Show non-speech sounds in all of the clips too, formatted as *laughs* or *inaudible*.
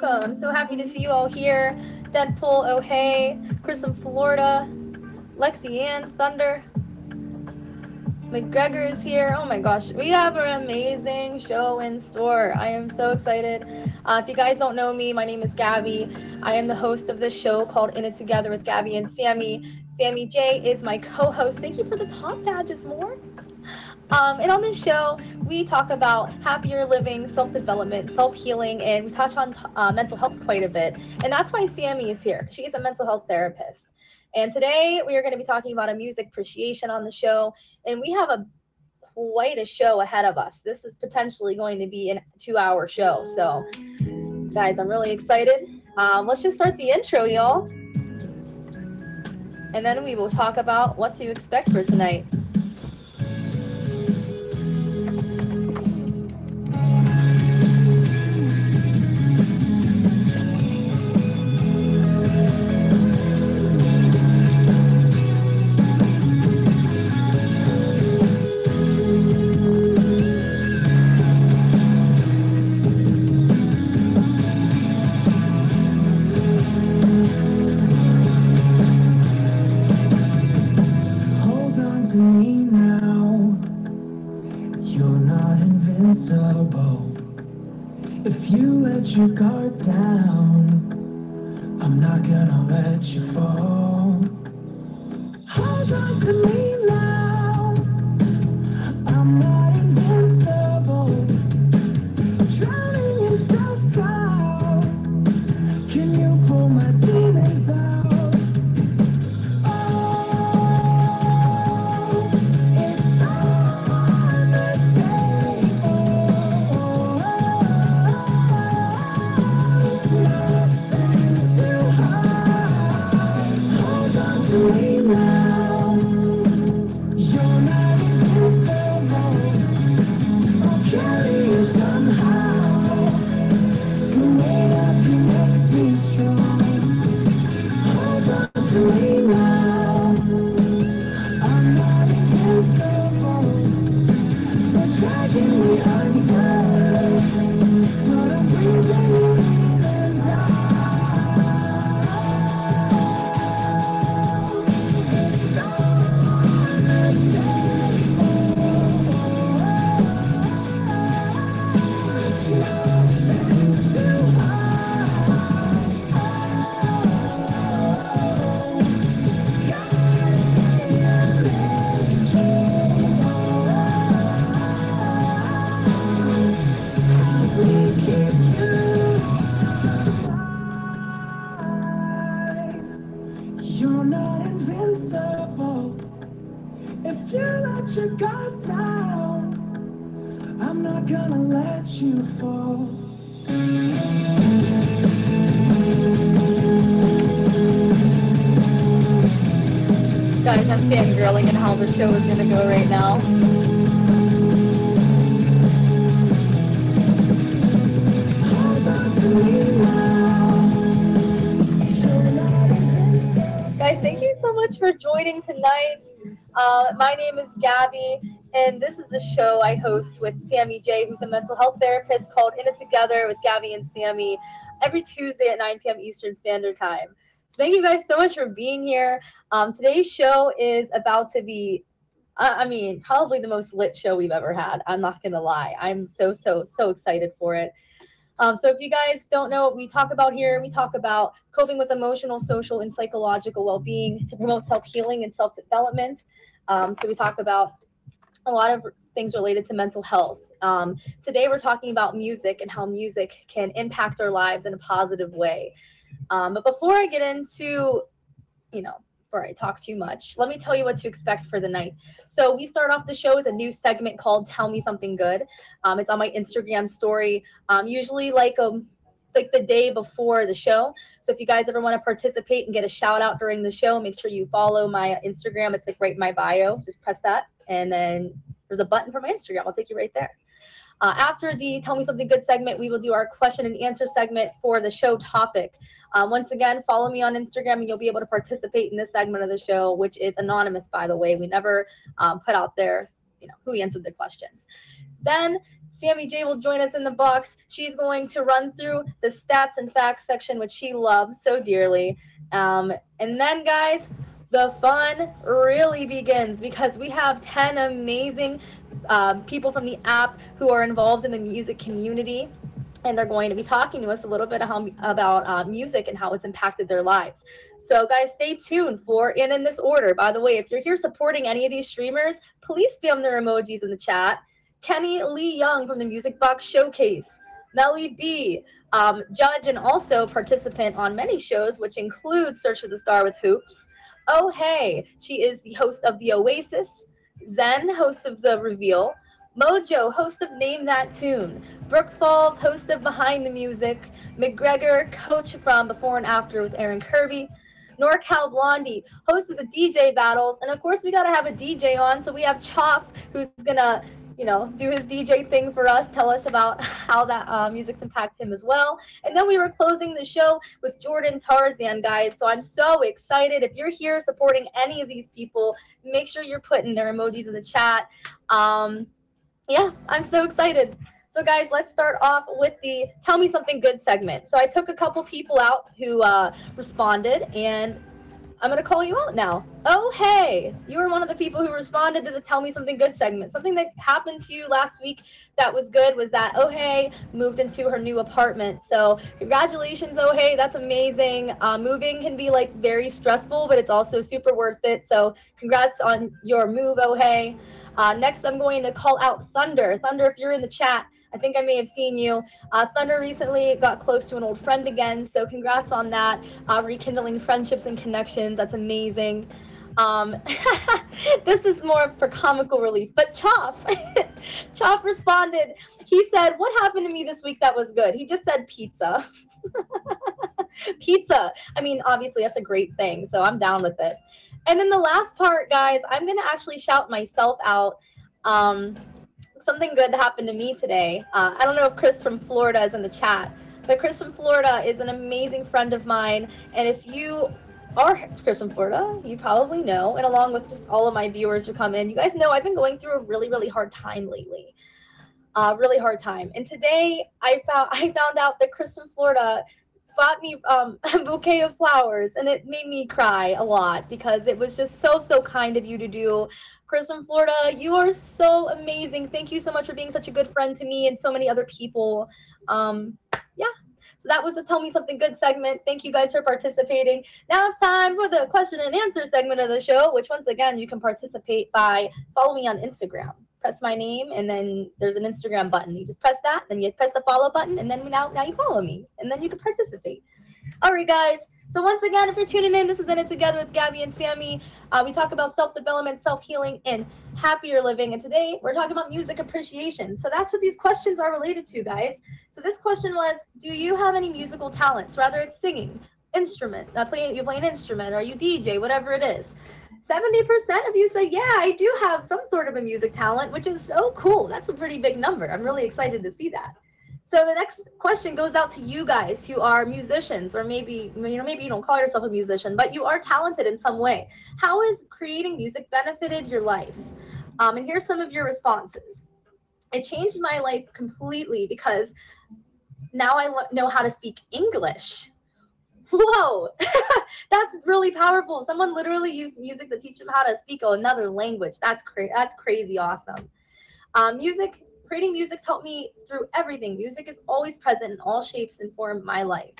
welcome. So happy to see you all here. Deadpool, oh hey, Chris from Florida, Lexi Ann, Thunder, McGregor is here. Oh my gosh, we have an amazing show in store. I am so excited. Uh, if you guys don't know me, my name is Gabby. I am the host of this show called In It Together with Gabby and Sammy. Sammy J is my co-host. Thank you for the top badges, more. Um, and on this show, we talk about happier living, self development, self healing, and we touch on uh, mental health quite a bit. And that's why Sammy is here. She's a mental health therapist. And today we are going to be talking about a music appreciation on the show. And we have a quite a show ahead of us. This is potentially going to be a two hour show. So, guys, I'm really excited. Um, let's just start the intro, y'all. And then we will talk about what to expect for tonight. Is Gabby, and this is the show I host with Sammy J, who's a mental health therapist called In It Together with Gabby and Sammy every Tuesday at 9 p.m. Eastern Standard Time. So thank you guys so much for being here. Um, today's show is about to be, I mean, probably the most lit show we've ever had. I'm not going to lie. I'm so, so, so excited for it. Um, so if you guys don't know what we talk about here, we talk about coping with emotional, social, and psychological well-being to promote self-healing and self-development. Um, so we talk about a lot of things related to mental health. Um, today we're talking about music and how music can impact our lives in a positive way. Um, but before I get into, you know, before I talk too much, let me tell you what to expect for the night. So we start off the show with a new segment called "Tell Me Something Good." Um, it's on my Instagram story. Um, usually like a um, like the day before the show. So if you guys ever want to participate and get a shout out during the show, make sure you follow my Instagram. It's like right in my bio. So just press that, and then there's a button for my Instagram. I'll take you right there. Uh, after the Tell Me Something Good segment, we will do our question and answer segment for the show topic. Uh, once again, follow me on Instagram and you'll be able to participate in this segment of the show, which is anonymous, by the way. We never um, put out there, you know, who answered the questions. Then Sammy J will join us in the box. She's going to run through the stats and facts section, which she loves so dearly. Um, and then, guys, the fun really begins because we have 10 amazing um, people from the app who are involved in the music community and they're going to be talking to us a little bit about uh, music and how it's impacted their lives. So, guys, stay tuned for and in this order. By the way, if you're here supporting any of these streamers, please spam their emojis in the chat. Kenny Lee Young from the Music Box Showcase, Melly B, um, judge and also participant on many shows, which include Search for the Star with Hoops. Oh, hey, she is the host of The Oasis, Zen, host of The Reveal, Mojo, host of Name That Tune, Brooke Falls, host of Behind the Music, McGregor, coach from Before and After with Aaron Kirby, NorCal Blondie, host of the DJ battles, and of course we gotta have a DJ on, so we have Choff, who's gonna, you know, do his DJ thing for us, tell us about how that uh, music's impacted him as well. And then we were closing the show with Jordan Tarzan, guys. So I'm so excited. If you're here supporting any of these people, make sure you're putting their emojis in the chat. Um, yeah, I'm so excited. So guys, let's start off with the Tell Me Something Good segment. So I took a couple people out who uh, responded and I'm going to call you out now. Oh, hey, you were one of the people who responded to the Tell Me Something Good segment. Something that happened to you last week that was good was that Oh, hey moved into her new apartment. So, congratulations, Oh, hey, that's amazing. Uh, moving can be like very stressful, but it's also super worth it. So, congrats on your move, Oh, hey. Uh, next, I'm going to call out Thunder. Thunder, if you're in the chat, I think I may have seen you. Uh, Thunder recently got close to an old friend again, so congrats on that. Uh, rekindling friendships and connections. That's amazing. Um, *laughs* this is more for comical relief, but Choff, *laughs* Choff responded. He said, "What happened to me this week that was good?" He just said pizza. *laughs* pizza. I mean, obviously that's a great thing, so I'm down with it. And then the last part, guys, I'm going to actually shout myself out. Um, something good happened to me today. Uh, I don't know if Chris from Florida is in the chat, but Chris from Florida is an amazing friend of mine. And if you are Chris from Florida, you probably know, and along with just all of my viewers who come in, you guys know I've been going through a really, really hard time lately. Uh, really hard time. And today I found I found out that Chris from Florida bought me um, *laughs* a bouquet of flowers and it made me cry a lot because it was just so so kind of you to do chris from florida you are so amazing thank you so much for being such a good friend to me and so many other people um, yeah so that was the tell me something good segment thank you guys for participating now it's time for the question and answer segment of the show which once again you can participate by following me on instagram press my name, and then there's an Instagram button. You just press that, then you press the follow button, and then now, now you follow me, and then you can participate. All right, guys. So once again, if you're tuning in, this is In It Together with Gabby and Sammy. Uh, we talk about self-development, self-healing, and happier living. And today we're talking about music appreciation. So that's what these questions are related to, guys. So this question was, do you have any musical talents? Whether it's singing, instrument, uh, playing, you play an instrument, or you DJ, whatever it is. 70% of you say, yeah, I do have some sort of a music talent, which is so cool. That's a pretty big number. I'm really excited to see that. So the next question goes out to you guys who are musicians, or maybe you know maybe you don't call yourself a musician, but you are talented in some way. How has creating music benefited your life? Um, and here's some of your responses. It changed my life completely because now I know how to speak English whoa, *laughs* that's really powerful. Someone literally used music to teach them how to speak another language. That's crazy. That's crazy awesome. Um, music, creating music's helped me through everything. Music is always present in all shapes and form my life.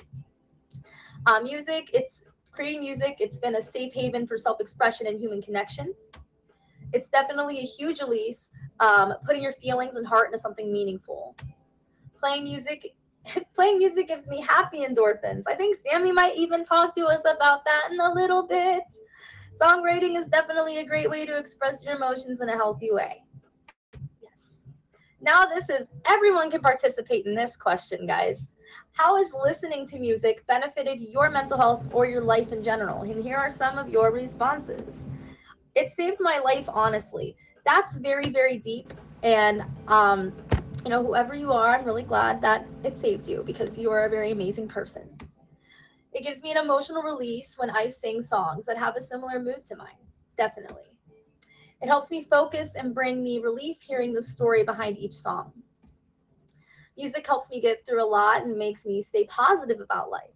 Um, music, it's creating music. It's been a safe haven for self-expression and human connection. It's definitely a huge release, um, putting your feelings and heart into something meaningful. Playing music *laughs* playing music gives me happy endorphins. I think Sammy might even talk to us about that in a little bit. Songwriting is definitely a great way to express your emotions in a healthy way. Now, this is everyone can participate in this question, guys. How has listening to music benefited your mental health or your life in general? And here are some of your responses. It saved my life, honestly. That's very, very deep. And um, you know, whoever you are, I'm really glad that it saved you because you are a very amazing person. It gives me an emotional release when I sing songs that have a similar mood to mine. Definitely. It helps me focus and bring me relief hearing the story behind each song. Music helps me get through a lot and makes me stay positive about life.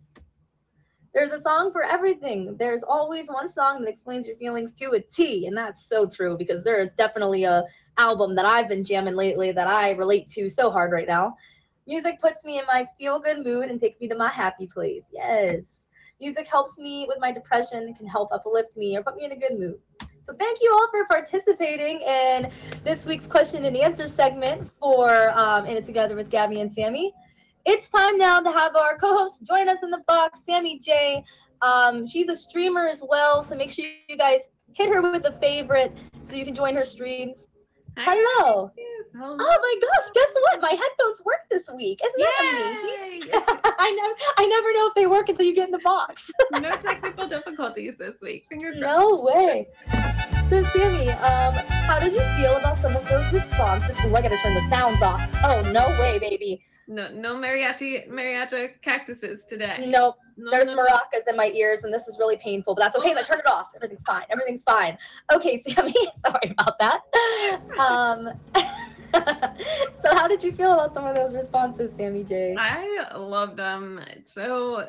There's a song for everything. There's always one song that explains your feelings to a T, and that's so true because there is definitely a album that I've been jamming lately that I relate to so hard right now. Music puts me in my feel good mood and takes me to my happy place. Yes. Music helps me with my depression, can help uplift me or put me in a good mood. So thank you all for participating in this week's question and answer segment for um, In It Together with Gabby and Sammy. It's time now to have our co-host join us in the box, Sammy J. Um, she's a streamer as well, so make sure you guys hit her with a favorite so you can join her streams. Hi. Hello. Hello. Oh my gosh, guess what? My headphones work this week. Isn't that amazing? *laughs* I never I never know if they work until you get in the box. no technical difficulties this week. Fingers *laughs* crossed. No way. So Sammy, um, how did you feel about some of those responses? Oh, I gotta turn the sounds off. Oh no way, baby. No, no mariachi mariachi cactuses today. Nope. No, There's no, maracas no. in my ears, and this is really painful. But that's okay. I turn it off. Everything's fine. Everything's fine. Okay, *laughs* Sammy. Sorry about that. Um, *laughs* so how did you feel about some of those responses, Sammy J? I loved them. So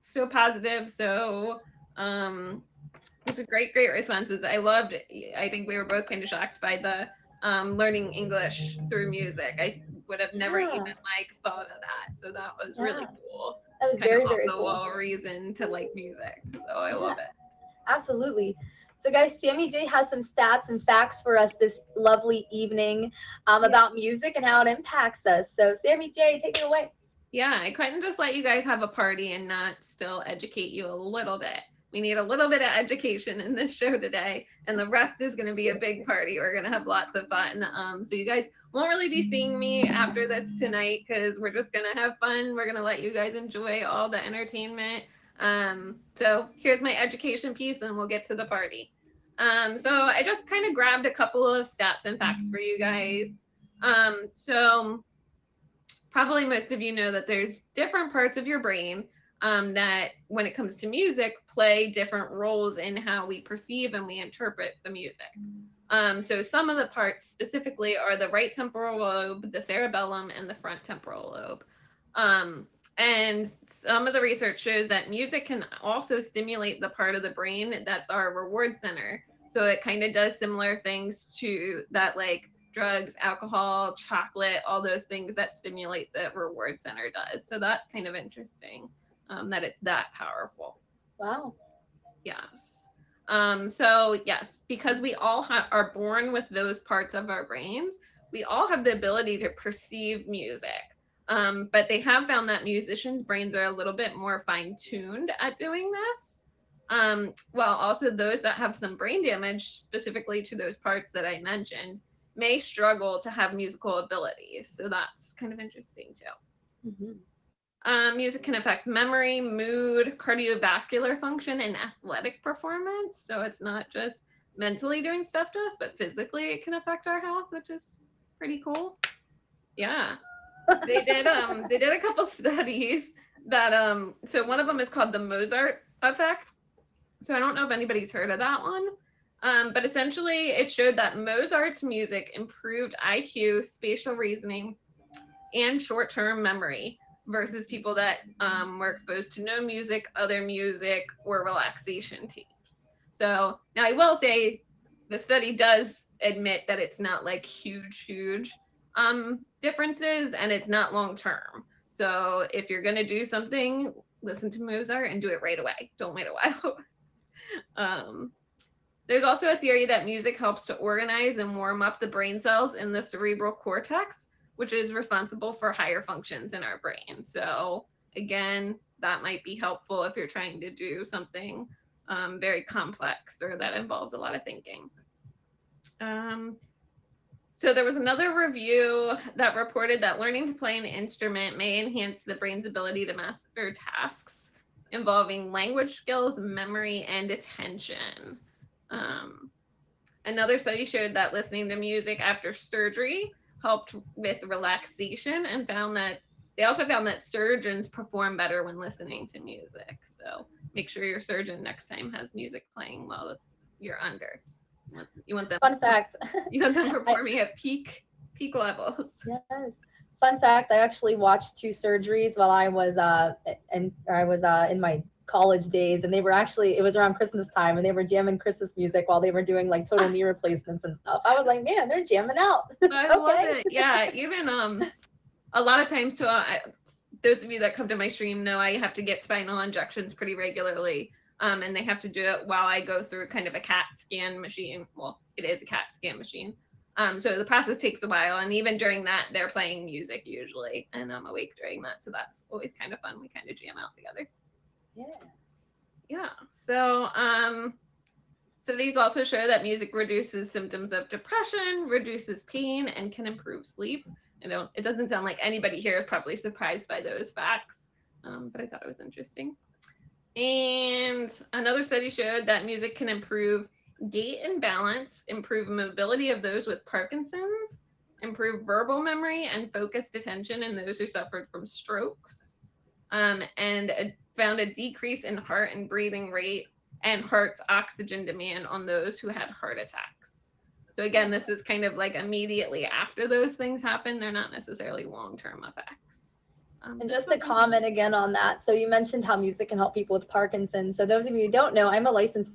so positive. So um, these are great, great responses. I loved. I think we were both kind of shocked by the um, learning English through music. I would have never yeah. even like thought of that. So that was yeah. really cool. That was kind very, very the cool. wall reason to like music. So I yeah. love it. Absolutely. So, guys, Sammy J has some stats and facts for us this lovely evening um, about music and how it impacts us. So, Sammy J, take it away. Yeah, I couldn't just let you guys have a party and not still educate you a little bit. We need a little bit of education in this show today, and the rest is going to be a big party. We're going to have lots of fun. Um, so you guys won't really be seeing me after this tonight because we're just going to have fun. We're going to let you guys enjoy all the entertainment. Um, so here's my education piece, and we'll get to the party. Um, so I just kind of grabbed a couple of stats and facts for you guys. Um, so probably most of you know that there's different parts of your brain um, that when it comes to music play different roles in how we perceive and we interpret the music. Um, so some of the parts specifically are the right temporal lobe, the cerebellum, and the front temporal lobe. Um, and some of the research shows that music can also stimulate the part of the brain that's our reward center. So it kind of does similar things to that, like drugs, alcohol, chocolate, all those things that stimulate the reward center does. So that's kind of interesting um, that it's that powerful. Wow. Yes. Um, so yes, because we all ha- are born with those parts of our brains, we all have the ability to perceive music. Um, but they have found that musicians' brains are a little bit more fine-tuned at doing this. Um, well, also those that have some brain damage, specifically to those parts that I mentioned, may struggle to have musical abilities. So that's kind of interesting too. Mm-hmm. Um, music can affect memory, mood, cardiovascular function, and athletic performance. So it's not just mentally doing stuff to us, but physically it can affect our health, which is pretty cool. Yeah. they did *laughs* um they did a couple *laughs* studies that um so one of them is called the Mozart effect. So I don't know if anybody's heard of that one. Um, but essentially it showed that Mozart's music improved IQ, spatial reasoning, and short-term memory versus people that um, were exposed to no music, other music, or relaxation tapes. So now I will say the study does admit that it's not like huge, huge um, differences and it's not long term. So if you're going to do something, listen to Mozart and do it right away. Don't wait a while. *laughs* um, there's also a theory that music helps to organize and warm up the brain cells in the cerebral cortex which is responsible for higher functions in our brain. So again, that might be helpful if you're trying to do something um, very complex or that involves a lot of thinking. Um, so there was another review that reported that learning to play an instrument may enhance the brain's ability to master tasks involving language skills, memory, and attention. Um, another study showed that listening to music after surgery helped with relaxation and found that they also found that surgeons perform better when listening to music. So make sure your surgeon next time has music playing while you're under. You want them. Fun fact. *laughs* You want them *laughs* performing at peak peak levels. Yes. Fun fact: I actually watched two surgeries while I was uh and I was uh in my college days, and they were actually it was around Christmas time, and they were jamming Christmas music while they were doing like total knee replacements and stuff. I was like, man, they're jamming out. *laughs* I love it. Yeah, even um, a lot of times to uh, I, those of you that come to my stream know I have to get spinal injections pretty regularly. Um, and they have to do it while I go through kind of a CAT scan machine. Well, it is a CAT scan machine. Um, so the process takes a while, and even during that, they're playing music usually, and I'm awake during that, so that's always kind of fun. We kind of jam out together. Yeah. Yeah. So, um, studies also show that music reduces symptoms of depression, reduces pain, and can improve sleep. I don't. It doesn't sound like anybody here is probably surprised by those facts, um, but I thought it was interesting. And another study showed that music can improve gait and balance, improve mobility of those with Parkinson's, improve verbal memory and focused attention in those who suffered from strokes, um, and found a decrease in heart and breathing rate and heart's oxygen demand on those who had heart attacks. So again, this is kind of like immediately after those things happen. They're not necessarily long-term effects. Um, And just to comment again on that, so you mentioned how music can help people with Parkinson's. So those of you who don't know, I'm a licensed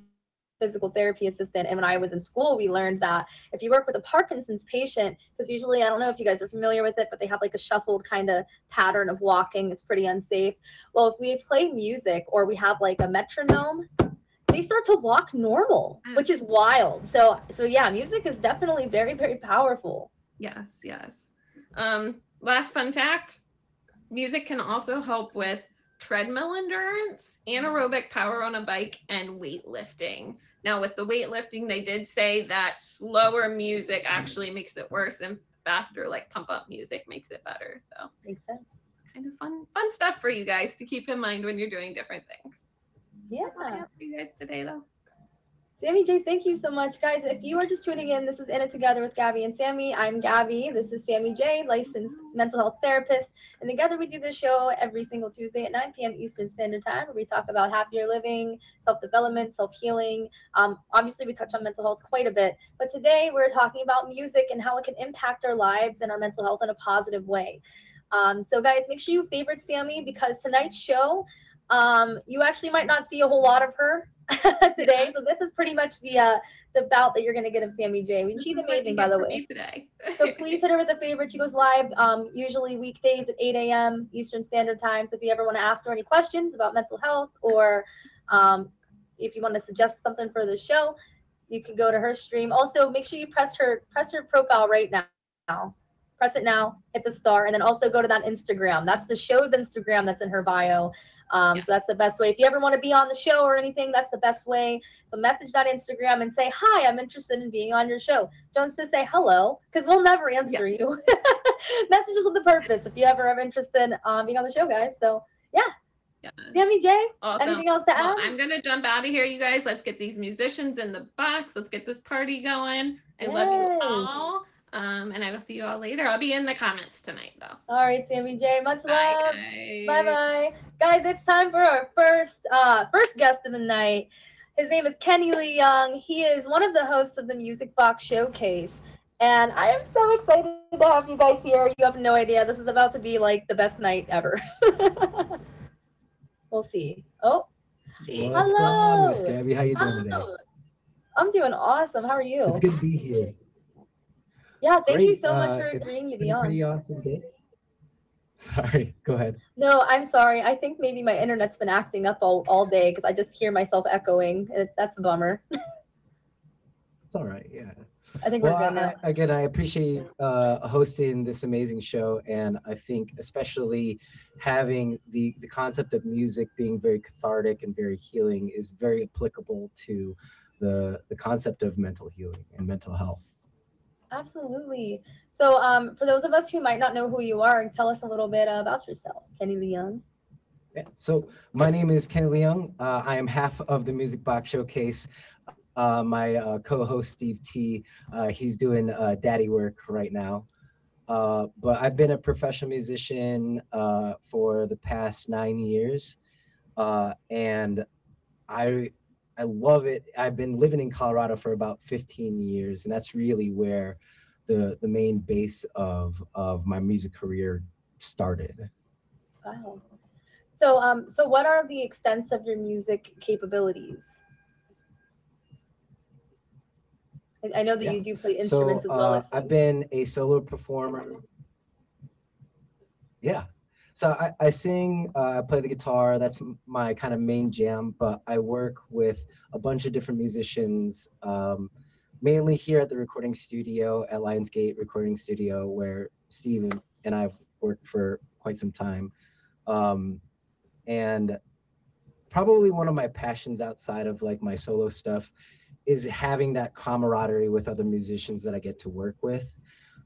physical therapy assistant, and when I was in school, we learned that if you work with a Parkinson's patient, because usually I don't know if you guys are familiar with it, but they have like a shuffled kind of pattern of walking. It's pretty unsafe. Well, if we play music or we have like a metronome, they start to walk normal, Mm. which is wild. So so yeah, music is definitely very very powerful. Yes, yes. Um, last fun fact music can also help with treadmill endurance, anaerobic power on a bike, and weightlifting. Now, with the weightlifting, they did say that slower music actually makes it worse and faster, like pump up music, makes it better. So, Makes sense. kind of fun, fun stuff for you guys to keep in mind when you're doing different things. Yeah. That's all I have for you guys today, though. Sammy J, thank you so much, guys. If you are just tuning in, this is In It Together with Gabby and Sammy. I'm Gabby. This is Sammy J, licensed mental health therapist. And together we do this show every single Tuesday at 9 p.m. Eastern Standard Time, where we talk about happier living, self development, self healing. Um, obviously, we touch on mental health quite a bit. But today we're talking about music and how it can impact our lives and our mental health in a positive way. Um, so, guys, make sure you favorite Sammy because tonight's show, um, you actually might not see a whole lot of her *laughs* today. So this is pretty much the uh, the bout that you're gonna get of Sammy J. And This she's is what you amazing, by the way. Today. *laughs* So please hit her with a favorite. She goes live um, usually weekdays at 8 a.m. Eastern Standard Time. So if you ever want to ask her any questions about mental health or um, if you want to suggest something for the show, you can go to her stream. Also, make sure you press her press her profile right now. Press it now, hit the star, and then also go to that Instagram. That's the show's Instagram that's in her bio. Um, So that's the best way. If you ever want to be on the show or anything, that's the best way. So message that Instagram and say, Hi, I'm interested in being on your show. Don't just say hello, because we'll never answer you. *laughs* Messages with a purpose if you ever are interested in um, being on the show, guys. So Yes. Sammy J, Awesome. anything else to Well, add? I'm gonna jump out of here, you guys. Let's get these musicians in the box. Let's get this party going. I love you all. Um, and I will see you all later. I'll be in the comments tonight, though. All right, Sammy J, much Bye, love. guys. Bye bye. Guys, it's time for our first uh first guest of the night. His name is Kenny Lee Young. He is one of the hosts of the Music Box Showcase. And I am so excited to have you guys here. You have no idea. This is about to be like the best night ever. *laughs* we'll see. Oh, See? What's going on, Miss Hello. Gabby? How you doing today? Oh, I'm doing awesome. How are you? It's good to be here. Yeah, thank you so much Uh, for it's agreeing to been be a on. pretty awesome day. *laughs* Sorry, go ahead. No, I'm sorry. I think maybe my internet's been acting up all, all day because I just hear myself echoing. It, that's a bummer. *laughs* It's all right. Yeah. I think Well, we're good now. I, again, I appreciate uh, hosting this amazing show, and I think especially having the the concept of music being very cathartic and very healing is very applicable to the the concept of mental healing and mental health. Absolutely. So, um, for those of us who might not know who you are, tell us a little bit about yourself, Kenny Lee Young. Yeah. So my name is Ken Leung. Uh, I am half of the Music Box Showcase. Uh, my uh, co-host Steve T, uh, he's doing uh, daddy work right now. Uh, but I've been a professional musician for the past nine years, and I I love it. I've been living in Colorado for about 15 years, and that's really where the the main base of of my music career started. Wow. So, um, so what are the extents of your music capabilities? I- know that Yeah. you do play instruments so, as well uh, as. I've been a solo performer. Yeah. So I, I sing, uh, I play the guitar. That's my kind of main jam. But I work with a bunch of different musicians, um, mainly here at the recording studio at Lionsgate Recording Studio, where Steve and- I've worked for quite some time. Um, and probably one of my passions outside of like my solo stuff is having that camaraderie with other musicians that I get to work with.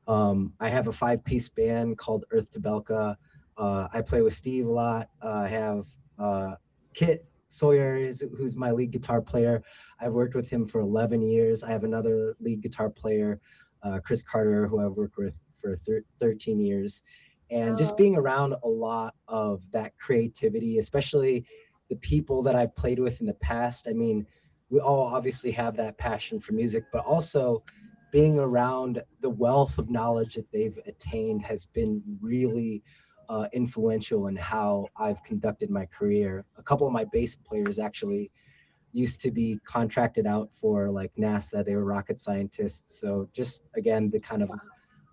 Um, I have a five piece band called Earth to Belka. Uh, I play with Steve a lot. Uh, I have uh, Kit Sawyer, is, who's my lead guitar player. I've worked with him for 11 years. I have another lead guitar player, uh, Chris Carter, who I've worked with for thir- 13 years. And Wow. just being around a lot of that creativity, especially the people that I've played with in the past. I mean, we all obviously have that passion for music, but also being around the wealth of knowledge that they've attained has been really uh, influential in how I've conducted my career. A couple of my bass players actually used to be contracted out for like NASA. They were rocket scientists. So just again, the kind of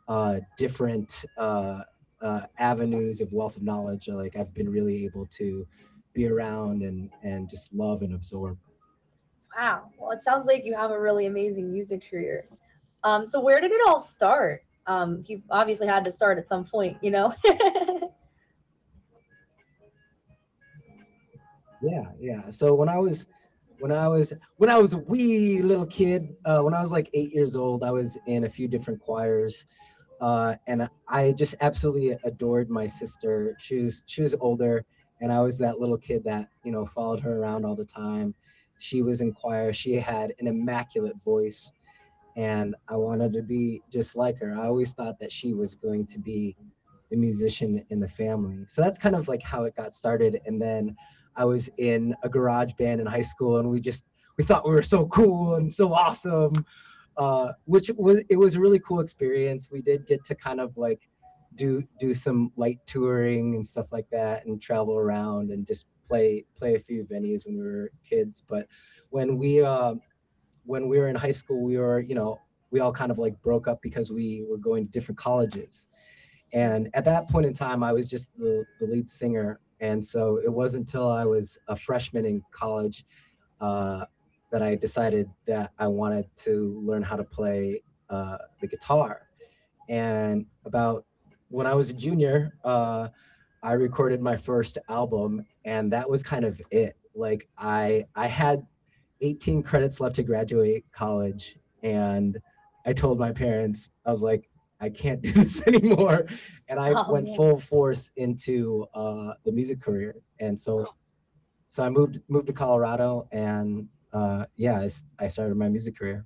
uh, different uh, uh, avenues of wealth of knowledge, like I've been really able to be around and and just love and absorb. Wow. Well, it sounds like you have a really amazing music career. Um, so where did it all start? Um, you obviously had to start at some point, you know? *laughs* Yeah, yeah. So when I was when I was when I was a wee little kid, uh, when I was like eight years old, I was in a few different choirs, uh, and I just absolutely adored my sister. She was she was older, and I was that little kid that you know followed her around all the time. She was in choir. She had an immaculate voice, and I wanted to be just like her. I always thought that she was going to be the musician in the family. So that's kind of like how it got started, and then. I was in a garage band in high school, and we just we thought we were so cool and so awesome, uh, which was it was a really cool experience. We did get to kind of like do do some light touring and stuff like that, and travel around and just play play a few venues when we were kids. But when we uh, when we were in high school, we were you know we all kind of like broke up because we were going to different colleges. And at that point in time, I was just the, the lead singer and so it wasn't until I was a freshman in college uh, that I decided that I wanted to learn how to play uh, the guitar. And about when I was a junior, uh, I recorded my first album, and that was kind of it. Like I, I had 18 credits left to graduate college, and I told my parents, I was like, I can't *laughs* do this anymore. And I Oh, went man. full force into uh, the music career. And so, so I moved moved to Colorado, and uh, yeah, I started my music career.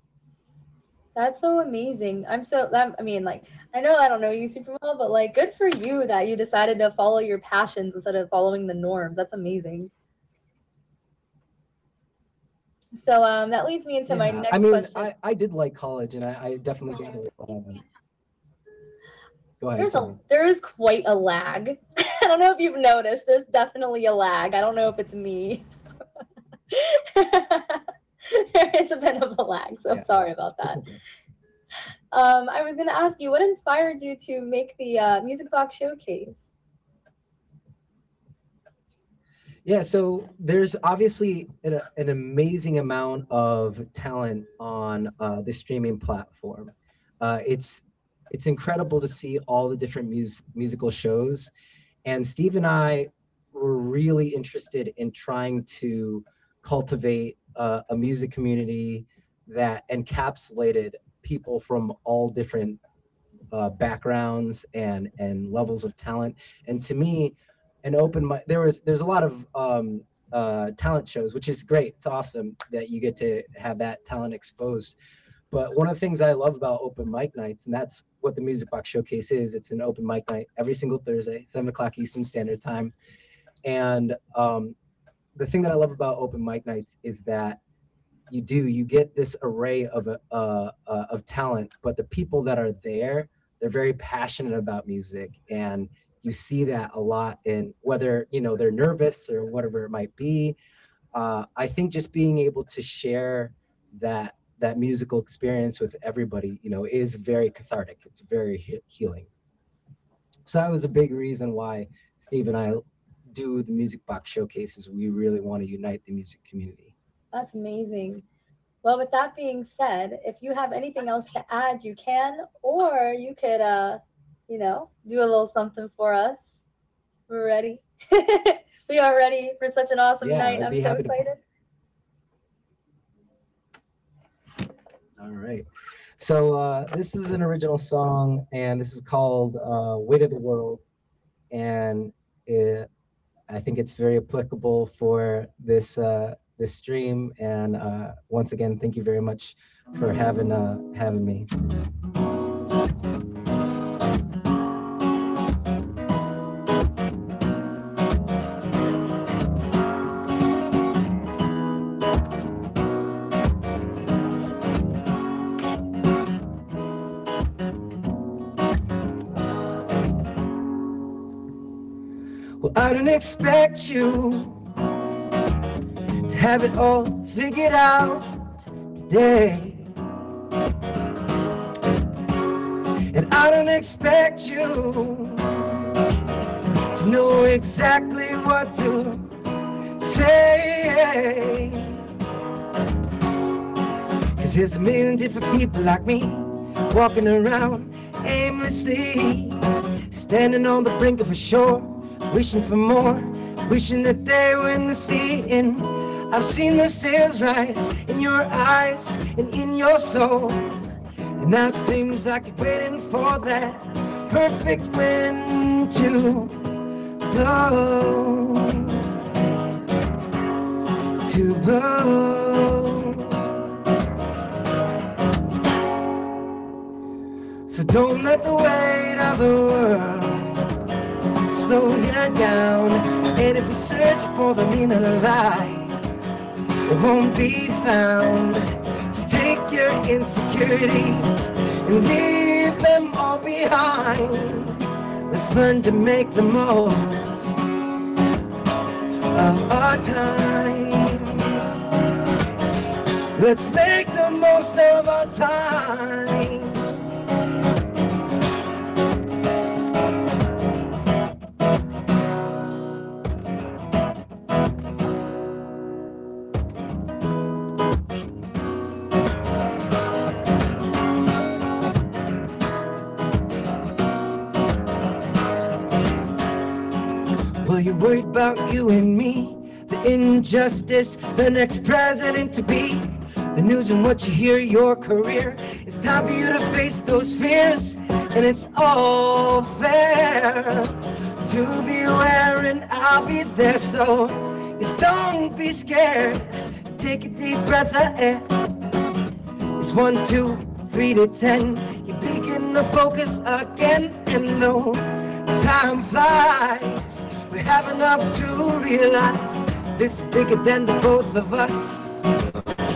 That's so amazing. I'm so that I mean, like, I know I don't know you super well, but like good for you that you decided to follow your passions instead of following the norms. That's amazing. So um that leads me into my Yeah, next I mean, question. I, I did like college, and I, I definitely got it. Um, go ahead. There's a there is quite a lag. *laughs* I don't know if you've noticed. There's definitely a lag. I don't know if it's me. *laughs* there is a bit of a lag, so Yeah. sorry about that. okay. Um, I was going to ask you, what inspired you to make the uh, Music Box Showcase? Yeah, so there's obviously an, an amazing amount of talent on uh, the streaming platform. Uh, it's it's incredible to see all the different mus- musical shows, and Steve and I were really interested in trying to cultivate uh, a music community that encapsulated people from all different uh, backgrounds and and levels of talent. And to me, an open mic there was there's a lot of um uh talent shows which is great. It's awesome that you get to have that talent exposed but one of the things i love about open mic nights and that's what the music box showcase is it's an open mic night every single thursday 7 o'clock eastern standard time. And um the thing that i love about open mic nights is that you do you get this array of uh, uh, of talent but the people that are there they're very passionate about music and you see that a lot in whether you know they're nervous or whatever it might be. Uh, i think just being able to share that that musical experience with everybody you know is very cathartic it's very he- healing so that was a big reason why steve and i do the music box showcases we really want to unite the music community That's amazing. Well, with that being said, if you have anything else to add, you can, or you could, uh, you know, do a little something for us. We're ready. *laughs* we are ready for such an awesome Yeah, night. I'm so excited. All right. So uh, this is an original song, and this is called uh, "Weight of the World," and it, I think it's very applicable for this uh, this stream. And uh, once again, thank you very much for having uh, having me. I didn't expect you to have it all figured out today. And I don't expect you to know exactly what to say. Cause there's a million different people like me walking around aimlessly, standing on the brink of a shore, wishing for more, wishing that they were in the sea. And I've seen the sails rise in your eyes and in your soul. And now it seems like you're waiting for that perfect wind to blow. To blow. So don't let the weight of the world slow you down. And if you search for the meaning of life, it won't be found. So take your insecurities and leave them all behind. Let's learn to make the most of our time. Let's make the most of our time. You're worried about you and me, the injustice, the next president to be, the news and what you hear, your career. It's time for you to face those fears, and it's all fair to be aware, and I'll be there. So just don't be scared. Take a deep breath of air. It's one, two, three to ten. You begin to focus again, and no time flies. We have enough to realize this is bigger than the both of us.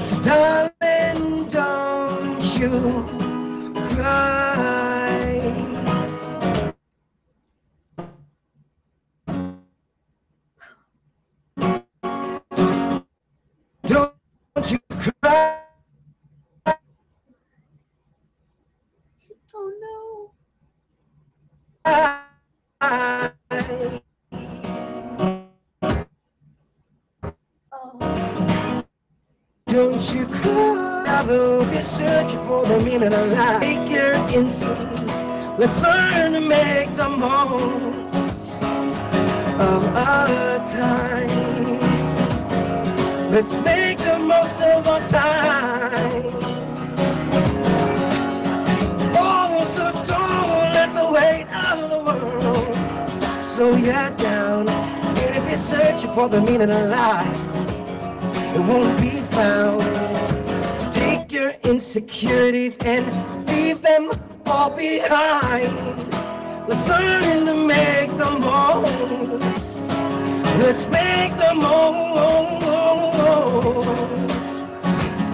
So darling, don't you cry. Let's learn to make the most of our time. Let's make the most of our time. Oh, so don't let the weight of the world slow you down. And if you're searching for the meaning of life, it won't be found. So take your insecurities and kind. Let's learn to make the most. Let's make the most.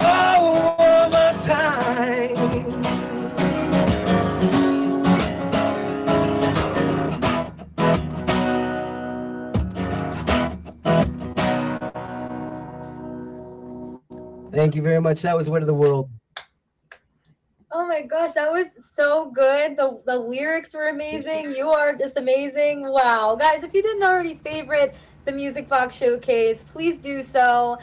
Of our time. Thank you very much. That was What of the World good. The the lyrics were amazing. You are just amazing. Wow. Guys, if you didn't already favorite the Music Box Showcase, please do so.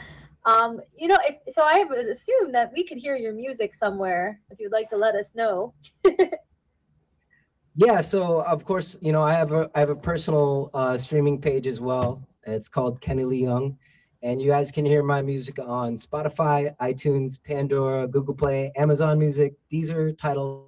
Um, you know, if, so I assume that we could hear your music somewhere. If you'd like to let us know. *laughs* yeah. So of course, you know, I have a I have a personal uh, streaming page as well. It's called Kenny Lee Young, and you guys can hear my music on Spotify, iTunes, Pandora, Google Play, Amazon Music, Deezer, Tidal.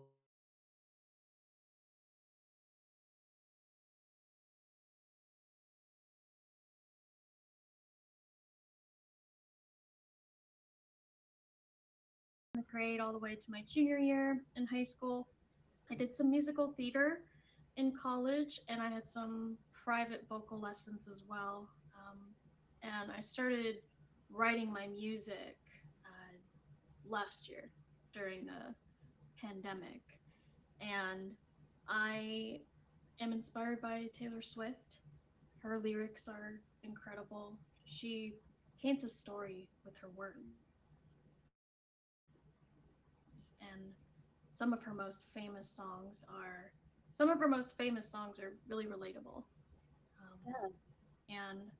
Grade all the way to my junior year in high school. I did some musical theater in college and I had some private vocal lessons as well. Um, and I started writing my music uh, last year during the pandemic. And I am inspired by Taylor Swift. Her lyrics are incredible. She paints a story with her words. And some of her most famous songs are some of her most famous songs are really relatable. Um, Yeah. And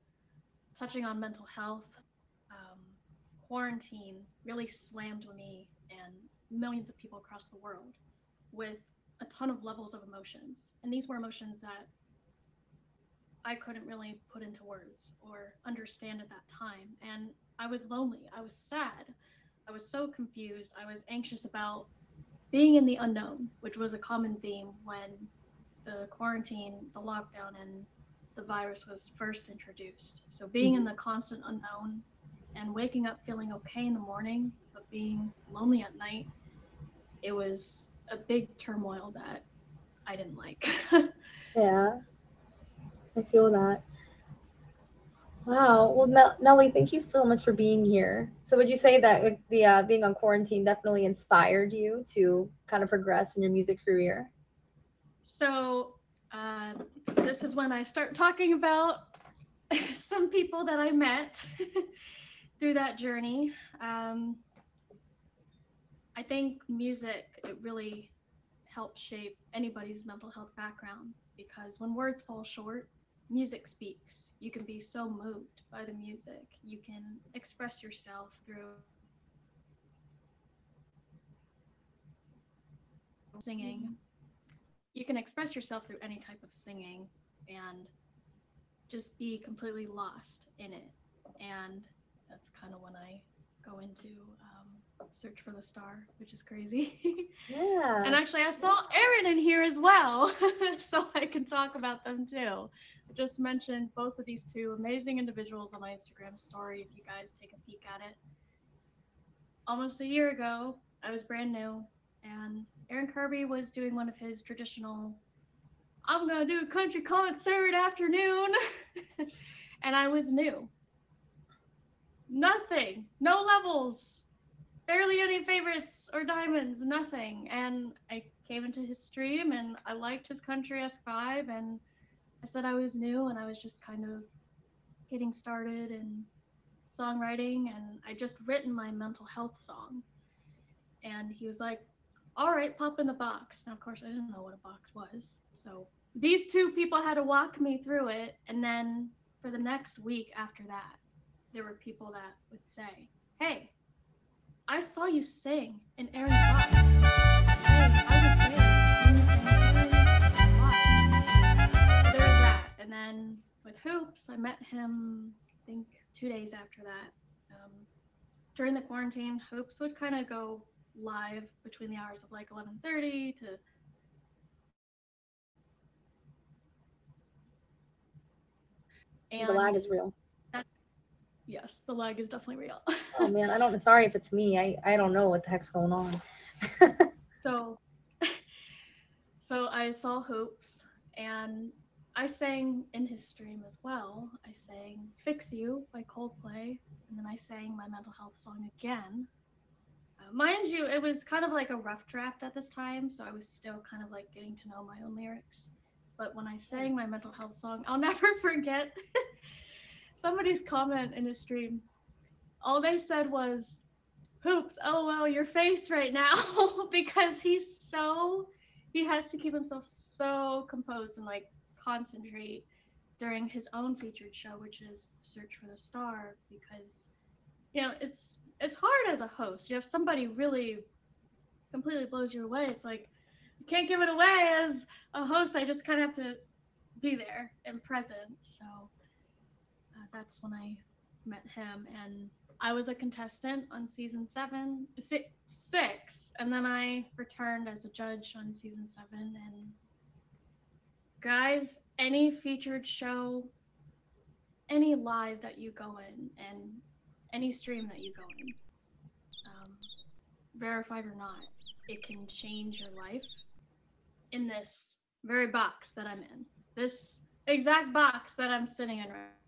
touching on mental health, um, quarantine really slammed me and millions of people across the world with a ton of levels of emotions. And these were emotions that I couldn't really put into words or understand at that time. And I was lonely. I was sad. I was so confused. I was anxious about being in the unknown, which was a common theme when the quarantine, the lockdown, and the virus was first introduced. So being in the mm-hmm. constant unknown and waking up feeling okay in the morning, but being lonely at night, it was a big turmoil that I didn't like. *laughs* Yeah. I feel that. Wow. Well, Mel- Melly, thank you so much for being here. So, would you say that the uh, being on quarantine definitely inspired you to kind of progress in your music career? so uh, this is when I start talking about *laughs* some people that I met *laughs* through that journey. Um, I think music it really helps shape anybody's mental health background because when words fall short, music speaks. You can be so moved by the music. You can express yourself through singing. Mm-hmm. You can express yourself through any type of singing and just be completely lost in it. And that's kind of when I go into um, Search for the Star, which is crazy. *laughs* Yeah. And actually, I saw Aaron in here as well, *laughs* so I can talk about them too. I just mentioned both of these two amazing individuals on my Instagram story. If you guys take a peek at it, almost a year ago, I was brand new, and Aaron Kirby was doing one of his traditional. I'm gonna do a country concert afternoon, *laughs* and I was new. Nothing, no levels, barely any favorites or diamonds, nothing. And I came into his stream and I liked his country esque vibe. And I said I was new and I was just kind of getting started in songwriting. And I just written my mental health song. And he was like, All right, pop in the box. Now, of course, I didn't know what a box was. So these two people had to walk me through it. And then for the next week after that, there were people that would say, Hey, I saw you sing in Aaron Fox. Hey, I was there. Can you sing live? So there's that. And then with Hoops, I met him, I think, two days after that. Um, during the quarantine, Hoops would kind of go live between the hours of like 11:30 to and the lag is real. that's yes, the lag is definitely real. Oh man, I don't. Sorry if it's me. I I don't know what the heck's going on. *laughs* so *laughs* so i saw hoops and i sang in his stream as well i sang fix you by coldplay and then i sang my mental health song again uh, mind you it was kind of like a rough draft at this time so i was still kind of like getting to know my own lyrics but when i sang my mental health song i'll *laughs* never forget somebody's comment in his stream all they said was Hoops, lol, your face right now *laughs* because he's so he has to keep himself so composed and like concentrate during his own featured show, which is Search for the Star, because you know it's it's hard as a host. You have somebody really completely blows you away. It's like you can't give it away as a host. I just kind of have to be there and present. So that's when I met him, and I was a contestant on season seven, six, six, and then I returned as a judge on season seven. And guys, any featured show, any live that you go in, and any stream that you go in, um, verified or not, it can change your life in this very box that I'm in. This exact box that I'm sitting in right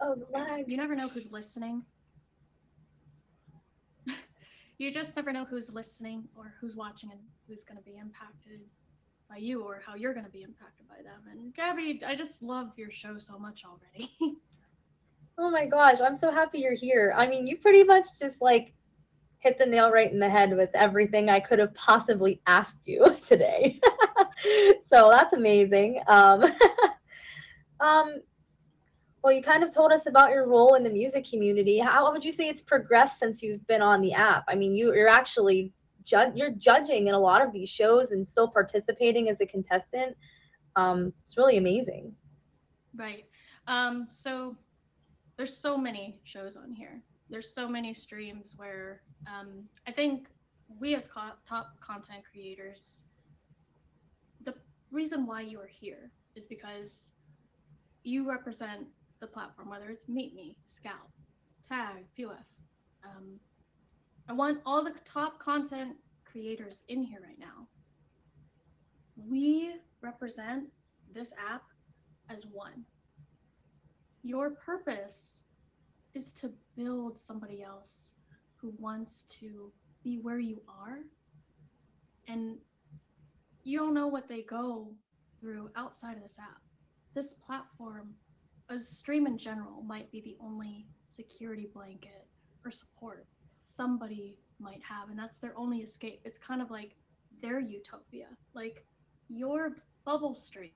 Oh, the lag. You never know who's listening. *laughs* you just never know who's listening or who's watching and who's going to be impacted by you or how you're going to be impacted by them. And Gabby, I just love your show so much already. *laughs* Oh my gosh, I'm so happy you're here. I mean, you pretty much just like hit the nail right in the head with everything I could have possibly asked you *laughs* today. so that's amazing. Um, um, well, you kind of told us about your role in the music community. How would you say it's progressed since you've been on the app? I mean, you, you're actually ju- you're judging in a lot of these shows and still participating as a contestant. Um, it's really amazing. Right. Um, so there's so many shows on here. There's so many streams where um, I think we as co- top content creators, the reason why you are here is because you represent the platform, whether it's Meet Me, Skout, Tag, POF. Um, I want all the top content creators in here right now. We represent this app as one your purpose is to build somebody else who wants to be where you are and you don't know what they go through outside of this app this platform a stream in general might be the only security blanket or support somebody might have and that's their only escape it's kind of like their utopia like your bubble stream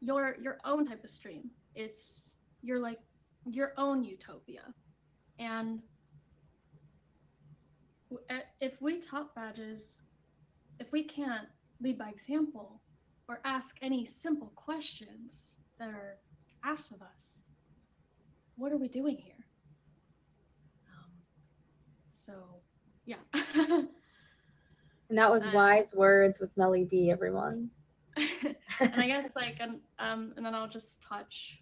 your your own type of stream. It's you're like your own utopia. And if we top badges, if we can't lead by example or ask any simple questions that are asked of us, what are we doing here? Um, so, yeah. *laughs* and that was wise words with Melly B, everyone. *laughs* and I guess *laughs* like and um and then I'll just touch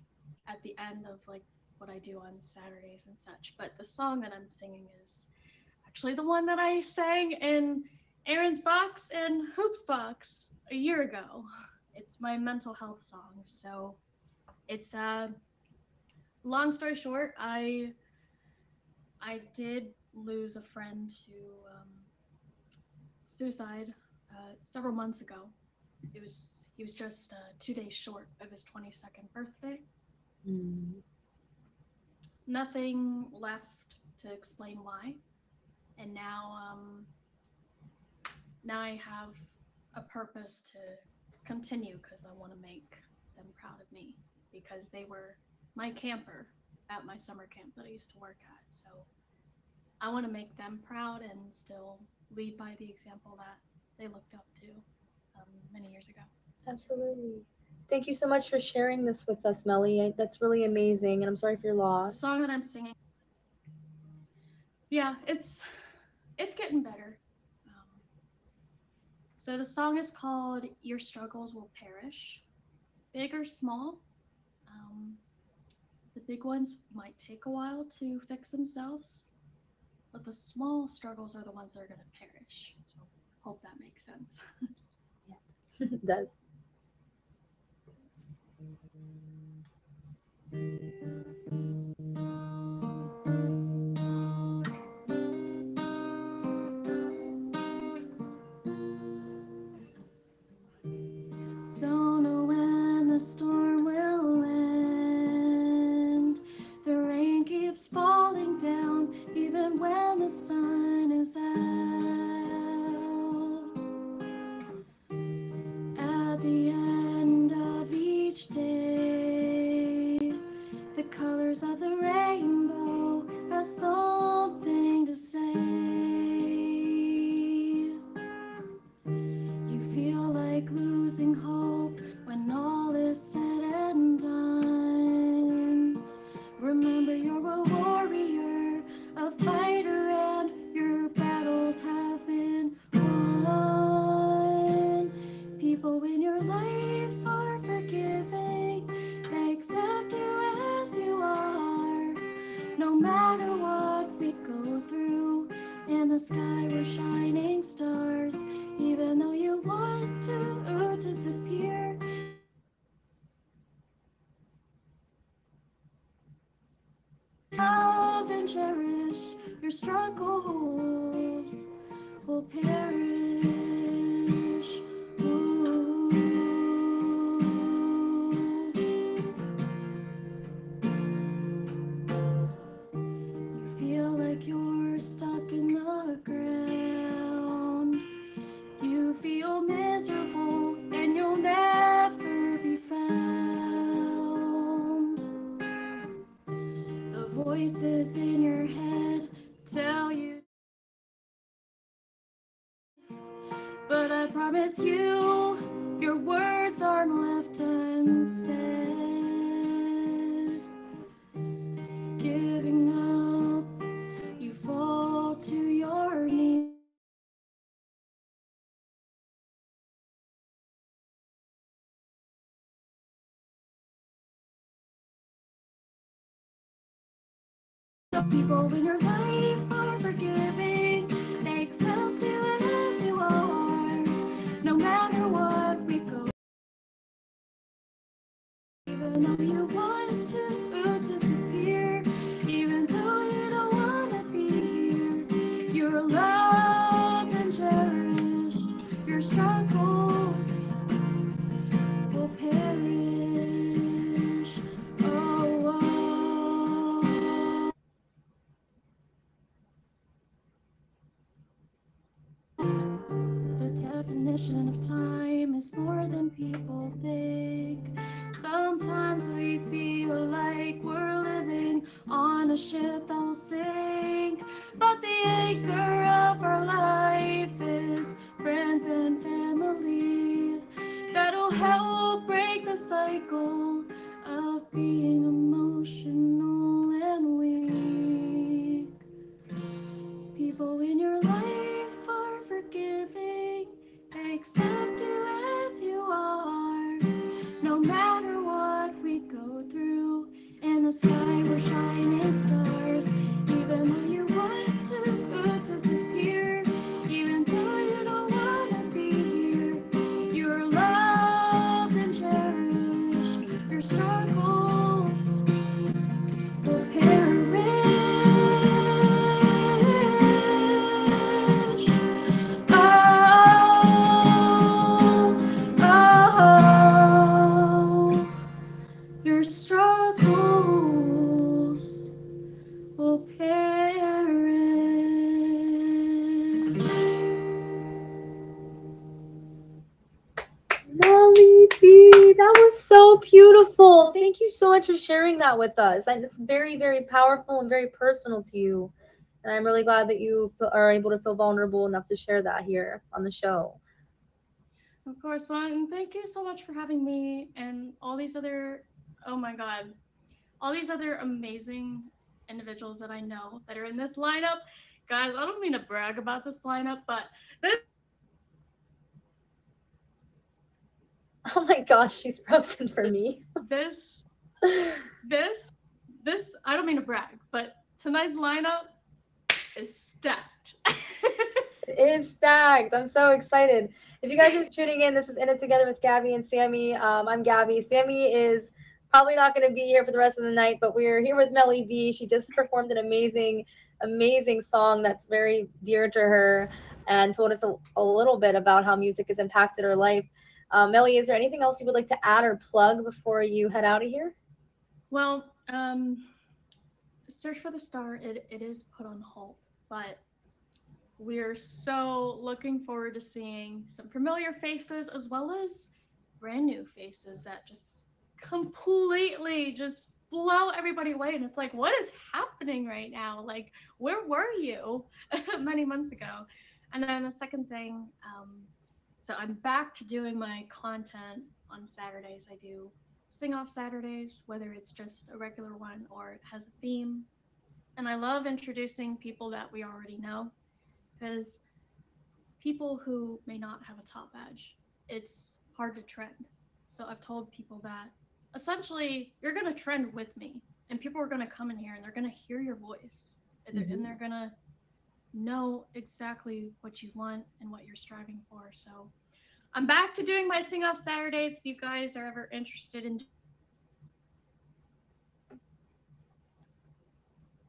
at the end of like what I do on Saturdays and such. But the song that I'm singing is actually the one that I sang in Aaron's box and Hoops box a year ago. It's my mental health song. So it's uh long story short, I I did lose a friend to um, suicide uh, several months ago it was he was just uh, two days short of his 22nd birthday. Mm. Nothing left to explain why, and now um, now I have a purpose to continue because I want to make them proud of me because they were my camper at my summer camp that I used to work at. So I want to make them proud and still lead by the example that they looked up to um, many years ago. Absolutely. Thank you so much for sharing this with us, Melly. That's really amazing, and I'm sorry for your loss. The song that I'm singing. Yeah, it's it's getting better. So the song is called "Your Struggles Will Perish." Big or small, um, the big ones might take a while to fix themselves, but the small struggles are the ones that are going to perish. So hope that makes sense. *laughs* Yeah, it does. your *laughs* even when the sun is out. Much for sharing that with us. And it's very, very powerful and very personal to you. And I'm really glad that you are able to feel vulnerable enough to share that here on the show. Of course, well, and thank you so much for having me and all these other, oh my God, all these other amazing individuals that I know that are in this lineup. Guys, I don't mean to brag about this lineup, but this *laughs* Oh my gosh, she's frozen for me. *laughs* this *laughs* this this I don't mean to brag, but tonight's lineup is stacked. *laughs* It is stacked. I'm so excited. If you guys are just tuning in, this is In It Together with Gabby and Sammy. Um, I'm Gabby. Sammy is probably not going to be here for the rest of the night, but we're here with Melly B. She just performed an amazing, amazing song that's very dear to her and told us a, a little bit about how music has impacted her life. Um, Melly, is there anything else you would like to add or plug before you head out of here? Well, um Search for the Star, it, it is put on hold, but we're so looking forward to seeing some familiar faces as well as brand new faces that just completely just blow everybody away. And it's like, what is happening right now? Like, where were you *laughs* many months ago? And then the second thing, um, so I'm back to doing my content on Saturdays. I do sing off Saturdays, whether it's just a regular one or it has a theme. And I love introducing people that we already know because people who may not have a top badge, it's hard to trend. So I've told people that essentially you're going to trend with me and people are going to come in here and they're going to hear your voice and they're, and mm-hmm. they're going to know exactly what you want and what you're striving for. So I'm back to doing my sing off Saturdays. If you guys are ever interested in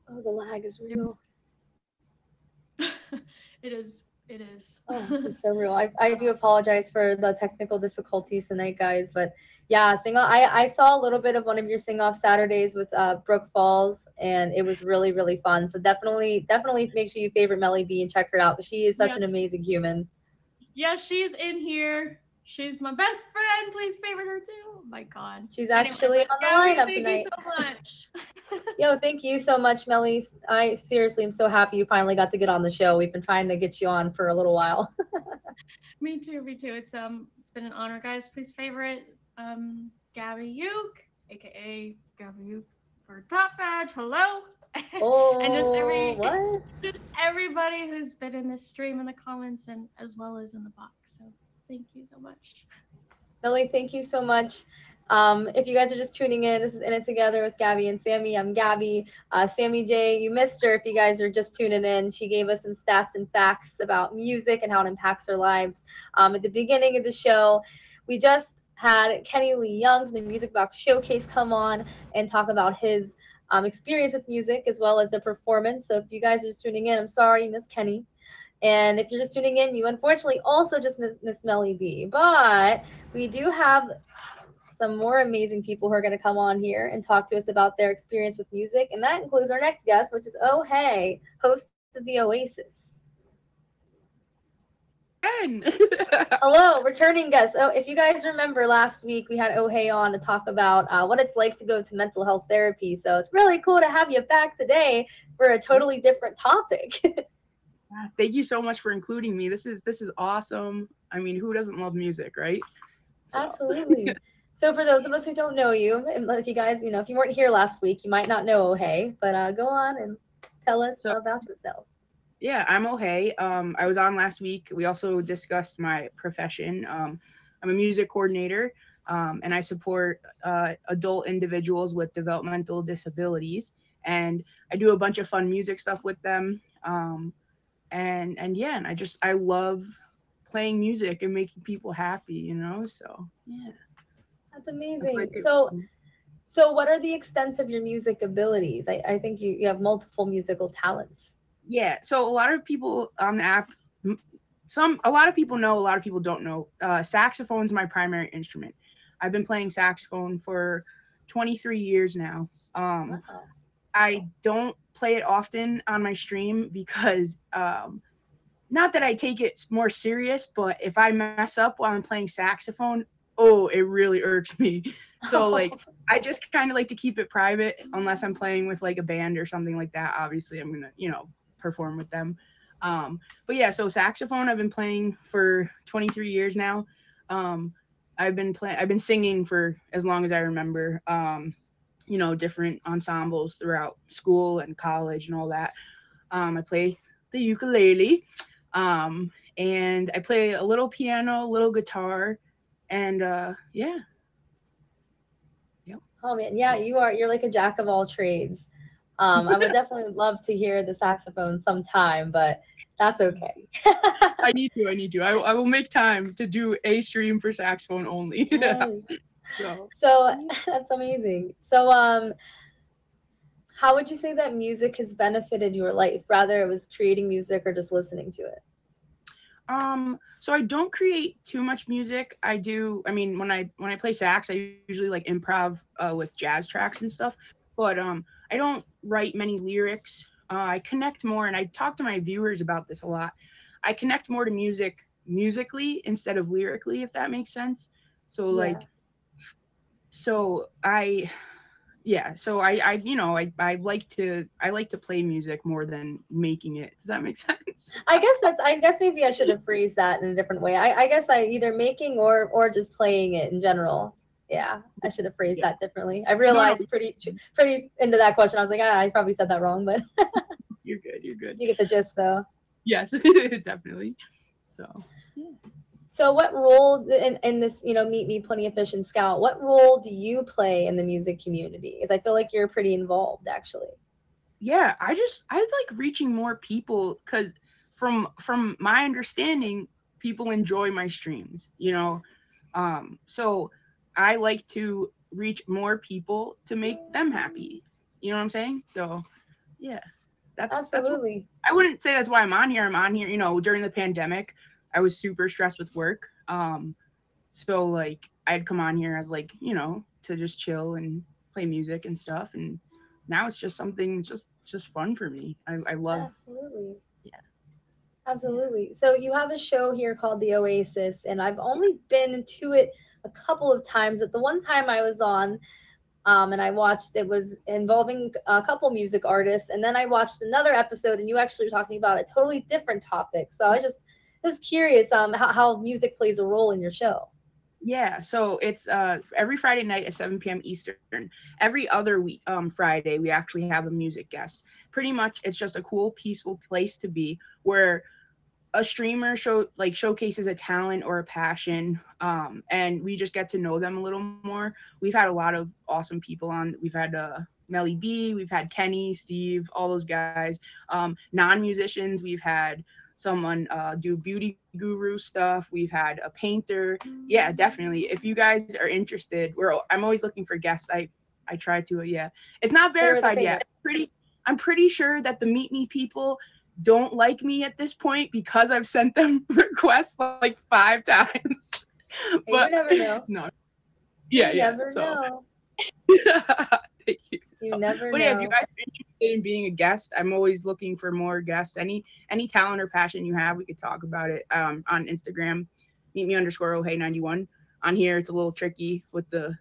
Oh, the lag is real. *laughs* it is. It is. Oh, *laughs* it's so real. I, I do apologize for the technical difficulties tonight, guys. But yeah, sing off. I, I saw a little bit of one of your sing off Saturdays with uh, Brooke Falls, and it was really, really fun. So definitely, definitely make sure you favorite Melly B and check her out she is such an amazing human. Yeah, she's in here. She's my best friend. Please favorite her too. Oh my God. She's Anyway, actually on the Gabby, lineup thank tonight. you so much. *laughs* Yo, thank you so much, Melly. I seriously am so happy you finally got to get on the show. We've been trying to get you on for a little while. *laughs* me too. Me too. It's um, it's been an honor, guys. Please favorite um, Gabby Uke, aka Gabby Uke for Top Badge. Hello. *laughs* Oh, and just every what? just everybody who's been in this stream in the comments and as well as in the box. So thank you so much. Melly, thank you so much. Um, if you guys are just tuning in, this is In It Together with Gabby and Sammy. I'm Gabby. Uh, Sammy J, you missed her if you guys are just tuning in. She gave us some stats and facts about music and how it impacts our lives. Um, at the beginning of the show, we just had Kenny Lee Young from the Music Box Showcase come on and talk about his um, experience with music as well as the performance. So if you guys are just tuning in, I'm sorry Miss Kenny. And if you're just tuning in, you unfortunately also just missed Miss Melly B. But we do have some more amazing people who are going to come on here and talk to us about their experience with music. And that includes our next guest, which is Oh Hey, host of the Oasis. Again. *laughs* Hello, returning guest. Oh, if you guys remember last week, we had Oh Hey on to talk about uh, what it's like to go to mental health therapy. So it's really cool to have you back today for a totally different topic. *laughs* Yes, Thank you so much for including me. This is this is awesome. I mean, who doesn't love music, right? So- Absolutely. *laughs* So for those of us who don't know you, and if you guys, you know, if you weren't here last week, you might not know Oh Hey, but uh, go on and tell us So- about yourself. Yeah, I'm O'Hay. Um, I was on last week. We also discussed my profession. Um, I'm a music coordinator, um, and I support uh, adult individuals with developmental disabilities. And I do a bunch of fun music stuff with them. Um, and and yeah, and I just I love playing music and making people happy. You know, so yeah. That's that's amazing. it. So, so what are the extent of your music abilities? I, I think you, you have multiple musical talents. Yeah. So a lot of people on the app, some a lot of people know, a lot of people don't know. Uh, saxophone's my primary instrument. I've been playing saxophone for 23 years now. Um, Wow. I don't play it often on my stream because, um, not that I take it more serious, but if I mess up while I'm playing saxophone, oh, it really irks me. *laughs* So like I just kind of like to keep it private unless I'm playing with like a band or something like that. Obviously, I'm gonna you know perform with them. Um, but yeah, so saxophone I've been playing for 23 years now. Um, I've been playing. I've been singing for as long as I remember. Um, you know, different ensembles throughout school and college and all that. Um, I play the ukulele, um, and I play a little piano, a little guitar, and uh, yeah, Oh man, yeah, you are. You're like a jack of all trades. Um, I would definitely love to hear the saxophone sometime, but that's okay. *laughs* I need to. I need to. I, I will make time to do a stream for saxophone only. *laughs* Yes. so So *laughs* that's amazing. So, um, how would you say that music has benefited your life? Rather, it was creating music or just listening to it. um so I don't create too much music. I do I mean when I when I play sax I usually like improv uh, with jazz tracks and stuff. But um I don't write many lyrics. Uh, I connect more and I talk to my viewers about this a lot. I connect more to music musically instead of lyrically if that makes sense. So like so I yeah, so I I you know I I like to I like to play music more than making it. Does that make *laughs* sense? I guess that's. I guess maybe I should have phrased that in a different way. I, I guess I either making or or just playing it in general. Yeah, I should have phrased Yeah. that differently. I realized pretty pretty into that question. I was like, ah, I probably said that wrong, but *laughs* You're good. You're good. you get the gist though. Yes, *laughs* definitely. So So, what role in, in this, you know, Meet Me, Plenty of Fish and Skout? What role do you play in the music community? Because I feel like you're pretty involved, actually. yeah, I just I like reaching more people because from from my understanding, people enjoy my streams. You know, um, so I like to reach more people to make them happy. You know what I'm saying? So yeah. that's that's Absolutely. I wouldn't say that's why I'm on here. I'm on here, you know, during the pandemic, I was super stressed with work. Um, so like I'd come on here as like, you know, to just chill and play music and stuff. And now it's just something just just fun for me. I, I love Absolutely. Yeah. Absolutely. So you have a show here called The Oasis, and I've only been to it a couple of times. At the one time I was on, um, and I watched it was involving a couple music artists, and then I watched another episode, and you actually were talking about a totally different topic. So I just was curious um, how, how music plays a role in your show. Yeah, so it's uh every Friday night at 7 p.m. Eastern. Every other week, um, Friday, we actually have a music guest. Pretty much, it's just a cool, peaceful place to be where a streamer show like showcases a talent or a passion, um, and we just get to know them a little more. We've had a lot of awesome people on. We've had uh, Melly B, we've had Kenny, Steve, all those guys. Um, non-musicians, we've had someone uh, do beauty guru stuff. We've had a painter. Yeah, definitely. If you guys are interested, we're I'm always looking for guests. I I try to. Yeah, it's not They were the verified yet. Pretty. I'm pretty sure that the Meet Me people don't like me at this point because I've sent them *laughs* requests like five times. But you never know. *laughs* no. Yeah, you yeah. never so know. *laughs* thank you. You So- never but know. yeah, if you guys are interested in being a guest, I'm always looking for more guests. Any any talent or passion you have, we could talk about it um, on Instagram. Meet me underscore oh hey 91. On here, it's a little tricky with the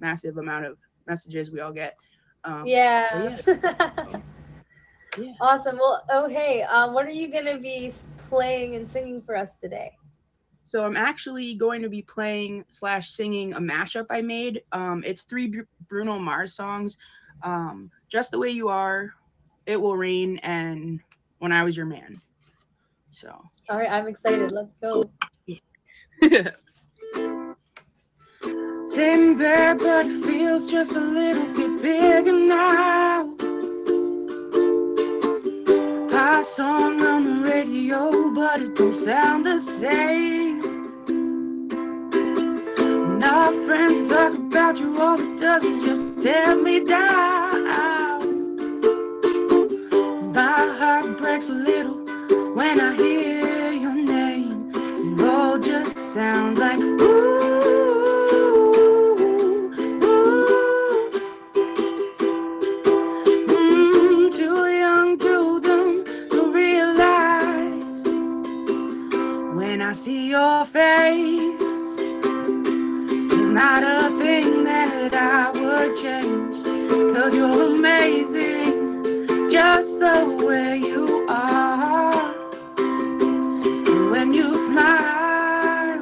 massive amount of messages we all get. Um, yeah. Yeah. Awesome. Well, oh hey, um, what are you gonna be playing and singing for us today? So I'm actually going to be playing slash singing a mashup I made. Um, it's three Bru- Bruno Mars songs, um, "Just the Way You Are," "It Will Rain," and "When I Was Your Man." So. All right, I'm excited. Let's go. *laughs* Same bed, but it feels just a little bit bigger now. Our song on the radio, but it don't sound the same. When our friends talk about you, all it does is just tear me down. My heart breaks a little when I hear your name. It all just sounds like ooh. See your face. There's not a thing that I would change. Cause you're amazing just the way you are. And when you smile,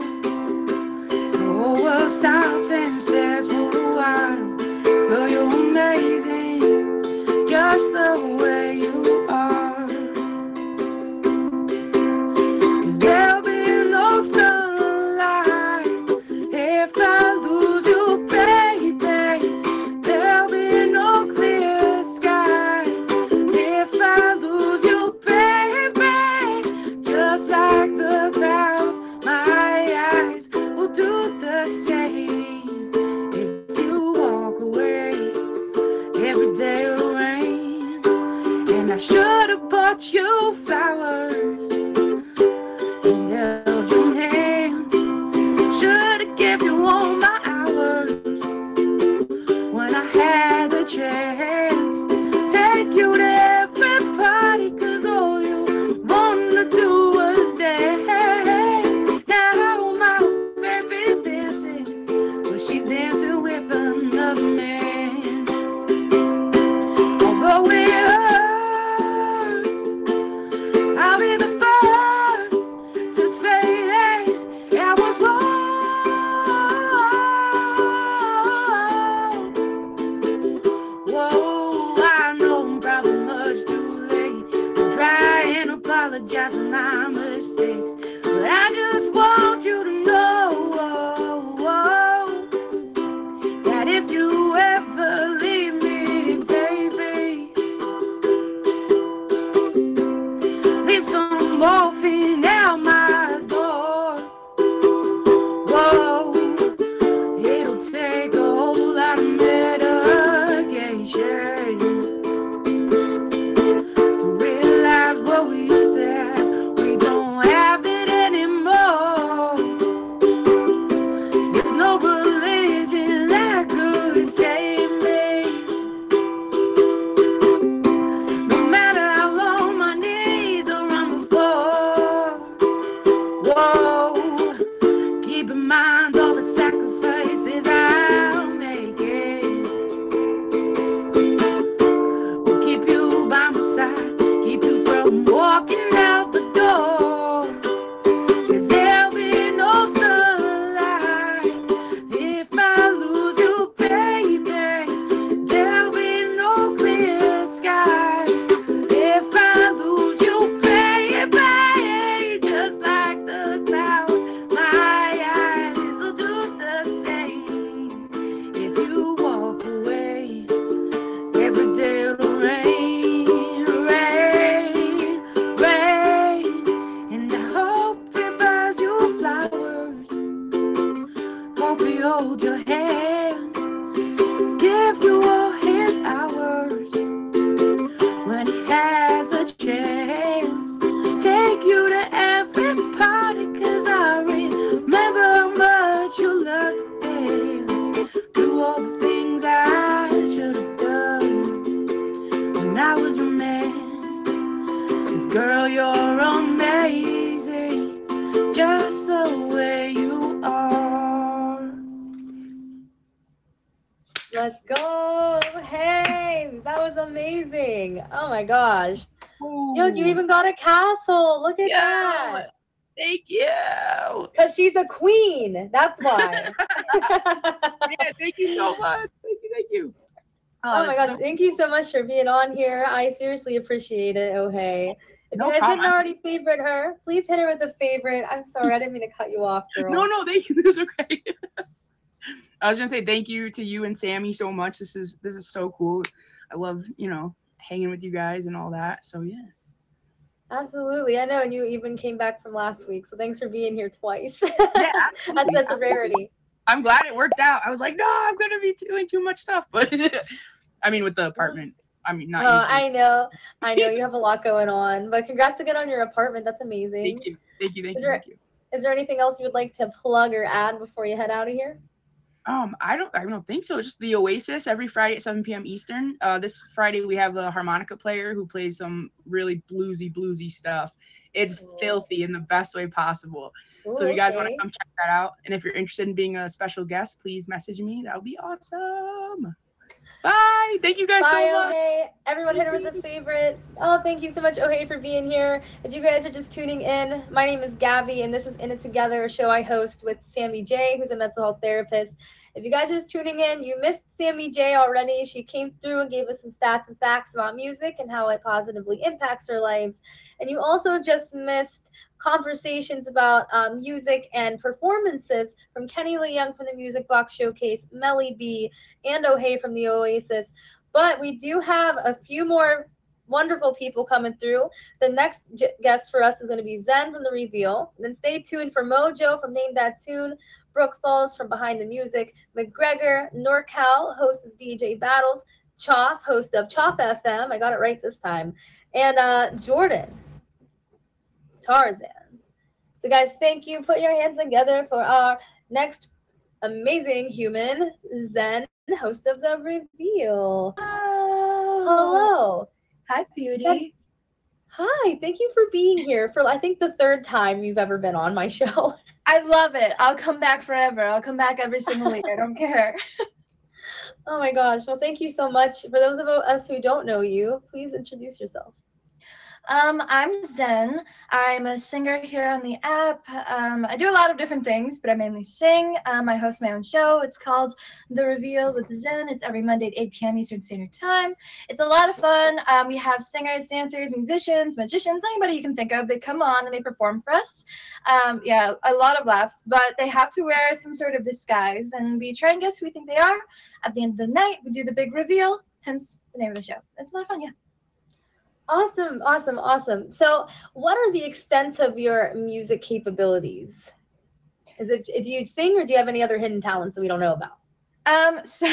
the whole world stops queen. That's why. *laughs* Yeah, thank you so much. Thank you, thank you. Oh, oh my gosh, so- thank you so much for being on here. I seriously appreciate it. Oh hey. If No you guys problem. didn't already favorite her, please hit her with a favorite. I'm sorry, I didn't mean to cut you off, girl. No, no, thank you. *laughs* This is okay. I was gonna say thank you to you and Sammy so much. This is this is so cool. I love you know hanging with you guys and all that. So yeah. Absolutely. I know, and you even came back from last week, so thanks for being here twice. *laughs* Yeah, that's that's a rarity. I'm glad it worked out. I was like, no, I'm gonna be doing too much stuff, *laughs* but I mean, with the apartment, I mean, not. Oh. I know. I know *laughs* you have a lot going on, but congrats again on your apartment. That's amazing. Thank you, thank you, thank Is you, there- thank you. Is there anything else you would like to plug or add before you head out of here? Um, I don't, I don't think so. Just the Oasis every Friday at 7 p.m. Eastern. Uh, this Friday we have a harmonica player who plays some really bluesy, bluesy stuff. It's filthy in the best way possible. Ooh, So if you guys want to come check that out, and if you're interested in being a special guest, please message me. That would be awesome. Bye. Thank you guys Bye, so much. Ohey. Everyone hit her with a favorite. Oh, thank you so much, Ohey, for being here. If you guys are just tuning in, my name is Gabby, and this is In It Together, a show I host with Sammy J, who's a mental health therapist. If you guys are just tuning in, you missed Sammy J already. She came through and gave us some stats and facts about music and how it positively impacts our lives. And you also just missed conversations about um, music and performances from Kenny Lee Young from the Music Box Showcase, Melly B, and Ohey from the Oasis. But we do have a few more wonderful people coming through. The next guest for us is going to be Zen from The Reveal. Then stay tuned for Mojo from Name That Tune, Brooke Falls from Behind the Music, McGregor, NorCal, host of DJ Battles, Choff, host of Choff FM. I got it right this time. And uh, Jordan, Tarzan. So, guys, thank you. Put your hands together for our next amazing human, Zen, host of The Reveal. Hello. Hi, beauty. Hi, thank you for being here for I think the third time you've ever been on my *laughs* show. I love it. I'll come back forever. I'll come back every single week. I don't *laughs* care. Oh my gosh. Well, thank you so much. For those of us who don't know you, please introduce yourself. Um, I'm Zen. I'm a singer here on the app. Um, I do a lot of different things, but I mainly sing. Um, I host my own show. It's called The Reveal with Zen. It's every Monday at 8 p.m. Eastern Standard Time. It's a lot of fun. Um, we have singers, dancers, musicians, magicians, anybody you can think of. They come on and they perform for us. Um, yeah, a lot of laughs, but they have to wear some sort of disguise, and we try and guess who we think they are. At the end of the night, we do the big reveal, hence the name of the show. It's a lot of fun, yeah. Awesome, awesome, awesome. So, what are the extents of your music capabilities? Is it do you sing or do you have any other hidden talents that we don't know about? Um, *laughs* so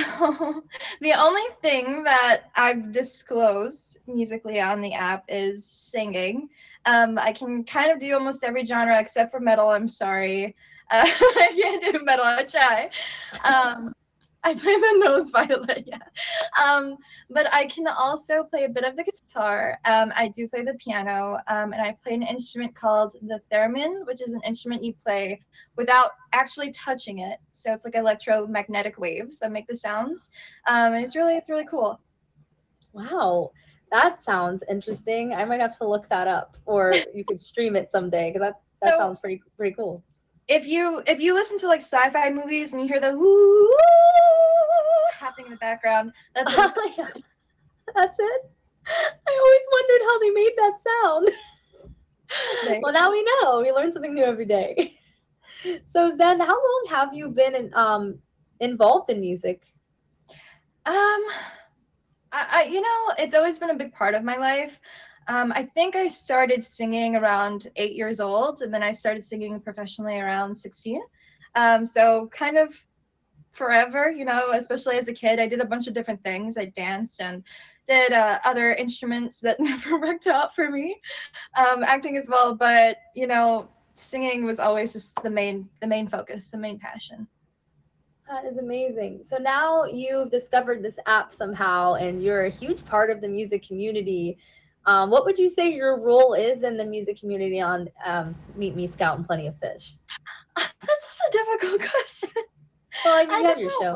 the only thing that I've disclosed musically on the app is singing. Um, I can kind of do almost every genre except for metal. I'm sorry. Uh, *laughs* I can't do metal. I try. Um, *laughs* I play the nose viola, *laughs* yeah. Um, but I can also play a bit of the guitar. Um, I do play the piano, um, and I play an instrument called the theremin, which is an instrument you play without actually touching it. So it's like electromagnetic waves that make the sounds. Um, and it's really, it's really cool. Wow, that sounds interesting. I might have to look that up, or you could stream it someday because that that So- sounds pretty pretty cool. If you if you listen to like sci-fi movies and you hear the woo happening in the background, that's *laughs* Oh my God. That's it. I always wondered how they made that sound. You well, now we know. We learn something new every day. So Zen, how long have you been in, um involved in music? Um, I, I you know it's always been a big part of my life. Um, I think I started singing around eight years old, and then I started singing professionally around sixteen. Um, so kind of forever, you know. Especially as a kid, I did a bunch of different things. I danced and did uh, other instruments that *laughs* never worked out for me, um, acting as well. But you know, singing was always just the main the main focus, the main passion. That is amazing. So now you've discovered this app somehow, and you're a huge part of the music community. Um, what would you say your role is in the music community on um, Meet Me Skout and Plenty of Fish? *laughs* That's such a difficult *laughs* question. Well, I mean, I have your know. show.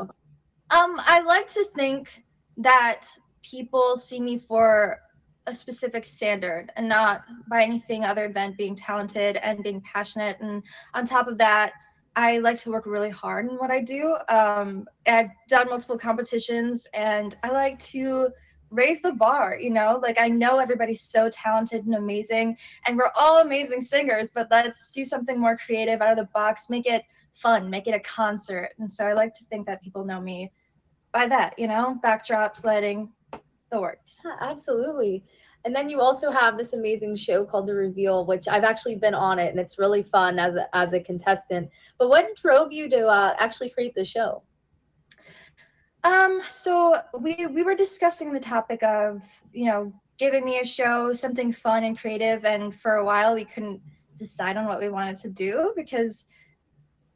Um, I like to think that people see me for a specific standard and not by anything other than being talented and being passionate. And on top of that, I like to work really hard in what I do. Um, I've done multiple competitions and I like to raise the bar, you know? Like, I know everybody's so talented and amazing, and we're all amazing singers, but let's do something more creative out of the box, make it fun, make it a concert. And so I like to think that people know me by that, you know, backdrops, lighting, the works. Yeah, absolutely. And then you also have this amazing show called The Reveal, which I've actually been on it, and it's really fun as a, as a contestant. But what drove you to uh, actually create the show? Um, so we we were discussing the topic of, you know, giving me a show, something fun and creative, and for a while we couldn't decide on what we wanted to do because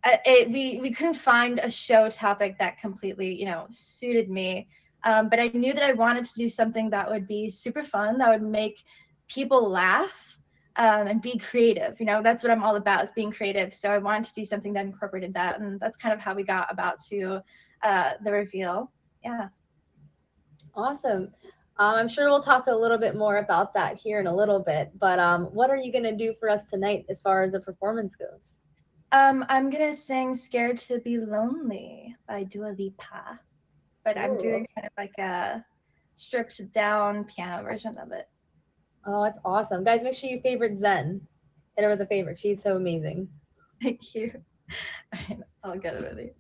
uh, it, we we couldn't find a show topic that completely, you know, suited me. Um, but I knew that I wanted to do something that would be super fun, that would make people laugh um, and be creative. You know, that's what I'm all about is being creative. So I wanted to do something that incorporated that, and that's kind of how we got about to uh, the reveal. Yeah. Awesome. Um, I'm sure we'll talk a little bit more about that here in a little bit. But um, what are you going to do for us tonight as far as the performance goes? Um, I'm gonna sing "Scared to Be Lonely" by Dua Lipa, but I'm doing kind of like a stripped down piano version of it. Oh, that's awesome. Guys, make sure you favorite Zen. Hit her with a favorite. She's so amazing. Thank you. *laughs* I'll get it ready.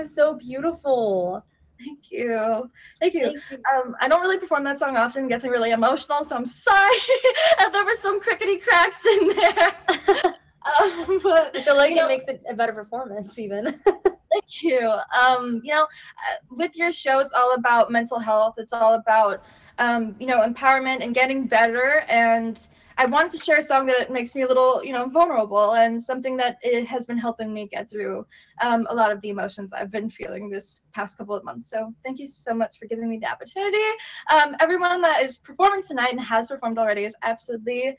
Was so beautiful. Thank you. Thank you. Thank you. Um, I don't really perform that song often. It gets me really emotional, so I'm sorry *laughs* if there were some crickety cracks in there. *laughs* um, but I feel like it know- makes it a better performance, even. *laughs* Thank you. Um, you know, uh, with your show, it's all about mental health. It's all about, um, you know, empowerment and getting better. And I wanted to share a song that makes me a little, you know, vulnerable and something that it has been helping me get through um, a lot of the emotions I've been feeling this past couple of months. So thank you so much for giving me the opportunity. Um, everyone that is performing tonight and has performed already is absolutely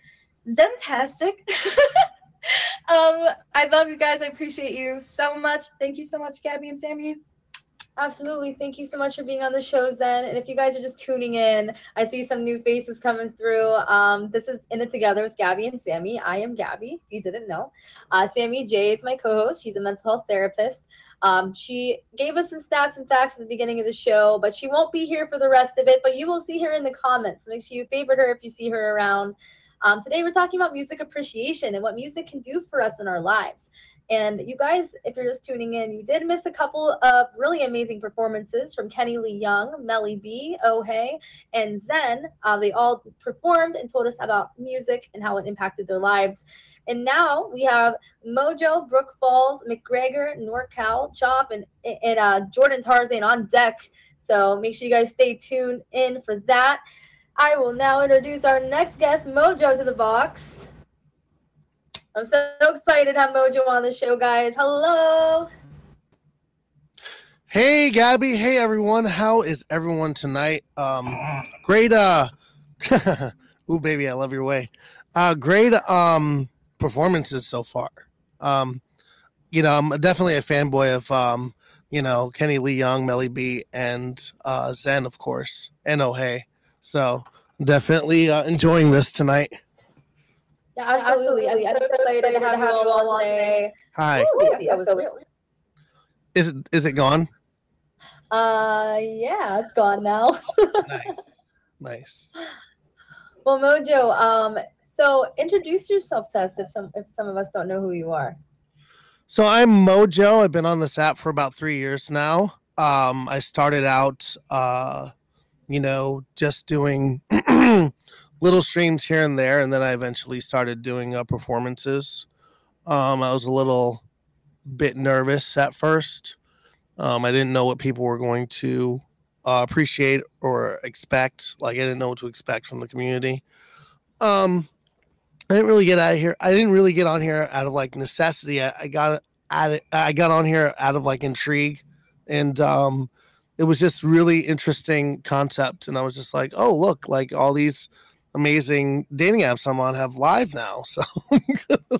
zentastic. *laughs* um, I love you guys. I appreciate you so much. Thank you so much, Gabby and Sammy. Absolutely. Thank you so much for being on the show, Zen. And if you guys are just tuning in, I see some new faces coming through. Um, this is In It Together with Gabby and Sammy. I am Gabby, if you didn't know. Uh, Sammy J is my co host. She's a mental health therapist. Um, she gave us some stats and facts at the beginning of the show, but she won't be here for the rest of it. But you will see her in the comments. Make sure you favorite her if you see her around. Um, today, we're talking about music appreciation and what music can do for us in our lives. And you guys, if you're just tuning in, you did miss a couple of really amazing performances from Kenny Lee Young, Melly B, Oh Hey, and Zen. Uh, they all performed and told us about music and how it impacted their lives. And now we have Mojo, Brooke Falls, McGregor, NorCal, Choff, and, and uh, Jordan Tarzan on deck. So make sure you guys stay tuned in for that. I will now introduce our next guest, Mojo, to the box. I'm so excited to have Mojo on the show, guys. Hello. Hey Gabby, hey everyone. How is everyone tonight? Um great uh *laughs* Ooh baby, I love your way. Uh great um performances so far. Um you know, I'm definitely a fanboy of um you know, Kenny Lee Young, Melly B and uh Zen of course, and Hey. So, definitely uh, enjoying this tonight. Yeah, absolutely. I'm so excited to have you all on today. Hi. Ooh, that was real. Is it is it gone? Uh, yeah, it's gone now. Nice. Nice. *laughs* well, Mojo, um, so introduce yourself to us if some if some of us don't know who you are. So I'm Mojo. I've been on this app for about three years now. Um, I started out, uh, you know, just doing *clears throat* little streams here and there, and then I eventually started doing uh, performances. Um, I was a little bit nervous at first. Um, I didn't know what people were going to uh, appreciate or expect. Like I didn't know what to expect from the community. Um, I didn't really get out of here. I didn't really get on here out of like necessity. I, I got at it. I got on here out of like intrigue, and um, it was just really interesting concept. And I was just like, oh look, like all these amazing dating apps I'm on have live now. *laughs* So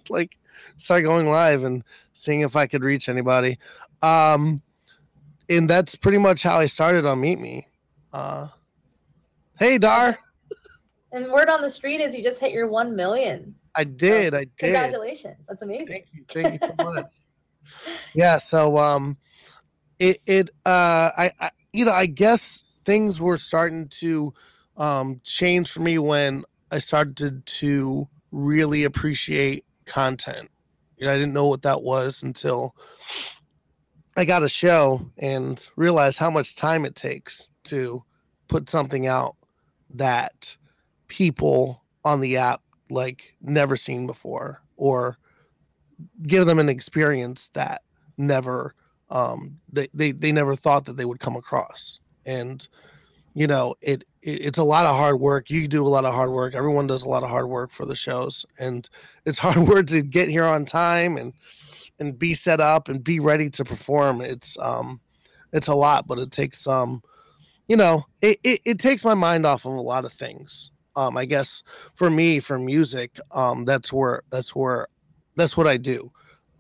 like start going live and seeing if I could reach anybody. Um, and that's pretty much how I started on Meet Me. Uh, hey Dar, And word on the street is you just hit your one million. I did. I did. Congratulations. That's amazing. Thank you. Thank you so much. *laughs* yeah. So um, it it uh I, I you know I guess things were starting to um change for me when I started to really appreciate content. You know, I didn't know what that was until I got a show and realized how much time it takes to put something out that people on the app like never seen before or give them an experience that never um they, they they never thought that they would come across and you know it it's a lot of hard work you do a lot of hard work everyone does a lot of hard work for the shows and it's *laughs* hard work to get here on time and and be set up and be ready to perform it's um it's a lot but it takes um you know it, it, it takes my mind off of a lot of things um i guess for me for music um that's where that's where that's what i do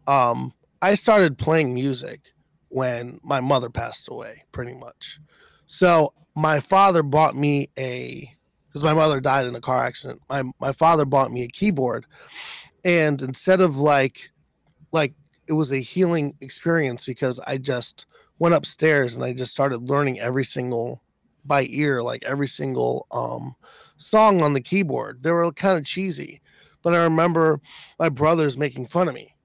um i started playing music when my mother passed away pretty much so my father bought me a because my mother died in a car accident my my father bought me a keyboard and instead of like like it was a healing experience because i just went upstairs and i just started learning every single by ear like every single um song on the keyboard they were kind of cheesy but i remember my brothers making fun of me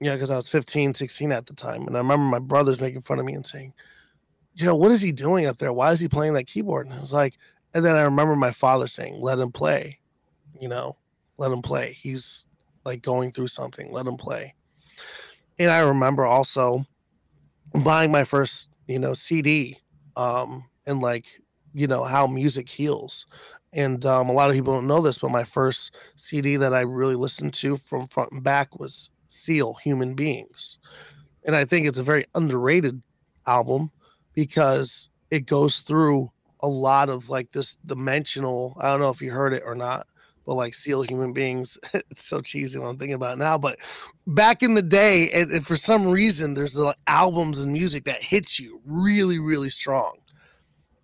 you know, because I was 15, 16 at the time. And I remember my brothers making fun of me and saying, you know, what is he doing up there? Why is he playing that keyboard? And I was like, and then I remember my father saying, let him play, you know, let him play. He's like going through something, let him play. And I remember also buying my first, you know, CD um, and like, you know, how music heals. And um, a lot of people don't know this, but my first CD that I really listened to from front and back was Seal Human Beings. And I think it's a very underrated album because it goes through a lot of like this dimensional. I don't know if you heard it or not, but like Seal Human Beings, *laughs* it's so cheesy when I'm thinking about now. But back in the day, and, and for some reason, there's like albums and music that hits you really, really strong.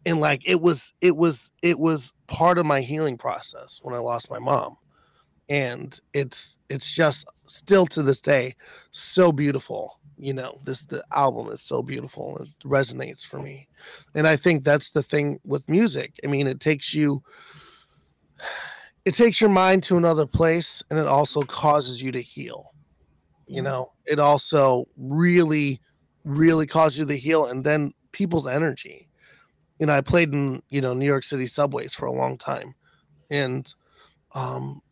And like it was, it was, it was part of my healing process when I lost my mom and it's it's just still to this day so beautiful you know this the album is so beautiful it resonates for me. And i think that's the thing with music. I mean it takes you it takes your mind to another place and it also causes you to heal. You know it also really really causes you to heal and then people's energy. You know i played in you know new york city subways for a long time and um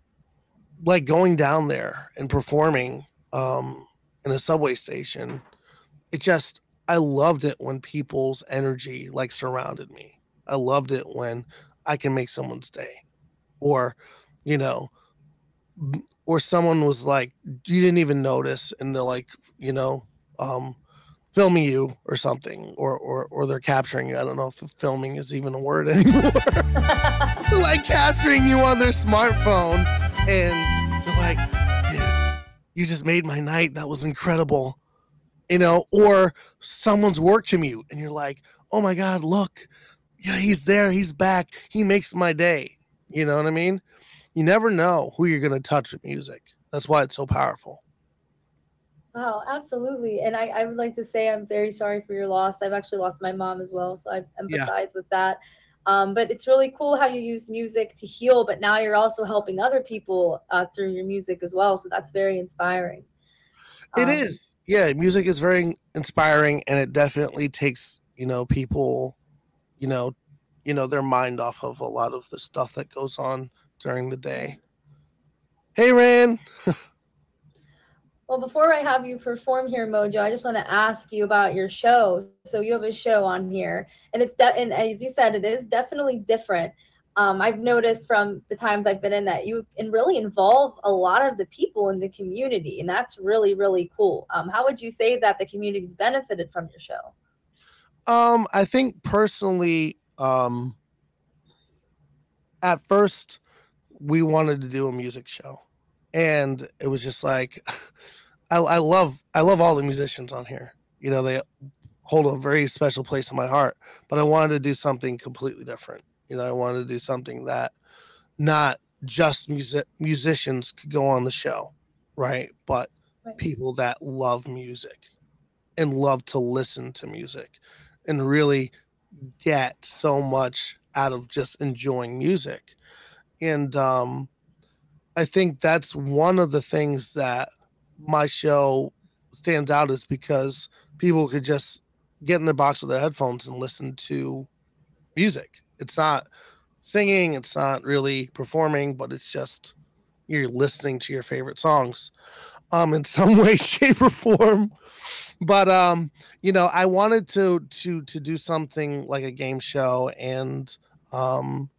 like going down there and performing um in a subway station it just i loved it when people's energy like surrounded me. I loved it when i can make someone's day. Or you know or someone was like you didn't even notice and they're like you know um filming you or something or or or they're capturing you. I don't know if filming is even a word *laughs* anymore. *laughs* Like capturing you on their smartphone and you just made my night. That was incredible. You know or someone's work commute and you're like oh my god look. Yeah he's there. He's back. He makes my day. You know what i mean? You never know who you're going to touch with music. That's why it's so powerful. Wow, absolutely. And I, I would like to say I'm very sorry for your loss. I've actually lost my mom as well, so I Yeah. empathize with that. Um, but it's really cool how you use music to heal, but now you're also helping other people uh, through your music as well. So that's very inspiring. It Um, is. Yeah, music is very inspiring and it definitely takes, you know, people, you know, you know, their mind off of a lot of the stuff that goes on during the day. Hey Ran. *laughs* Well, before I have you perform here, Mojo, I just want to ask you about your show. So you have a show on here, and it's de- and as you said, it is definitely different. Um, I've noticed from the times I've been in that you can really involve a lot of the people in the community, and that's really really cool. Um, how would you say that the community's benefited from your show? Um, I think personally, um, at first we wanted to do a music show, and it was just like, *laughs* I, I love I love all the musicians on here. You know, they hold a very special place in my heart. But I wanted to do something completely different. You know, I wanted to do something that not just music musicians could go on the show, right? But Right. people that love music and love to listen to music and really get so much out of just enjoying music. And um, I think that's one of the things that my show stands out is because people could just get in their box with their headphones and listen to music. It's not singing, it's not really performing, but it's just you're listening to your favorite songs um in *laughs* some way shape or form but um you know i wanted to to to do something like a game show and um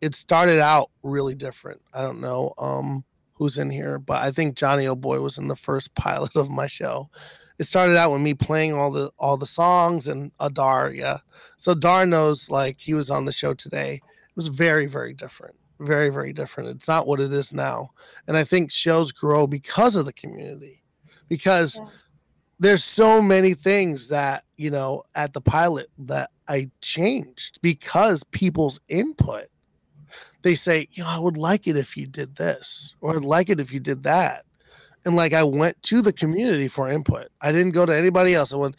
it started out really different i don't know um who's in here but i think johnny o'boy was in the first *laughs* pilot of my show. It started out with me playing all the all the songs and adar yeah. So dar knows like he was on the show today. It was very very different very very different. It's not what it is now. And i think shows grow because of the community because Yeah. there's so many things that you know at the pilot that i changed because people's input they say you know i would like it if you did this or i'd like it if you did that. And like i went to the community for input. I didn't go to anybody else. I went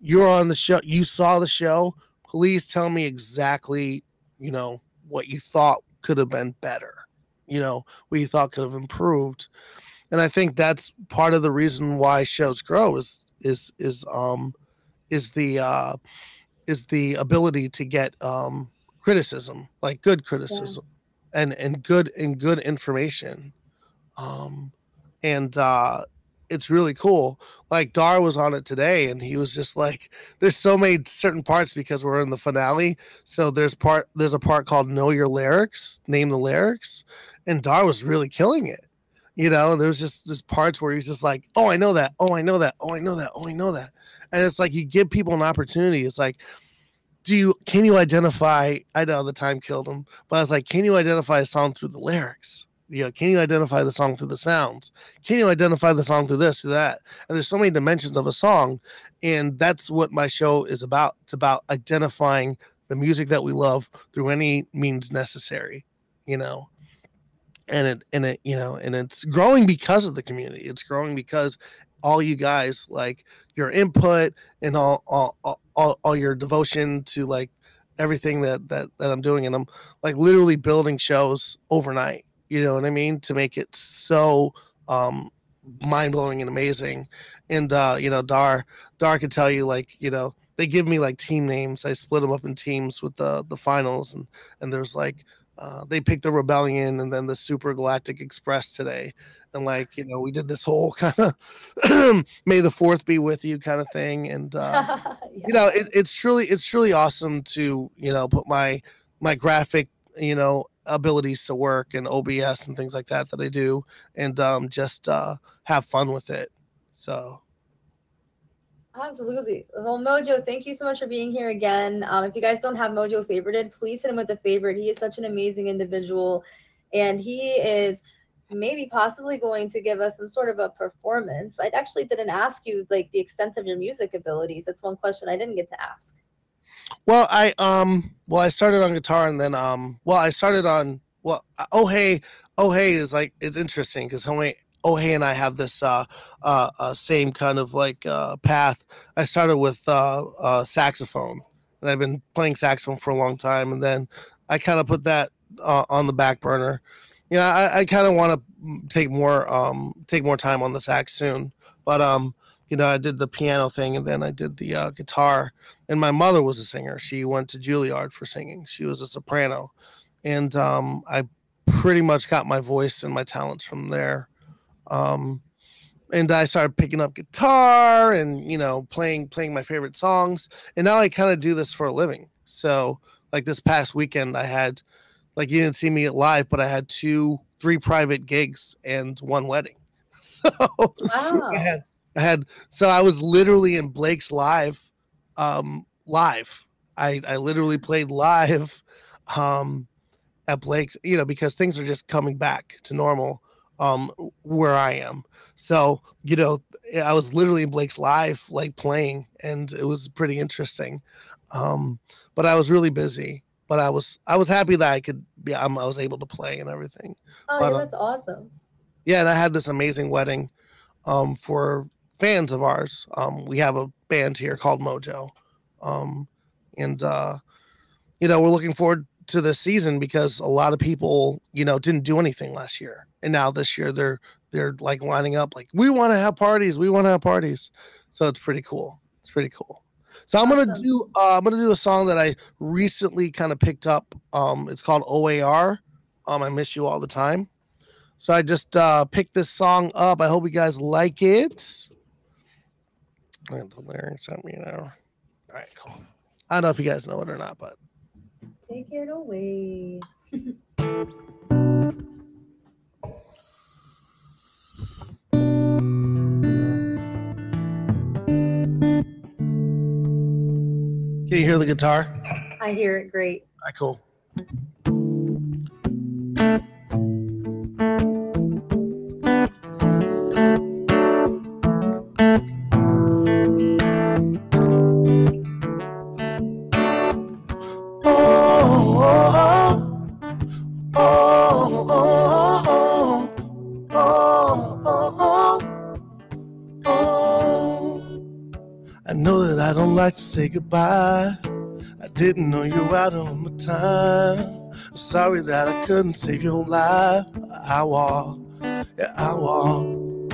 you're on the show. You saw the show. Please tell me exactly you know what you thought could have been better you know what you thought could have improved. And I think that's part of the reason why shows grow is is is um is the uh is the ability to get um criticism, like good criticism and and good and good information. Um and uh it's really cool. Like Dar was on it today and he was just like there's so many certain parts because we're in the finale. So there's part there's a part called know your lyrics, name the lyrics, and Dar was really killing it. You know, there's just just parts where he's just like, "Oh, I know that. Oh, I know that. Oh, I know that. Oh, I know that." And it's like you give people an opportunity. It's like do you can you identify i know the time killed him but i was like can you identify a song through the lyrics? You know can you identify the song through the sounds? Can you identify the song through this through that? And there's so many dimensions of a song and that's what my show is about. It's about identifying the music that we love through any means necessary you know? And it and it you know and it's growing because of the community. It's growing because all you guys like your input and all all all, all your devotion to like everything that that that I'm doing and I'm like literally building shows overnight you know what I mean to make it so um mind blowing and amazing. And uh you know Dar Dar could tell you like you know they give me like team names. I split them up in teams with the the finals and and there's like uh, they picked the rebellion and then the super galactic express today and like you know we did this whole *laughs* kind of *clears throat* may the fourth be with you kind of thing and uh, *laughs* yeah. you know it, it's truly it's truly awesome to you know put my my graphic you know abilities to work and obs and things like that that i do and um, just uh, have fun with it so Absolutely. Well, Mojo, thank you so much for being here again. Um, if you guys don't have Mojo favorited, please hit him with a favorite. He is such an amazing individual, and he is maybe possibly going to give us some sort of a performance. I actually didn't ask you like the extent of your music abilities. That's one question I didn't get to ask. Well, I um well I started on guitar and then um well I started on well oh hey oh hey is like it's interesting because oh hey oh hey and I have this uh uh, uh same kind of like uh path. I started with uh, uh saxophone and I've been playing saxophone for a long time and then I kind of put that uh, on the back burner you know, I, I kind of want to take more um take more time on the sax soon, but um you know, I did the piano thing and then I did the uh, guitar. And my mother was a singer. She went to Juilliard for singing. She was a soprano, and um, I pretty much got my voice and my talents from there. Um, and I started picking up guitar and you know playing playing my favorite songs. And now I kind of do this for a living. So like this past weekend, I had like you didn't see me live, but I had two, three private gigs and one wedding. *laughs* So wow. I had, I had, so I was literally in Blake's live, um, live. I, I literally played live, um, at Blake's, you know, because things are just coming back to normal, um, where I am. So, you know, I was literally in Blake's live, like playing, and it was pretty interesting. Um, but I was really busy but I was I was happy that I could be I was able to play and everything. Oh, but, yeah, that's um, awesome. Yeah, and I had this amazing wedding um, for fans of ours. Um, we have a band here called Mojo, um, and uh, you know we're looking forward to this season because a lot of people you know didn't do anything last year, and now this year they're they're like lining up like we want to have parties, we want to have parties. So it's pretty cool. It's pretty cool. So I'm gonna do uh, I'm gonna do a song that I recently kind of picked up. Um, it's called OAR. Um, I miss you all the time. So I just uh, picked this song up. I hope you guys like it. And the lyrics on me now. All right, cool. I don't know if you guys know it or not, but take it away. *laughs* Can you hear the guitar? I hear it great. All right, cool. Say goodbye. I didn't know you out on my time. I'm sorry that I couldn't save your life. I walk, yeah, I walk.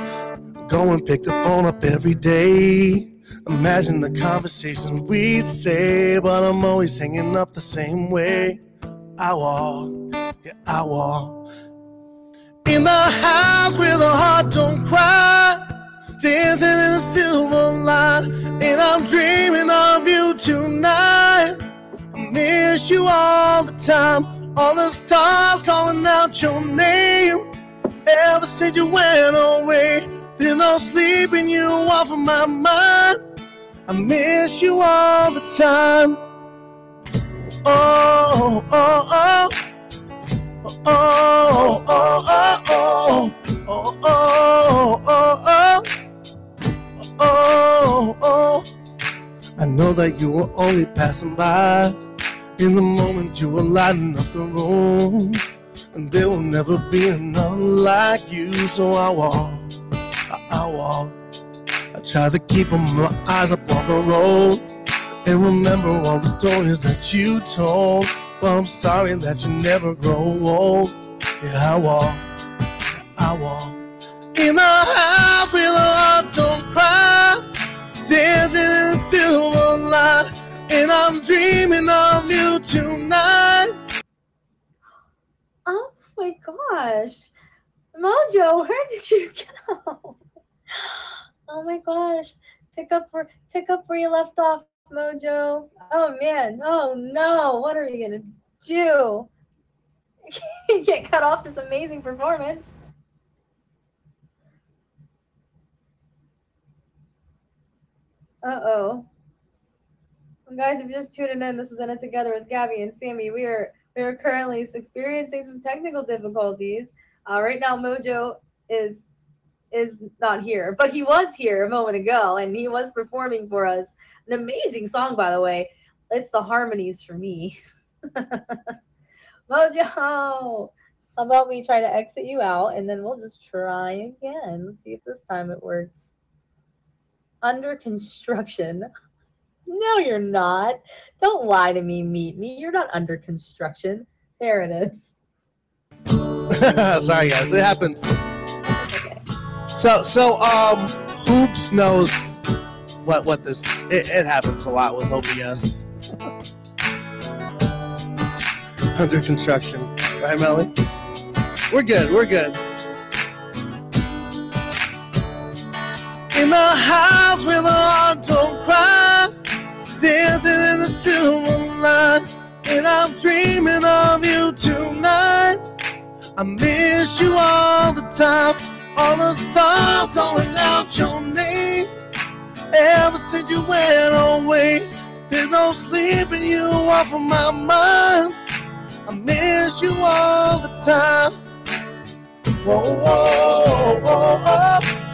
go and pick the phone up every day. Imagine the conversations we'd say, but I'm always hanging up the same way. I walk, yeah, I walk. In the house where the heart don't cry, dancing in a silver light, and I'm dreaming of you tonight. I miss you all the time, all the stars calling out your name. Ever since you went away, there's no sleeping you off of my mind. I miss you all the time. Oh, oh, oh. Oh, oh, oh, oh, oh, oh, oh, know that you were only passing by in the moment you were lighting up the room. And there will never be another like you, so I walk, I, walk. I try to keep my eyes up on the road and remember all the stories that you told. But I'm sorry that you never grow old. Yeah, I walk, I walk in the house where the heart don't cry, dancing in silver light, and I'm dreaming of you tonight. Oh my gosh. Mojo, where did you *laughs* go? Oh my gosh. Pick up where pick up where you left off, Mojo. Oh man. Oh no. What are you gonna do? You *laughs* get cut off this amazing performance. Uh-oh. Well, guys, if you're just tuning in, this is In It Together with Gabby and Sammy. We are we are currently experiencing some technical difficulties. Uh, right now, Mojo is is not here, but he was here a moment ago, and he was performing for us. An amazing song, by the way. It's the harmonies for me. *laughs* Mojo, how about we try to exit you out, and then we'll just try again. Let's see if this time it works. Under construction. *laughs* No, you're not. Don't lie to me, meet me. You're not under construction. There it is. *laughs* Sorry, guys, it happens. Okay. So, so, um, Hoops knows what what this. It, it happens a lot with OBS. *laughs* Under construction, right, Melly? We're good. We're good. In the house where the heart don't cry, dancing in the silver light, and I'm dreaming of you tonight. I miss you all the time. All the stars calling out your name. Ever since you went away, there's no sleeping you off of my mind. I miss you all the time. Whoa, whoa, whoa, whoa.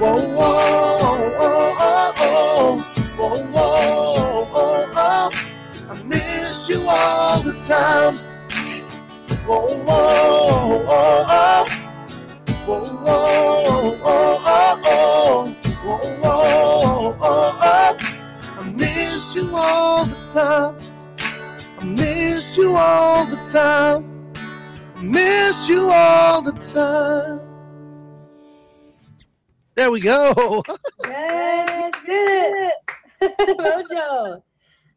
Whoa, whoa, whoa, whoa, whoa, whoa, whoa, whoa. I miss you all the time. Whoa, whoa, whoa, whoa. Whoa, whoa, whoa, whoa, whoa, whoa, whoa, whoa. I miss you all the time. I miss you all the time. I miss you all the time. There we go. *laughs* Yes, did it. *laughs* Mojo.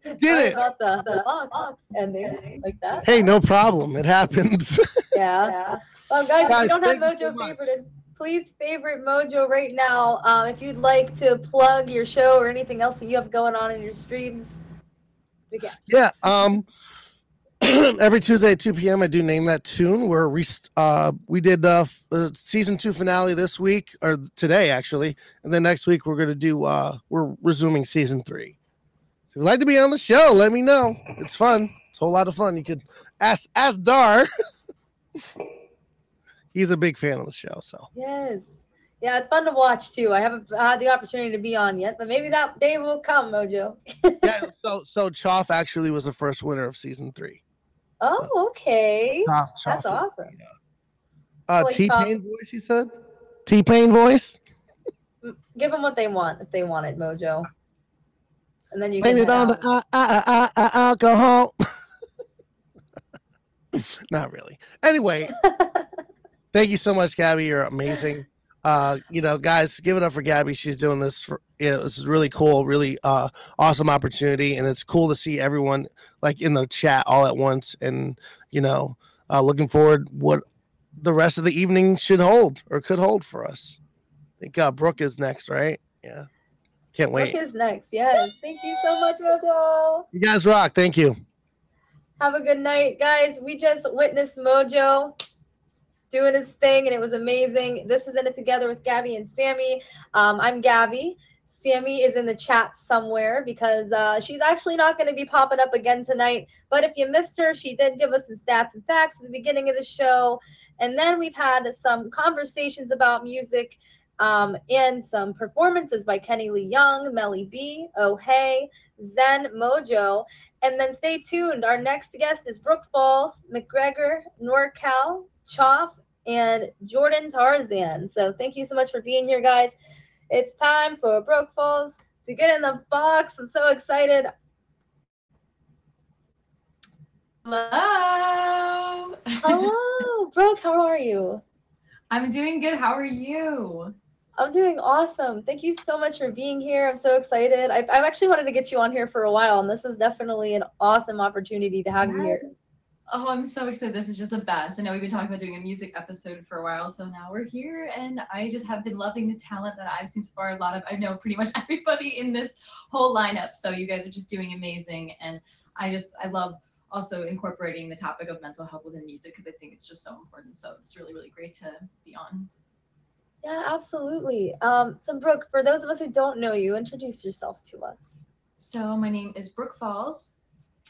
Did it. About the, the box ending like that. Hey, no problem. It happens. *laughs* Yeah. Well, guys, if you don't have so Mojo much. favorited, please favorite Mojo right now. Um, if you'd like to plug your show or anything else that you have going on in your streams, yeah. Um. *clears throat* every Tuesday at 2 p.m. I do name that tune. We're re- uh we did uh, f- uh season two finale this week or today actually, and then next week we're gonna do uh we're resuming season three. So if you'd like to be on the show, let me know. It's fun. It's a whole lot of fun. You could ask ask Dar. *laughs* He's a big fan of the show, so Yes. Yeah, it's fun to watch too. I haven't had the opportunity to be on yet, but maybe that day will come, Mojo. *laughs* yeah. So so Choff actually was the first winner of season three. Oh, okay. That's awesome. Uh, Like T Pain voice. He said. T Pain voice. Give them what they want if they want it, Mojo. And then you Blame can it on out. the uh, uh, uh, uh, alcohol. *laughs* Not really. Anyway, *laughs* thank you so much, Gabby. You're amazing. uh, you know, guys, give it up for Gabby. She's doing this for you was really cool, really uh, awesome opportunity, and it's cool to see everyone like in the chat all at once, and you know, uh, looking forward what the rest of the evening should hold or could hold for us. I think uh, Brooke is next, right? Yeah, can't wait. Brooke is next. Yes, thank you so much, Mojo. You guys rock. Thank you. Have a good night, guys. We just witnessed Mojo doing his thing, and it was amazing. This is in it together with Gabby and Sammy. Um, I'm Gabby. Sammy is in the chat somewhere because uh, she's actually not going to be popping up again tonight. But if you missed her, she did give us some stats and facts at the beginning of the show. And then we've had some conversations about music um, and some performances by Kenny Lee Young, Melly B, Oh Hey, Zen, Mojo. And then stay tuned. Our next guest is Brooke Falls, McGregor, NorCal, Choff, and Jordan Tarzan. So thank you so much for being here, guys. It's time for Brooke Falls to get in the box. I'm so excited. Hello. Hello, Brooke. How are you? I'm doing good. How are you? I'm doing awesome. Thank you so much for being here. I'm so excited. I've, I've actually wanted to get you on here for a while, and this is definitely an awesome opportunity to have yes. you here. Oh, I'm so excited. This is just the best. I know we've been talking about doing a music episode for a while, so now we're here and I just have been loving the talent that I've seen so far. A lot of I know pretty much *laughs* everybody in this whole lineup. So you guys are just doing amazing and I just I love also incorporating the topic of mental health within music because I think it's just so important. So it's really, really great to be on. Yeah, absolutely. Um, so Brooke, for those of us who don't know you, introduce yourself to us. So my name is Brooke Falls.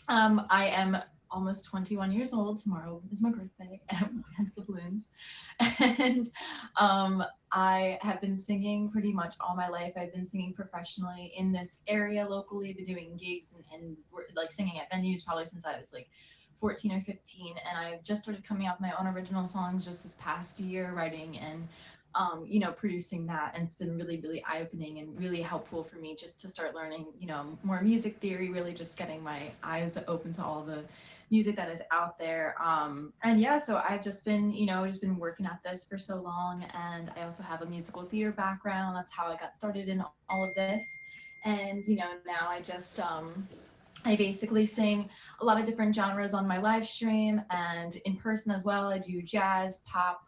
Um, I am almost 21 years old. Tomorrow is my birthday, *laughs* hence the balloons. And um, I have been singing pretty much all my life. I've been singing professionally in this area locally. Been doing gigs and, and like singing at venues probably since I was like 14 or 15. And I've just started coming with my own original songs just this past year, writing and um, you know, producing that. And it's been really, really eye opening and really helpful for me just to start learning, you know, more music theory, really just getting my eyes open to all the music that is out there. Um, and yeah, so I've just been, you know, just been working at this for so long. And I also have a musical theater background. That's how I got started in all of this. And, you know, now I just, um, I basically sing a lot of different genres on my live stream and in person as well. I do jazz, pop.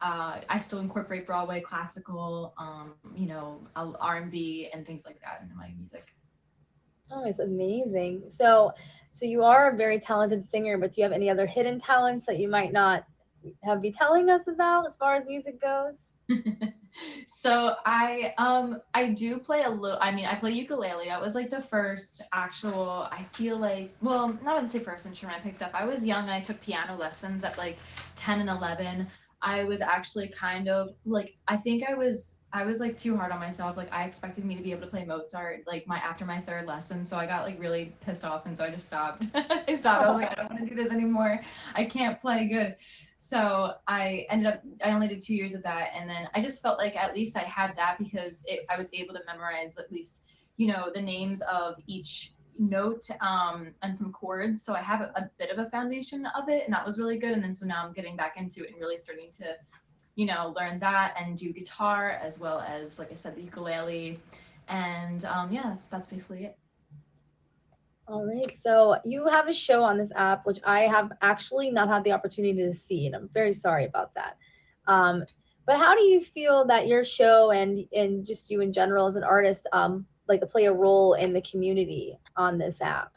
Uh, I still incorporate Broadway, classical, um, you know, R&B and things like that into my music. Oh, it's amazing. So, so you are a very talented singer, but do you have any other hidden talents that you might not have be telling us about as far as music goes? *laughs* so I um I do play a little I mean I play ukulele. That was like the first actual I feel like well not to say first instrument I picked up. I was young I took piano lessons at like 10 and 11. I was actually kind of like I think I was I was like too hard on myself. Like I expected me to be able to play Mozart like my after my third lesson. So I got like really pissed off and so I just stopped. *laughs* I stopped. I was like, I don't want to do this anymore. I can't play good. So I ended up I only did two years of that and then I just felt like at least I had that because it, I was able to memorize at least, you know, the names of each note um, and some chords. So I have a, a bit of a foundation of it and that was really good. And then so now I'm getting back into it and really starting to you know, learn that and do guitar as well as, like I said, the ukulele. And um, yeah, that's, that's basically it. All right. So you have a show on this app, which I have actually not had the opportunity to see, and I'm very sorry about that. Um, but how do you feel that your show and and just you in general as an artist, um, like play a role in the community on this app?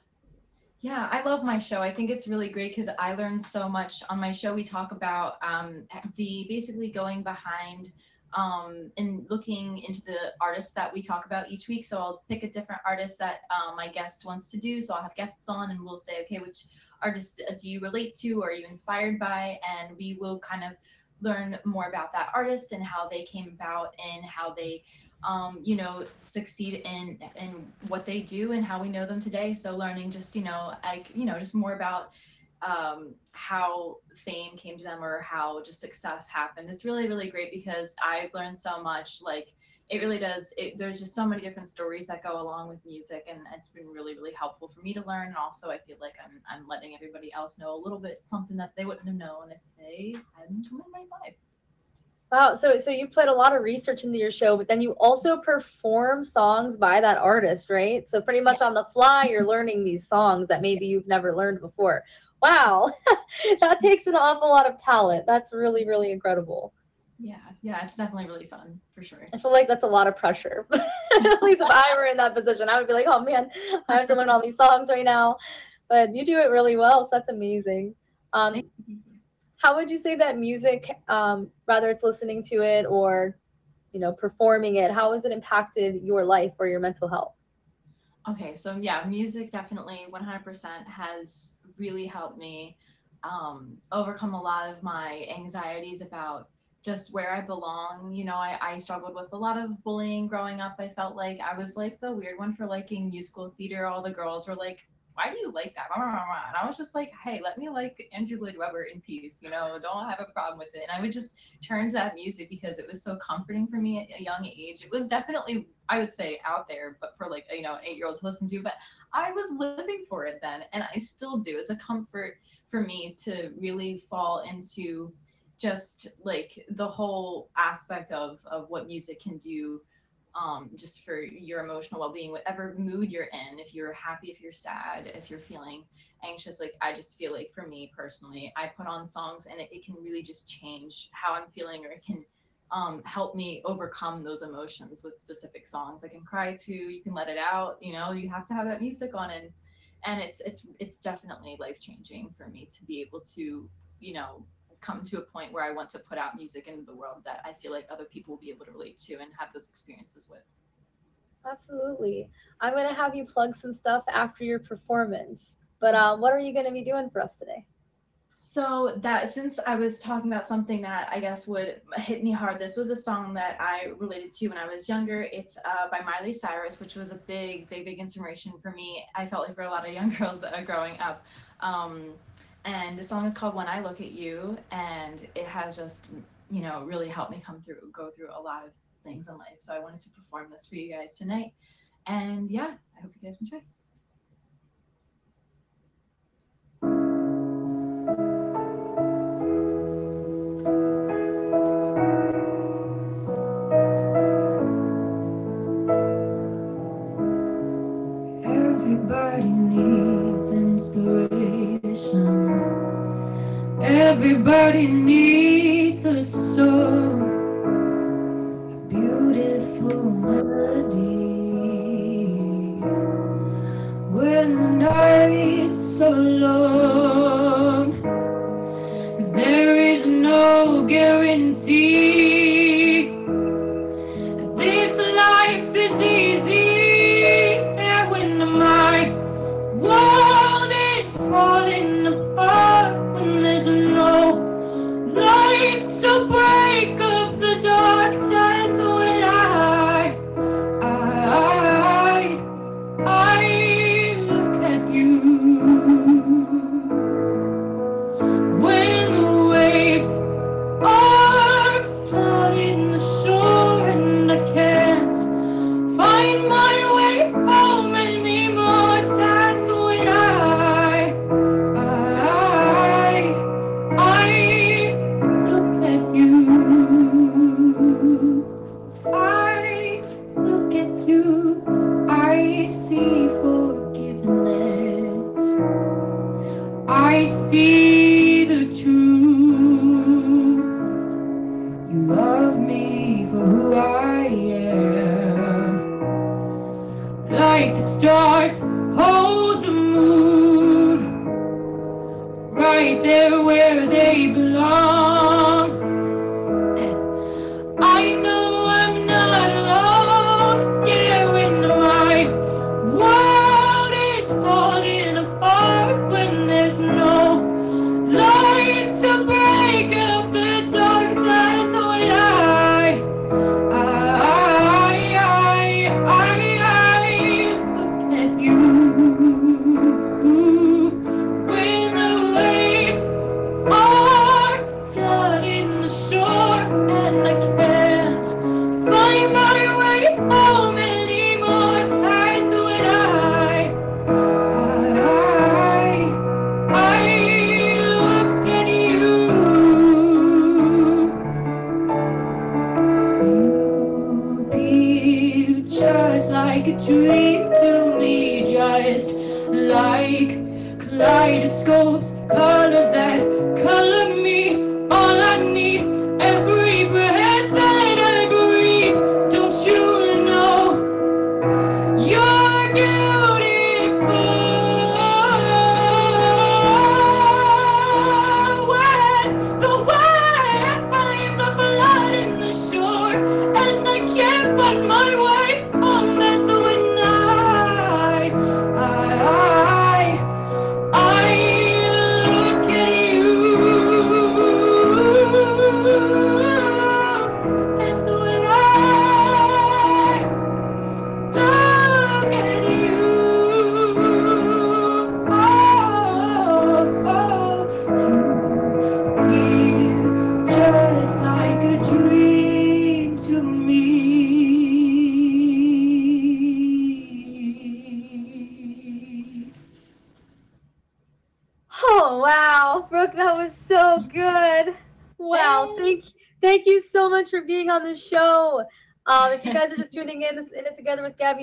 Yeah, I love my show. I think it's really great because I learned so much on my show. We talk about um, the basically going behind um, and looking into the artists that we talk about each week. So I'll pick a different artist that um, my guest wants to do. So I'll have guests on and we'll say, okay, which artist uh, do you relate to or are you inspired by? And we will kind of learn more about that artist and how they came about and how they um, you know, succeed in in what they do and how we know them today. So learning just, you know, like, you know, just more about um, how fame came to them or how just success happened. It's really, really great because I've learned so much. Like it really does. It, there's just so many different stories that go along with music, and it's been really, really helpful for me to learn. And also, I feel like I'm I'm letting everybody else know a little bit something that they wouldn't have known if they hadn't come in my life. Wow. So so you put a lot of research into your show, but then you also perform songs by that artist, right? So pretty much on the fly, you're learning these songs that maybe you've never learned before. Wow. *laughs* that takes an awful lot of talent. That's really, really incredible. Yeah, yeah, it's definitely really fun for sure. I feel like that's a lot of pressure. *laughs* At least if I were in that position, I would be like, oh man, I have to learn all these songs right now. But you do it really well, so that's amazing. Um, how would you say that music, um, whether it's listening to it or, you know, performing it, how has it impacted your life or your mental health? Okay, so yeah, music definitely 100% has really helped me um, overcome a lot of my anxieties about just where I belong. You know, I, I struggled with a lot of bullying growing up. I felt like I was like the weird one for liking musical theater. All the girls were like, why do you like that? And I was just like, hey, let me like Andrew Lloyd Webber in peace, you know, don't have a problem with it. And I would just turn to that music because it was so comforting for me at a young age. It was definitely, I would say, out there, but for like, you know, eight year old to listen to. But I was living for it then, and I still do. It's a comfort for me to really fall into just like the whole aspect of of what music can do um, just for your emotional well-being whatever mood you're in if you're happy if you're sad if you're feeling anxious like i just feel like for me personally i put on songs and it, it can really just change how i'm feeling or it can um, help me overcome those emotions with specific songs. I can cry to you can let it out you know you have to have that music on and and it's it's it's definitely life changing for me to be able to you know come to a point where I want to put out music into the world that I feel like other people will be able to relate to and have those experiences with. Absolutely. I'm going to have you plug some stuff after your performance. But um, what are you going to be doing for us today? So that since I was talking about something that I guess would hit me hard, this was a song that I related to when I was younger. It's uh, by Miley Cyrus, which was a big, big, big inspiration for me. I felt like for a lot of young *laughs* girls uh, growing up. Um, and the song is called When I Look at You, and it has just, you know, really helped me come through, go through a lot of things in life. So I wanted to perform this for you guys tonight. And yeah, I hope you guys enjoy. Everybody needs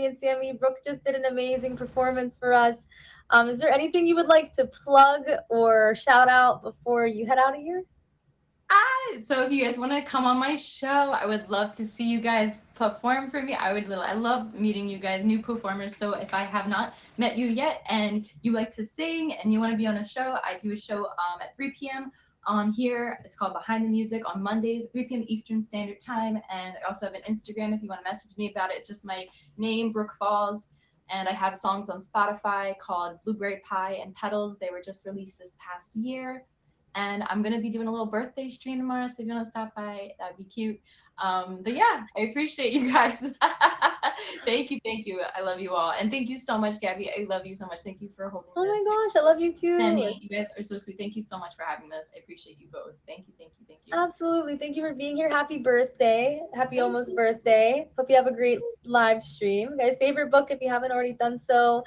and Sammy. Brooke just did an amazing performance for us. Um, is there anything you would like to plug or shout out before you head out of here? Ah, so if you guys want to come on my show, I would love to see you guys perform for me. I would I love meeting you guys, new performers. So if I have not met you yet and you like to sing and you want to be on a show, I do a show um, at 3 p.m. on here. It's called Behind the Music on Mondays, 3 p.m. Eastern Standard Time. And I also have an Instagram if you want to message me about it. It's just my name, Brooke Falls. And I have songs on Spotify called Blueberry Pie and Petals. They were just released this past year and I'm gonna be doing a little birthday stream tomorrow. So if you wanna stop by, that'd be cute. Um, but yeah, I appreciate you guys. *laughs* thank you, thank you. I love you all, and thank you so much, Gabby. I love you so much. Thank you for holding Oh my gosh, I love you too. Sammy, you guys are so sweet. Thank you so much for having us. I appreciate you both. Thank you, thank you, thank you. Absolutely. Thank you for being here. Happy birthday. Happy almost birthday. Hope you have a great live stream. Guys, favorite Brooke if you haven't already done so.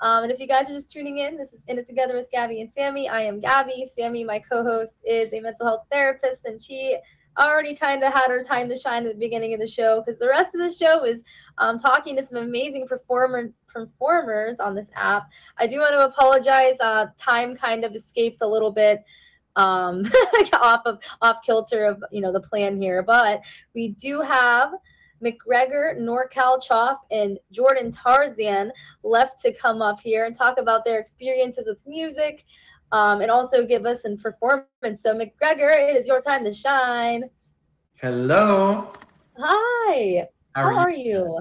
Um, and if you guys are just tuning in, this is In It Together with Gabby and Sammy. I am Gabby. Sammy, my co host, is a mental health therapist, and she already kind of had her time to shine at the beginning of the show because the rest of the show is um, talking to some amazing performer performers on this app. I do want to apologize. Uh, time kind of escapes a little bit um, *laughs* off of off kilter of you know the plan here, but we do have McGregor, NorCal Choff, and Jordan Tarzan left to come up here and talk about their experiences with music um, and also give us a performance. So, McGregor, it is your time to shine. Hello. Hi. How How are are you?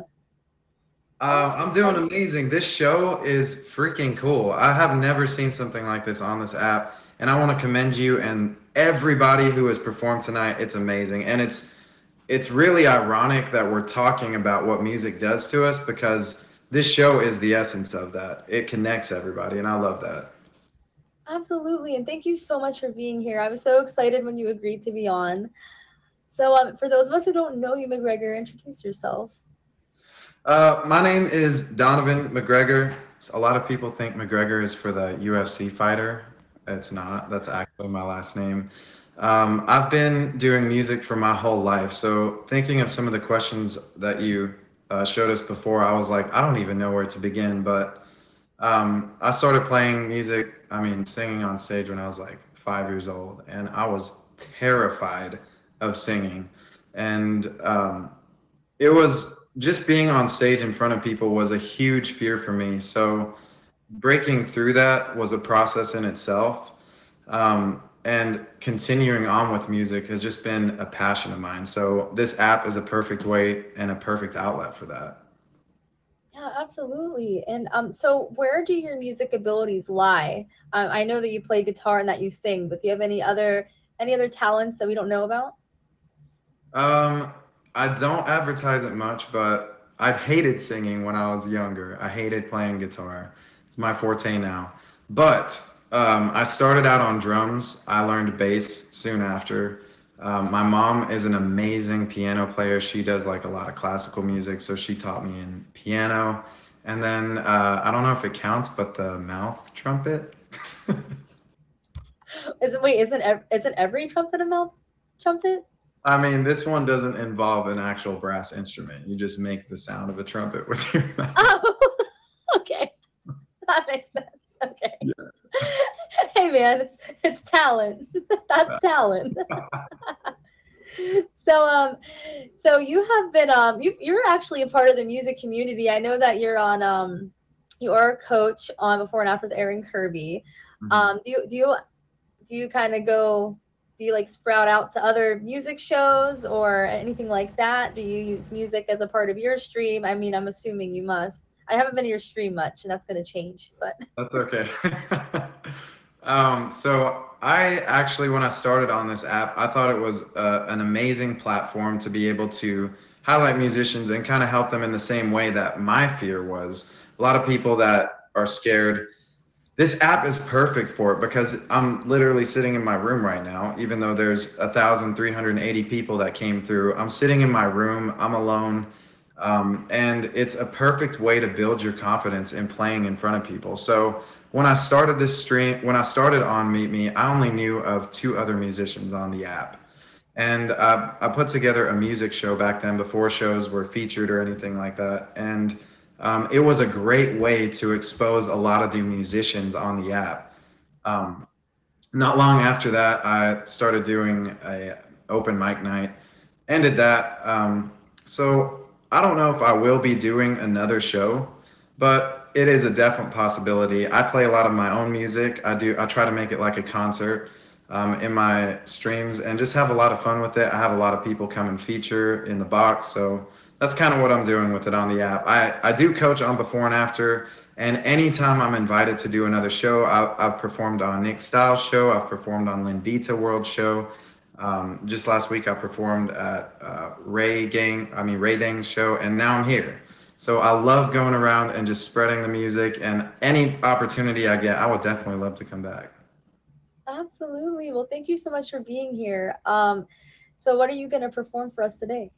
Uh, I'm doing amazing. This show is freaking cool. I have never seen something like this on this app, and I want to commend you and everybody who has performed tonight. It's amazing, and it's it's really ironic that we're talking about what music does to us because this show is the essence of that. It connects everybody, and I love that. Absolutely. And thank you so much for being here. I was so excited when you agreed to be on. So, um, for those of us who don't know you, McGregor, introduce yourself. Uh, my name is Donovan McGregor. A lot of people think McGregor is for the UFC fighter. It's not. That's actually my last name. Um, I've been doing music for my whole life. So, thinking of some of the questions that you uh, showed us before, I was like, I don't even know where to begin. But um, I started playing music, I mean, singing on stage when I was like five years old, and I was terrified of singing. And um, it was just being on stage in front of people was a huge fear for me. So breaking through that was a process in itself. Um, and continuing on with music has just been a passion of mine. So this app is a perfect way and a perfect outlet for that. Yeah, absolutely. And um, so where do your music abilities lie? Um, I know that you play guitar and that you sing, but do you have any other any other talents that we don't know about? Um, I don't advertise it much, but I hated singing when I was younger. I hated playing guitar. It's my forte now. But um, I started out on drums. I learned bass soon after. Um, my mom is an amazing piano player. She does like a lot of classical music, so she taught me in piano. And then uh, I don't know if it counts, but the mouth trumpet. *laughs* Is it wait, isn't ev- isn't every trumpet a mouth trumpet? I mean, this one doesn't involve an actual brass instrument. You just make the sound of a trumpet with your *laughs* mouth. Oh, *laughs* okay. That makes sense. Okay. *laughs* hey man, it's it's talent. *laughs* That's talent. *laughs* so um so you have been um you you're actually a part of the music community. I know that you're on um you are a coach on before and after with Aaron Kirby. Mhm. Um do you do you do you kind of go do you like sprout out to other music shows or anything like that? Do you use music as a part of your stream? I mean, I'm assuming you must. I haven't been to your stream much, and that's going to change. But That's okay. Um, so I actually, when I started on this app, I thought it was uh, an amazing platform to be able to highlight musicians and kind of help them in the same way that my fear was. A lot of people that are scared. This app is perfect for it because I'm literally sitting in my room right now, even though there's 1,380 people that came through. I'm sitting in my room, I'm alone. Um, and it's a perfect way to build your confidence in playing in front of people. So when I started this stream, when I started on Meet Me, I only knew of two other musicians on the app. And I, put together a music show back then before shows were featured or anything like that. And um, it was a great way to expose a lot of the musicians on the app. Um, not long after that, I started doing a open mic night, ended that. Um, so I don't know if I will be doing another show, but it is a definite possibility. I play a lot of my own music. I do. I try to make it like a concert um, in my streams and just have a lot of fun with it. I have a lot of people come and feature in the box, so that's kind of what I'm doing with it on the app. I I do coach on before and after. And anytime I'm invited to do another show, I, I've performed on Nick Styles' show. I've performed on Lindita World show. Um, just last week, I performed at uh, Ray Gang, I mean Ray Dang's show, and now I'm here. So I love going around and just spreading the music. And any opportunity I get, I would definitely love to come back. absolutely. Well, thank you so much for being here. Um, so what are you going to perform for us today?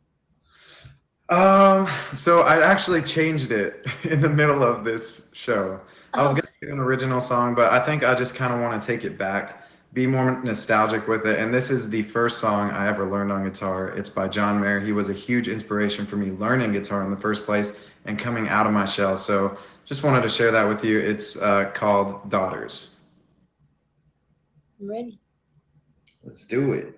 Um, so I actually changed it *laughs* in the middle of this show. I was gonna do an original song, but I think I just kind of want to take it back, be more nostalgic with it. And this is the first song I ever learned on guitar. It's by John Mayer. He was a huge inspiration for me learning guitar in the first place and coming out of my shell. So just wanted to share that with you. It's uh, called Daughters. I'm ready. Let's do it.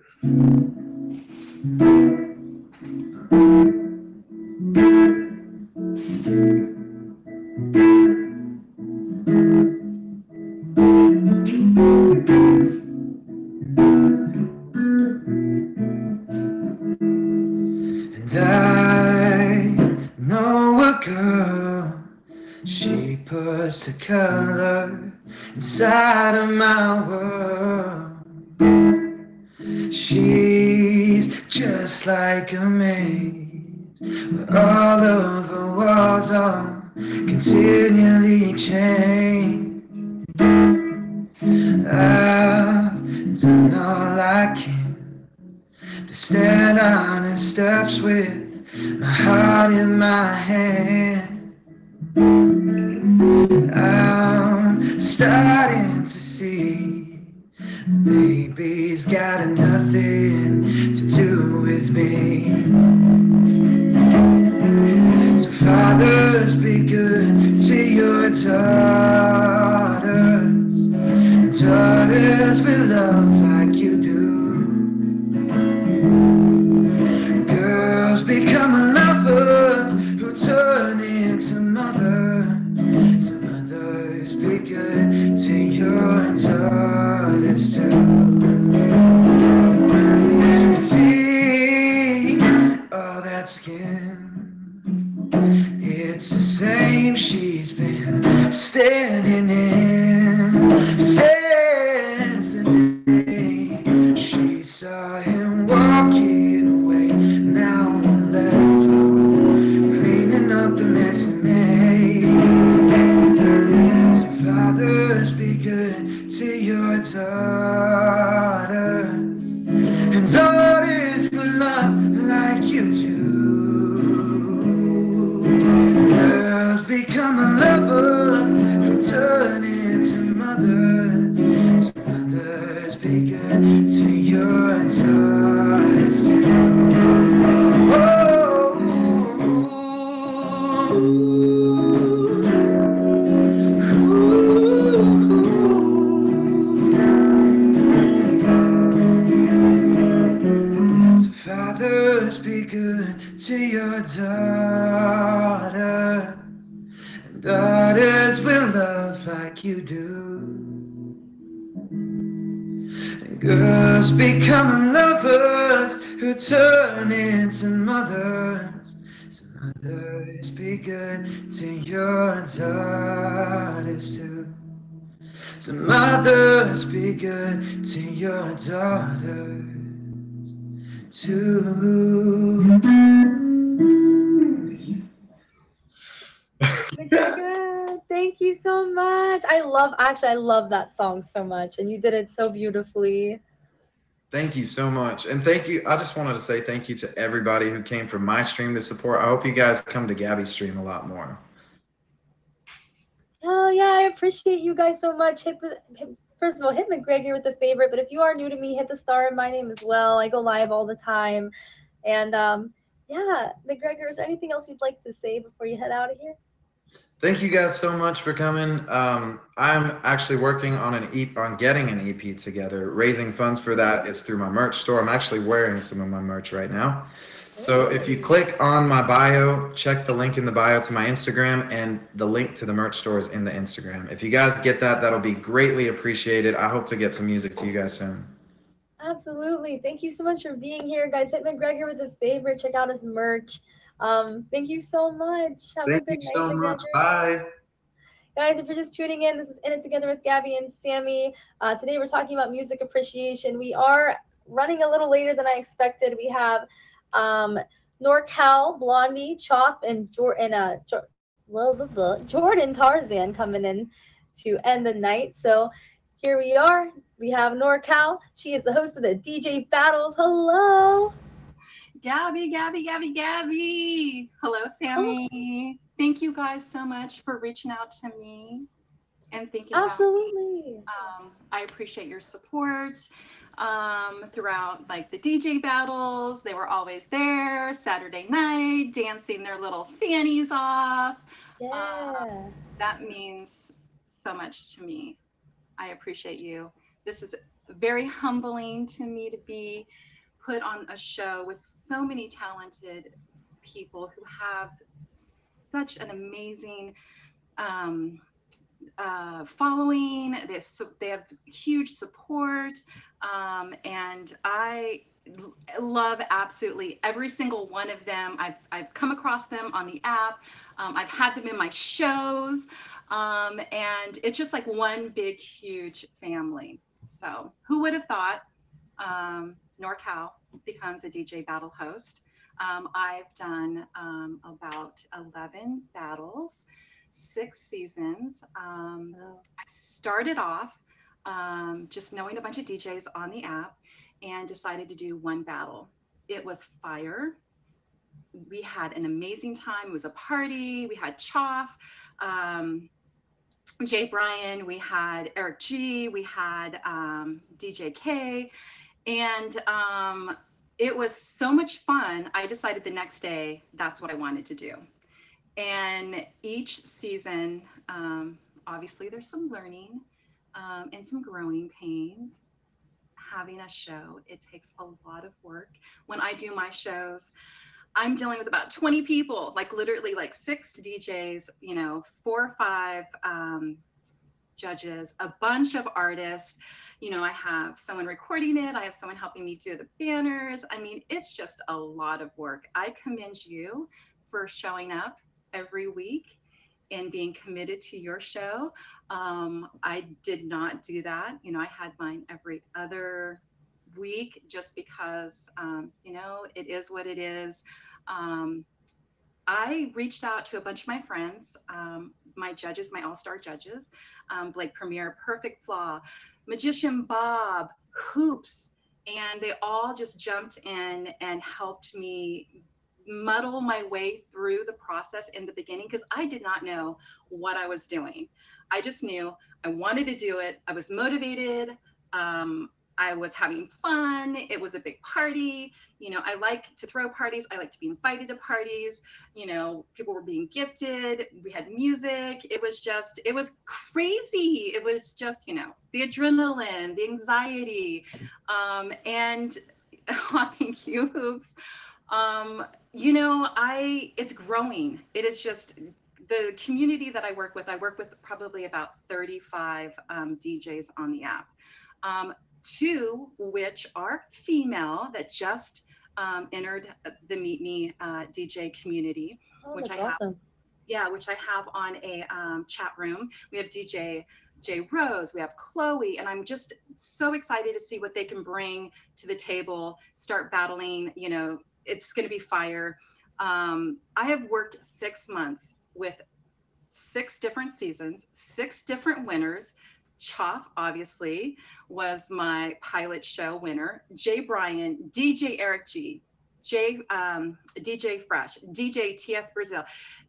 Like a maze, where all of her walls are continually changed. I've done all I can to stand on the steps with my heart in my hand. I'm starting to see baby's got nothing So fathers, be good to your daughters. Becoming lovers who turn into mothers. So mothers be good to your daughters too. So mothers be good to your daughters too. Thank you so much. I love actually I love that song so much and you did it so beautifully. Thank you so much. And thank you. I just wanted to say thank you to everybody who came from my stream to support. I hope you guys come to Gabby's stream a lot more. Oh yeah, I appreciate you guys so much. Hit the hit, first of all, hit McGregor with the favorite. But if you are new to me, hit the star in my name as well. I go live all the time. And um, yeah, McGregor, is there anything else you'd like to say before you head out of here? Thank you guys so much for coming. Um, I'm actually working on an EP, on getting an EP together. Raising funds for that is through my merch store. I'm actually wearing some of my merch right now. So if you click on my bio, check the link in the bio to my Instagram, and the link to the merch store is in the Instagram. If you guys get that, that'll be greatly appreciated. I hope to get some music to you guys soon. Absolutely. Thank you so much for being here, guys. Hit McGregor with a favorite. Check out his merch. Um, thank you so much. Have Thank a good you night, so much. Bye. Guys, if you're just tuning in, this is In It Together with Gabby and Sammy. Uh, today we're talking about music appreciation. We are running a little later than I expected. We have um, NorCal, Blondie, Choff, and Jordan, uh, Jor- blah, blah, blah, Jordan Tarzan coming in to end the night. So here we are. We have NorCal. She is the host of the DJ Battles. Hello. Gabby, Gabby, Gabby, Gabby. Hello, Sammy. Thank you guys so much for reaching out to me and thinking about me. Absolutely. Um, I appreciate your support um, throughout like the DJ battles. They were always there Saturday night, dancing their little fannies off. Yeah. That means so much to me. I appreciate you. This is very humbling to me to be put on a show with so many talented people who have such an amazing um, uh, following. They, su- they have huge support. Um, and I love absolutely every single one of them. I've, I've come across them on the app. Um, I've had them in my shows. Um, and it's just like one big, huge family. So who would have thought um, NorCal becomes a DJ battle host? Um, I've done um, about 11 battles, six seasons. Um, I started off um, just knowing a bunch of DJs on the app and decided to do one battle. It was fire. We had an amazing time. It was a party. We had Choff, um, Jay Bryan, we had Eric G, we had um, DJ K, and um, it was so much fun. I decided the next day that's what I wanted to do. And each season, um, obviously, there's some learning um, and some growing pains. Having a show, it takes a lot of work. When I do my shows, I'm dealing with about 20 people, like literally like six DJs, you know, four or five um, judges, a bunch of artists. You know, I have someone recording it, I have someone helping me do the banners. I mean, it's just a lot of work. I commend you for showing up every week and being committed to your show. Um, I did not do that. You know, I had mine every other week just because, um, you know, it is what it is. Um, I reached out to a bunch of my friends, um, my judges, my all star judges, um, Blake Premier, Perfect Flaw, Magician Bob, Hoops, and they all just jumped in and helped me muddle my way through the process in the beginning because I did not know what I was doing. I just knew I wanted to do it. I was motivated. Um, I was having fun. It was a big party. You know, I like to throw parties. I like to be invited to parties. You know, people were being gifted. We had music. It was just, it was crazy. It was just, you know, the adrenaline, the anxiety. Um, and *laughs* thank you, Hoops. Um, you know, I, it's growing. It is just the community that I work with, I work with probably about 35 um, DJs on the app, um, two which are female that just um, entered the Meet Me uh, DJ community, Oh, which I have awesome. yeah, which I have on a um, chat room. We have DJ Jay Rose, we have Chloe, and I'm just so excited to see what they can bring to the table. Start battling, you know, it's going to be fire. Um, I have worked six months with six different seasons, six different winners. Choff, obviously, was my pilot show winner. Jay Bryan, DJ Eric G, J, um, DJ Fresh, DJ TS Brazil,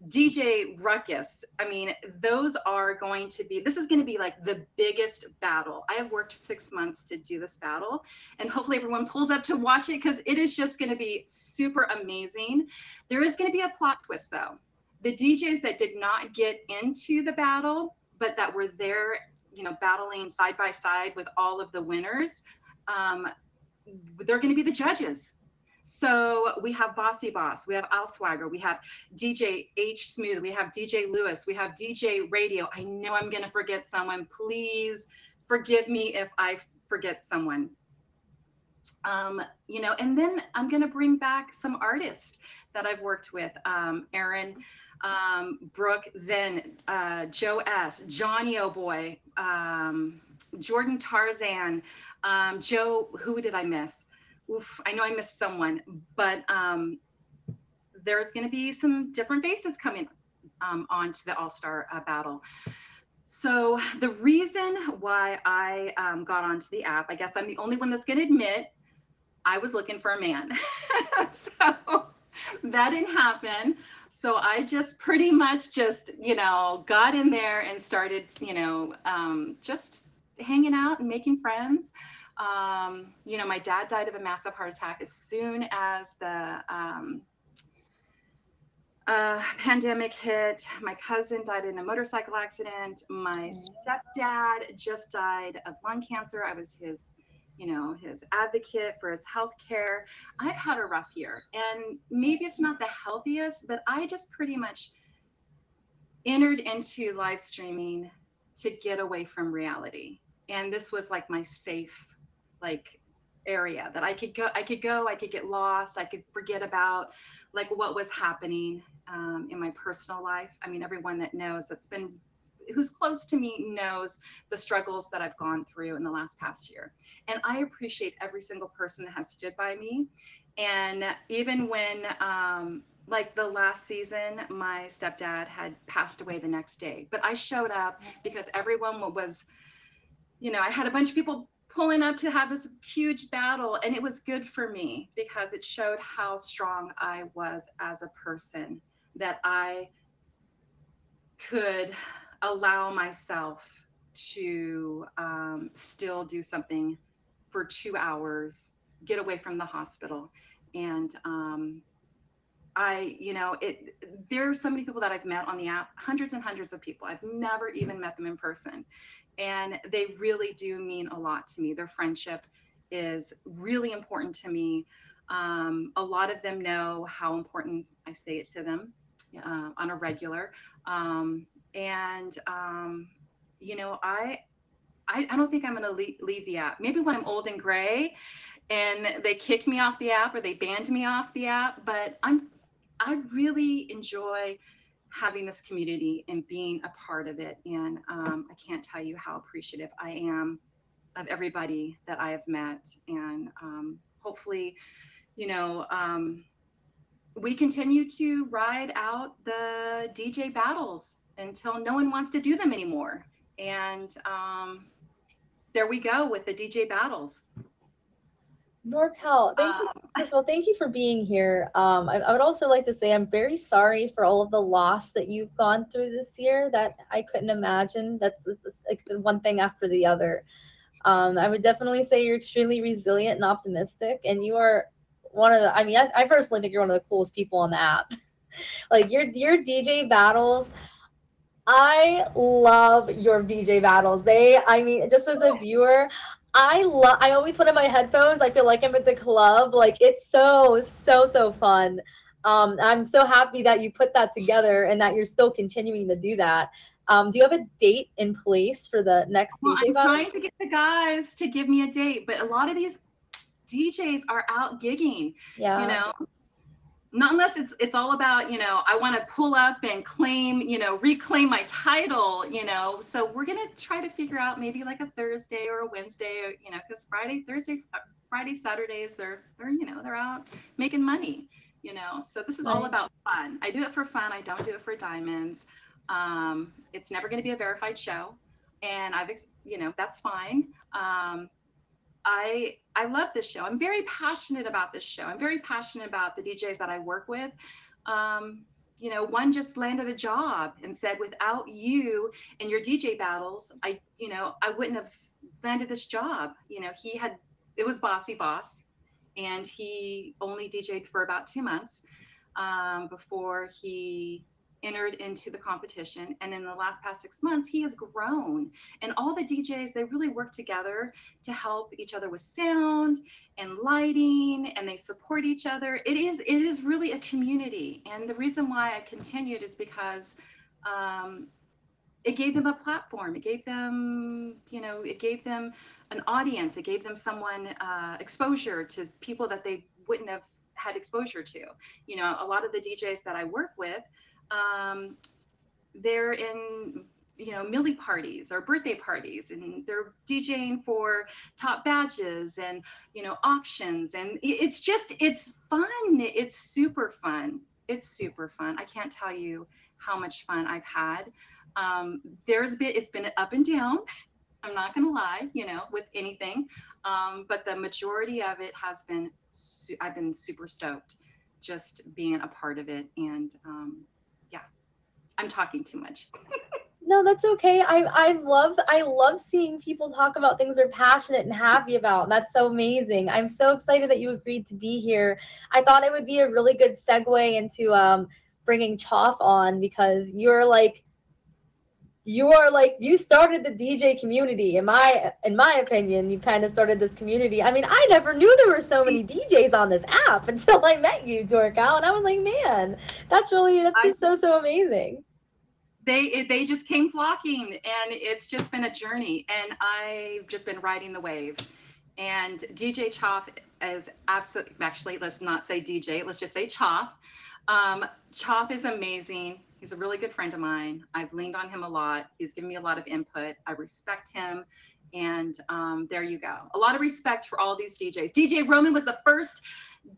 DJ Ruckus. I mean, those are going to be, this is going to be like the biggest battle. I have worked six months to do this battle, and hopefully everyone pulls up to watch it because it is just going to be super amazing. There is going to be a plot twist though. The DJs that did not get into the battle, but that were there, you know, battling side by side with all of the winners, um, they're going to be the judges. So we have Bossy Boss, we have Al Swagger, we have DJ H Smooth, we have DJ Lewis, we have DJ Radio. I know I'm going to forget someone. Please forgive me if I forget someone. Um, you know, and then I'm going to bring back some artists that I've worked with. Um, Aaron, um, Brooke, Zen, uh, Joe S, Johnny Oh Boy, um, Jordan Tarzan, um, Joe, who did I miss? Oof, I know I missed someone, but um, there's going to be some different faces coming um, onto the All Star uh, Battle. So the reason why I um, got onto the app, I guess I'm the only one that's going to admit I was looking for a man. *laughs* so that didn't happen. So I just pretty much just, you know, got in there and started, you know, um, just hanging out and making friends. Um, you know, my dad died of a massive heart attack as soon as the um, uh, pandemic hit. My cousin died in a motorcycle accident. My stepdad just died of lung cancer. I was his, you know, his advocate for his health care. I've had a rough year, and maybe it's not the healthiest, but I just pretty much entered into live streaming to get away from reality. And this was like my safe, like area that I could go, I could go, I could get lost, I could forget about like what was happening um, in my personal life. I mean, everyone that knows that's been who's close to me knows the struggles that I've gone through in the last past year. And I appreciate every single person that has stood by me. And even when, um, like the last season, my stepdad had passed away the next day, but I showed up because everyone was, you know, I had a bunch of people pulling up to have this huge battle and it was good for me because it showed how strong I was as a person that I could allow myself to um, still do something for two hours, get away from the hospital. And um, I, you know, it, there are so many people that I've met on the app, hundreds and hundreds of people. I've never even met them in person. And they really do mean a lot to me. Their friendship is really important to me. Um, a lot of them know how important I say it to them uh, on a regular. Um, and um, you know, I, I, I don't think I'm going to leave, leave the app. Maybe when I'm old and gray, and they kick me off the app or they banned me off the app. But I'm, I really enjoy having this community and being a part of it. And um, I can't tell you how appreciative I am of everybody that I have met. And um, hopefully, you know, um, we continue to ride out the DJ battles until no one wants to do them anymore. And um, there we go with the DJ battles. Norcal, thank you. First of all, thank you for being here. Um, I, I would also like to say I'm very sorry for all of the loss that you've gone through this year. That I couldn't imagine. That's, like the one thing after the other. Um, I would definitely say you're extremely resilient and optimistic, and you are one of the. I mean, I, I personally think you're one of the coolest people on the app. *laughs* like your your DJ battles. I love your DJ battles. They, I mean, just as a viewer, I love. I always put in my headphones. I feel like I'm at the club. Like it's so so so fun. Um, I'm so happy that you put that together and that you're still continuing to do that. Um, do you have a date in place for the next Well, DJ I'm battles? trying to get the guys to give me a date, but a lot of these DJs are out gigging. Yeah. You know, not unless it's it's all about you know I want to pull up and claim you know reclaim my title. You know, so we're gonna try to figure out maybe like a Thursday or a Wednesday. Or, you know, because Friday, Thursday, uh, Friday, Saturdays they're they're you know they're out making money. You know, so this is all about fun. I do it for fun. I don't do it for diamonds. Um, it's never going to be a verified show, and I've ex- you know that's fine. Um, I I love this show. I'm very passionate about this show. I'm very passionate about the DJs that I work with. Um, you know, one just landed a job and said, without you and your DJ battles, I, you know, I wouldn't have landed this job. You know, he had it was Bossy Boss, and he only DJ'd for about two months um, before he entered into the competition. And in the last past six months, he has grown. And all the DJs, they really work together to help each other with sound and lighting and they support each other. It is it is really a community. And the reason why I continued is because um, it gave them a platform. It gave them, you know, it gave them an audience. It gave them someone uh, exposure to people that they wouldn't have had exposure to. You know, a lot of the DJs that I work with, um, they're in you know millie parties or birthday parties and they're djing for top badges and you know auctions. And it's just it's fun. It's super fun. It's super fun. I can't tell you how much fun i've had. Um, there's been it's been up and down. *laughs* I'm not gonna lie you know with anything. Um, but the majority of it has been i've been super stoked just being a part of it and um, i'm talking too much *laughs* No, that's okay. I I love I love seeing people talk about things they're passionate and happy about. That's so amazing. I'm so excited that you agreed to be here. I thought it would be a really good segue into um bringing Choff on because you're like you are like you started the DJ community. In my in my opinion, you kind of started this community. I mean, I never knew there were so many DJs on this app *laughs* until I met you, NorCal, and I was like, man, that's really that's just so so amazing. They they just came flocking and it's just been a journey and i've just been riding the wave. And dj choff is absolutely actually let's not say dj let's just say choff. Um, choff is amazing. He's a really good friend of mine. I've leaned on him a lot. He's given me a lot of input. I respect him. And um, there you go. A lot of respect for all these djs dj roman was the first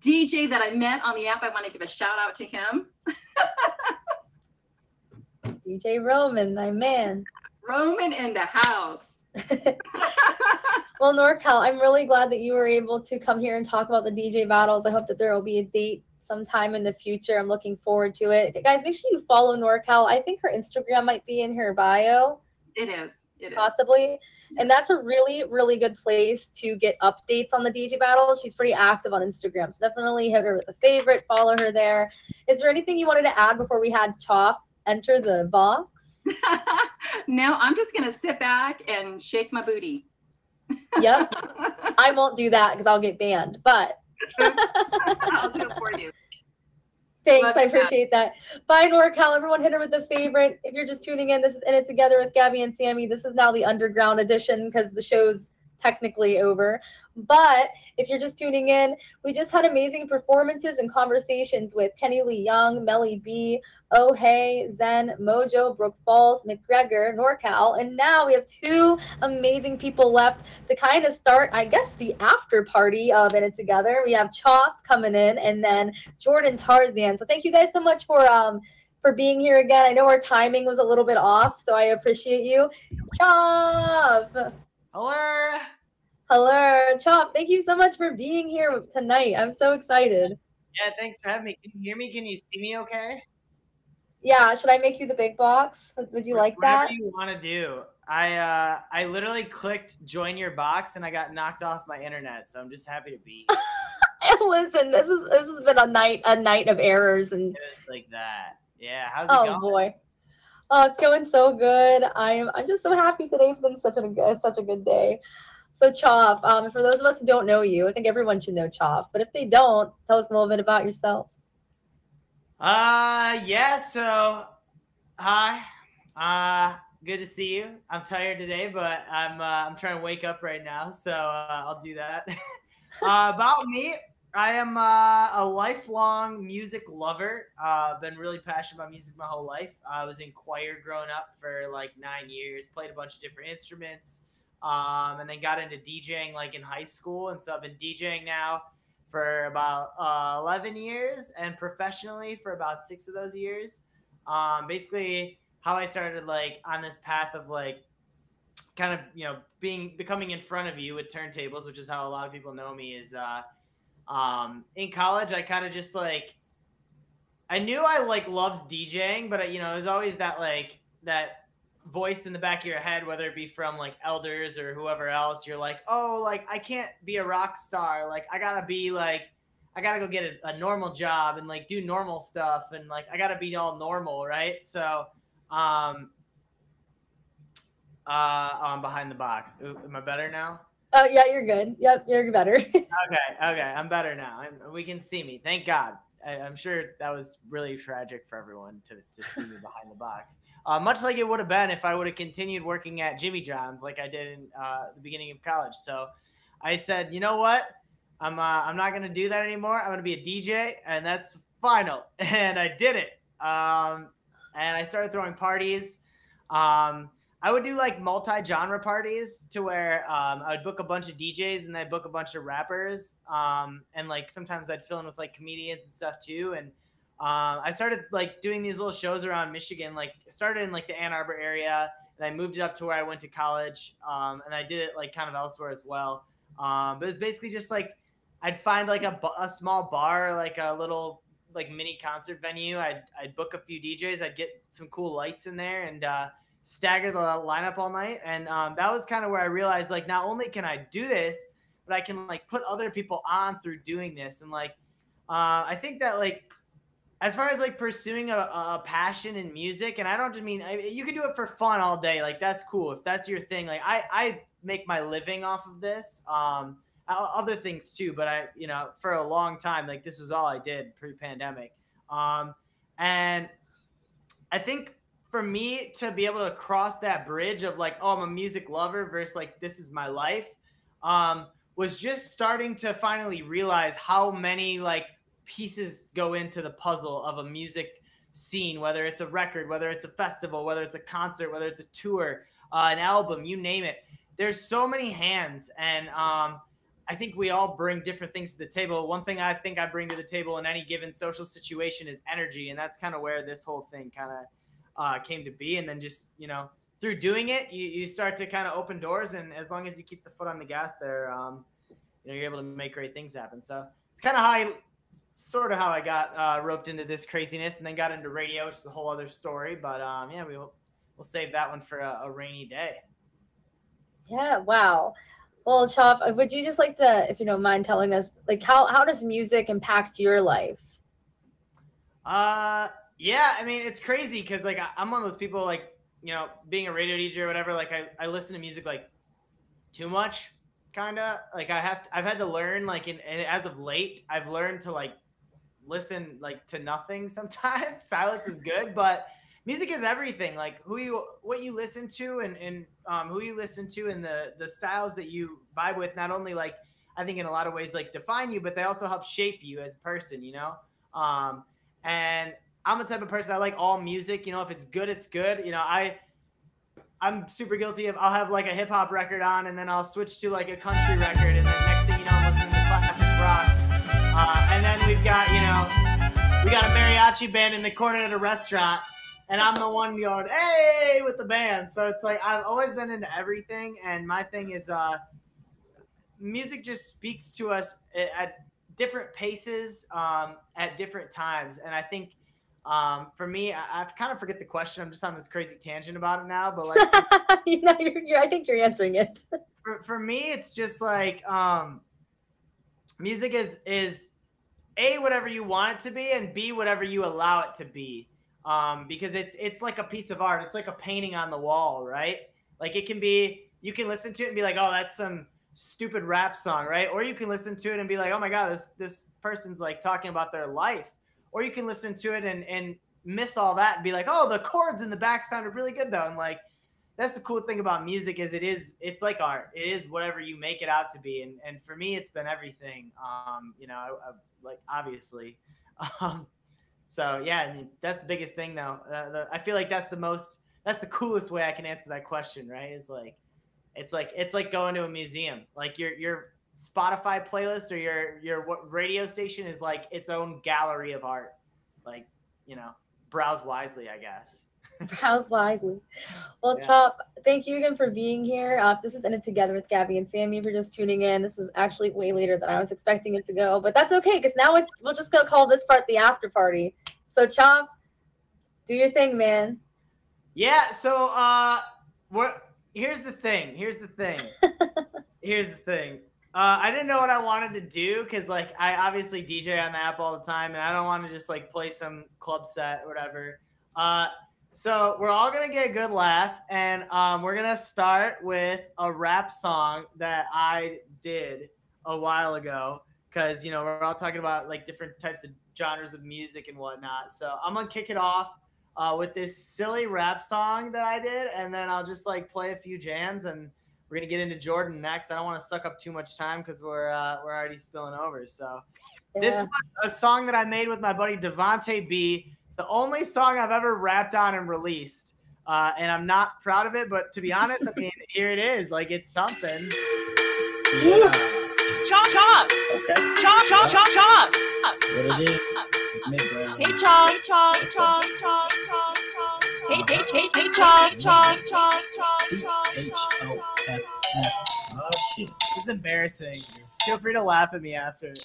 dj that i met on the app. I want to give a shout out to him *laughs* DJ Roman, my man. roman in the house *laughs* *laughs* Well, NorCal, I'm really glad that you were able to come here and talk about the DJ battles. I hope that there will be a date sometime in the future. I'm looking forward to it. Guys, make sure you follow NorCal. I think her Instagram might be in her bio, It is. It is. possibly. And that's a really, really good place to get updates on the DJ battles. She's pretty active on Instagram. So definitely hit her with a favorite, follow her there. Is there anything you wanted to add before we had Choff enter the box? *laughs* no, I'm just gonna sit back and shake my booty. Yep. *laughs* I won't do that because I'll get banned. But *laughs* I'll do it for you. Thanks, Love I appreciate that. Bye, NorCal. Everyone hit her with a favorite. If you're just tuning in, this is In It Together with Gabby and Sammy. This is now the underground edition because the show's technically over. But if you're just tuning in, we just had amazing performances and conversations with Kenny Lee Young, Melly B, Oh Hey, Zen, Mojo, Brooke Falls, McGregor, NorCal, and now we have two amazing people left to kind of start, I guess, the after party of In It Together. We have Choff coming in, and then Jordan Tarzan. So thank you guys so much for um for being here again. I know our timing was a little bit off, so I appreciate you. Choff. Hello. Hello, Chop. Thank you so much for being here tonight. I'm so excited. Yeah, thanks for having me. Can you hear me? Can you see me okay? Yeah, should I make you the big box? Would, you like Whatever that? you want to do. I uh I literally clicked join your box and I got knocked off my internet, so I'm just happy to be *laughs* here. Listen, this is this has been a night a night of errors and like that. Yeah, how's it oh going? boy. Oh, it's going so good. I'm I'm just so happy today's been such a such a good day. So Chop, um, for those of us who don't know you, I think everyone should know Chop. But if they don't, tell us a little bit about yourself. Uh, yeah. So, hi. Uh, good to see you. I'm tired today, but I'm uh, I'm trying to wake up right now, so uh, I'll do that. *laughs* uh, about me, I am uh, a lifelong music lover. Uh, been really passionate about music my whole life. I was in choir growing up for like nine years. Played a bunch of different instruments, um, and then got into DJing like in high school. And so I've been DJing now for about uh, 11 years and professionally for about six of those years. Um, basically, how I started like on this path of like kind of you know being becoming in front of you with turntables, which is how a lot of people know me. Is uh, um, in college, I kind of just like I knew I like loved DJing, but you know, was always that like that voice in the back of your head, whether it be from like elders or whoever else, you're like, oh, like I can't be a rock star. Like I gotta be like, I gotta go get a, a normal job and like do normal stuff and like I gotta be all normal, right? So, um, uh, oh, I'm behind the box. Ooh, am I better now? Oh yeah, you're good. Yep, you're better. *laughs* okay, okay, I'm better now. I'm, we can see me. Thank God. I, am sure that was really tragic for everyone to, to see me behind the box. Uh, much like it would have been if I would have continued working at Jimmy John's like I did in uh, the beginning of college. So I said, you know what? I'm uh, I'm not gonna do that anymore. I'm gonna be a DJ, and that's final. *laughs* And I did it. Um, and I started throwing parties. Um, I would do like multi-genre parties to where um, I would book a bunch of DJs and I'd book a bunch of rappers, um, and like sometimes I'd fill in with like comedians and stuff too. And um, I started like doing these little shows around Michigan. Like started in like the Ann Arbor area, and I moved it up to where I went to college, um, and I did it like kind of elsewhere as well. Um, but it was basically just like I'd find like a, a small bar, like a little like mini concert venue. I'd I'd book a few DJs. I'd get some cool lights in there and. Uh, stagger the lineup all night. And um, that was kind of where I realized like not only can I do this, but I can like put other people on through doing this. And like uh, I think that like as far as like pursuing a, a passion in music, and I don't just mean I, you can do it for fun all day. Like that's cool if that's your thing. Like I I make my living off of this. Um, other things too, but I you know for a long time like this was all I did pre-pandemic. Um, and I think for me to be able to cross that bridge of like, oh, I'm a music lover versus like this is my life, um, was just starting to finally realize how many like pieces go into the puzzle of a music scene, whether it's a record, whether it's a festival, whether it's a concert, whether it's a tour, uh, an album, you name it. There's so many hands, and um, I think we all bring different things to the table. One thing I think I bring to the table in any given social situation is energy, and that's kind of where this whole thing kind of uh, came to be. And then just, you know, through doing it, you, you start to kind of open doors. And as long as you keep the foot on the gas there, um, you know, you're able to make great things happen. So it's kind of how I, sort of how I got uh, roped into this craziness and then got into radio, which is a whole other story. But um, yeah, we'll, we'll save that one for a, a rainy day. Yeah. Wow. Well, Chop, would you just like to, if you don't mind telling us, like how, how does music impact your life? Uh, yeah, I mean it's crazy because like I, am one of those people like you know being a radio DJ or whatever. Like I, I listen to music like too much, kind of like I have to, I've had to learn like in as of late I've learned to like listen like to nothing *laughs* sometimes. Silence is good, but music is everything. Like who you what you listen to and and um, who you listen to and the the styles that you vibe with. Not only like I think in a lot of ways like define you, but they also help shape you as a person. You know. Um, and I'm the type of person I like all music. You know, if it's good, it's good. You know, I I'm super guilty of I'll have like a hip hop record on and then I'll switch to like a country record and then next thing you know I'm listening to classic rock. Uh, and then we've got you know we got a mariachi band in the corner at a restaurant and I'm the one going hey with the band. So it's like I've always been into everything and my thing is uh music just speaks to us at different paces um, at different times and I think um, for me, I, I, kind of forget the question. I'm just on this crazy tangent about it now, but like, *laughs* you know, you're, you're, I think you're answering it. for, for me, it's just like um, music is is a whatever you want it to be, and b whatever you allow it to be. Um, because it's it's like a piece of art. It's like a painting on the wall, right? Like it can be. You can listen to it and be like, oh, that's some stupid rap song, right? Or you can listen to it and be like, oh my god, this this person's like talking about their life or you can listen to it and and miss all that and be like, oh, the chords in the back sounded really good though, and like that's the cool thing about music is it is it's like art. It is whatever you make it out to be, and and for me, it's been everything. Um, you know, I, I, like obviously. *laughs* Um, so yeah, I mean, that's the biggest thing though. Uh, the, I feel like that's the most that's the coolest way I can answer that question, right? Is like it's like it's like going to a museum. Like your your Spotify playlist or your your what radio station is like its own gallery of art. Like, you know, browse wisely, I guess. *laughs* Browse wisely. Well, Yeah. Chop, thank you again for being here. Uh, this is In It Together with Gabby and Sammy. for just tuning in, this is actually way later than I was expecting it to go, but that's okay because now it's we'll just go call this part the after party. So, Chop, do your thing, man. Yeah, so uh what here's the thing. Here's the thing. *laughs* here's the thing. Uh, I didn't know what I wanted to do because, like, I obviously DJ on the app all the time, and I don't want to just like play some club set or whatever. Uh, so we're all gonna get a good laugh, and um, we're gonna start with a rap song that I did a while ago because you know we're all talking about like different types of genres of music and whatnot. So I'm gonna kick it off uh, with this silly rap song that I did, and then I'll just like play a few jams, and we're gonna get into Jordan next. I don't want to suck up too much time because we're uh, we're already spilling over. So this was a song that I made with my buddy Devonte B. It's the only song I've ever rapped on and released, uh, and I'm not proud of it. But to be honest, I mean, here it is. Like it's something. Yeah. Chop, chop. Okay. Chop, chop, chop, chop. What it is, it's mid brown. Hey, chop, chop, chop, chop, chop, chop. Hey, hey, hey, hey, chop, chop, chop, chop, chop, chop. Oh shit. It's embarrassing. Feel free to laugh at me after. *laughs*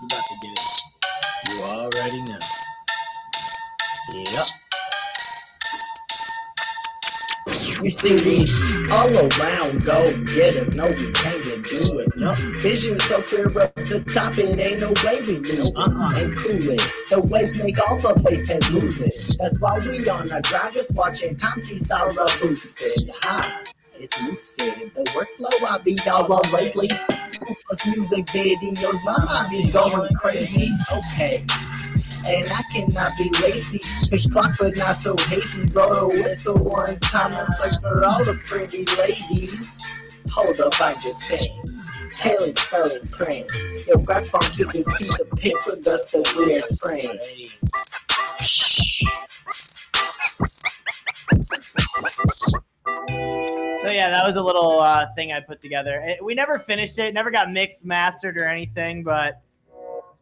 You about to get it. You already know. Yep. You see me all around, go getters. No, we can't get do it. Yup. Vision so clear up the top, it ain't no way we lose it. Uh-uh. And cool it. The waves make all the place lose it. That's why we on our drive, just watching Tom C. Sarah boosted. Ha. It's lucid. The workflow I be all on lately. School plus music videos, my mind be going crazy. Okay. And I cannot be lazy. Fish clock, but not so hazy. Blow the whistle one time and play for all the pretty ladies. Hold up, I just saying. Hailing, spelling, praying. Yo, grasp onto this piece of pixel dust that we're spraying. So yeah, that was a little uh, thing I put together. It, we never finished it, never got mixed, mastered, or anything, but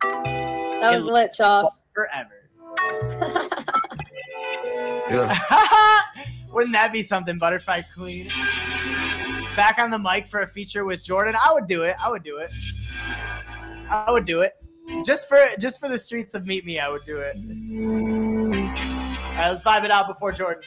That was lit, Chop. Forever. *laughs* Yeah. *laughs* Wouldn't that be something, Butterfly Queen? Back on the mic for a feature with Jordan. I would do it. I would do it. I would do it. Just for just for the streets of Meet Me, I would do it. All right, let's vibe it out before Jordan.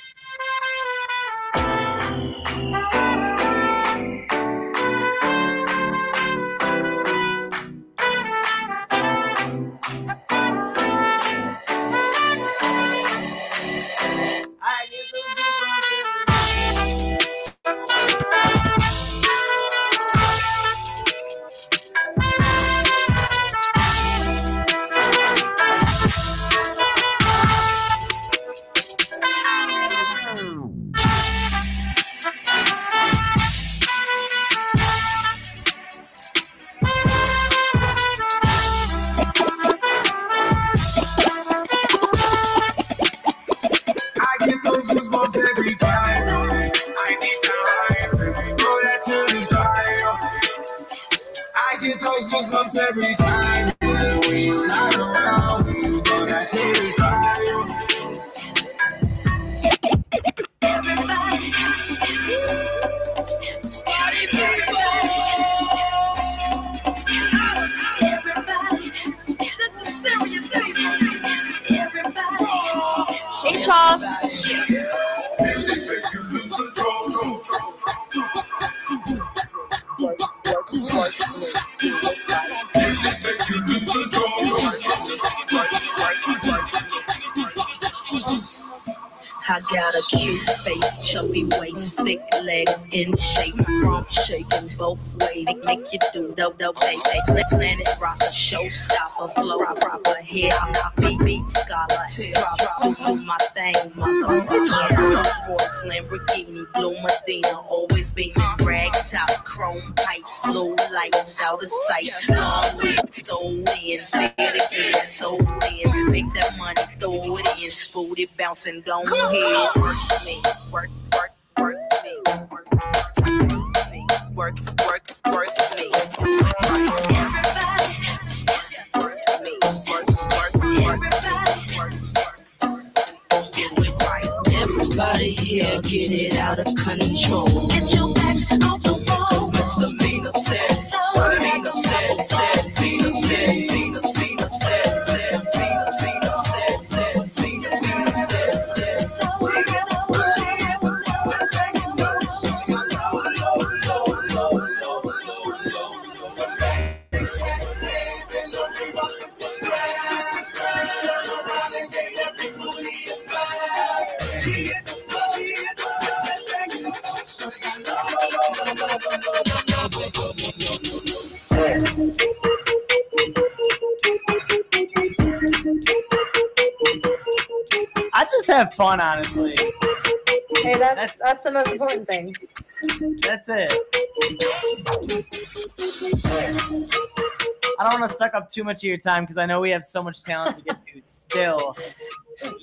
Every time. Make you do the the way. Say planet rock, a showstopper, flow proper hair. Beat beat scholar, drop drop do my thing, motherfucker. Sports Lamborghini, blue Medina, always be rag top, chrome pipes, low lights out of sight. Long wig, so in, say it again, so in. Make that money, throw it in, booty bouncing, go ahead. Work me, work, work, work me, work, work, work, work Everybody here, get it out of control. Get your backs off the wall. Misdemeanor have fun, honestly. Hey, that's that's the most important thing. That's it. I don't want to suck up too much of your time because I know we have so much talent to get to still.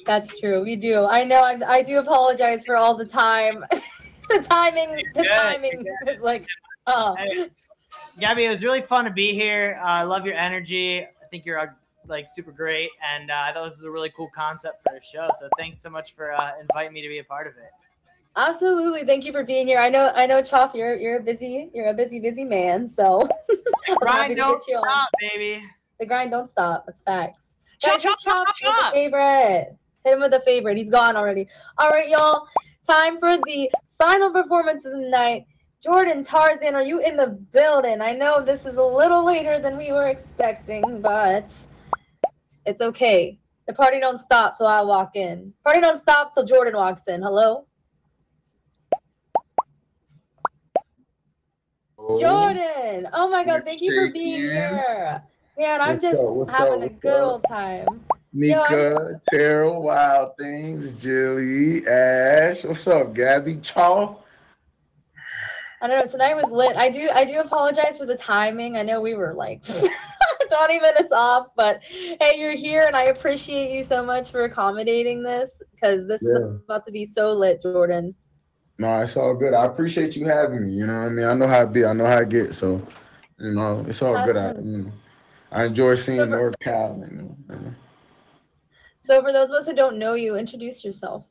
That's true. We do. I know. I, I do apologize for all the time. *laughs* the timing. The timing is like. Oh. Gabby, it was really fun to be here. Uh, I love your energy. I think you're uh, like super great, and uh, I thought this was a really cool concept for a show. So thanks so much for uh, inviting me to be a part of it. Absolutely. Thank you for being here. I know. I know, Choff. You're you're a busy. You're a busy, busy man. So. *laughs* Grind don't get you on. stop, baby. The grind don't stop. That's facts. Chop, Guys, chop, chop, Choff with a chop. favorite. Hit him with a favorite. He's gone already. All right, y'all. Time for the final performance of the night. Jordan Tarzan, are you in the building? I know this is a little later than we were expecting, but it's okay. The party don't stop till I walk in. Party don't stop till Jordan walks in. Hello? Oh. Jordan! Oh my god, thank you for being here. Man, I'm What's just up? Having up? a good up? old time. Yo, Nika, Terrell, Wild Things, Jilly, Ash. What's up, Gabby? Chaw? I don't know. Tonight was lit. I do. I do apologize for the timing. I know we were like *laughs* *laughs* 20 minutes off, but hey, you're here, and I appreciate you so much for accommodating this because this is about to be so lit, Jordan. No, it's all good. I appreciate you having me. You know what I mean? I know how it be. I know how it get. So, you know, it's all good. I, you know, I enjoy seeing NorCal. You know, you know. So, for those of us who don't know you, introduce yourself.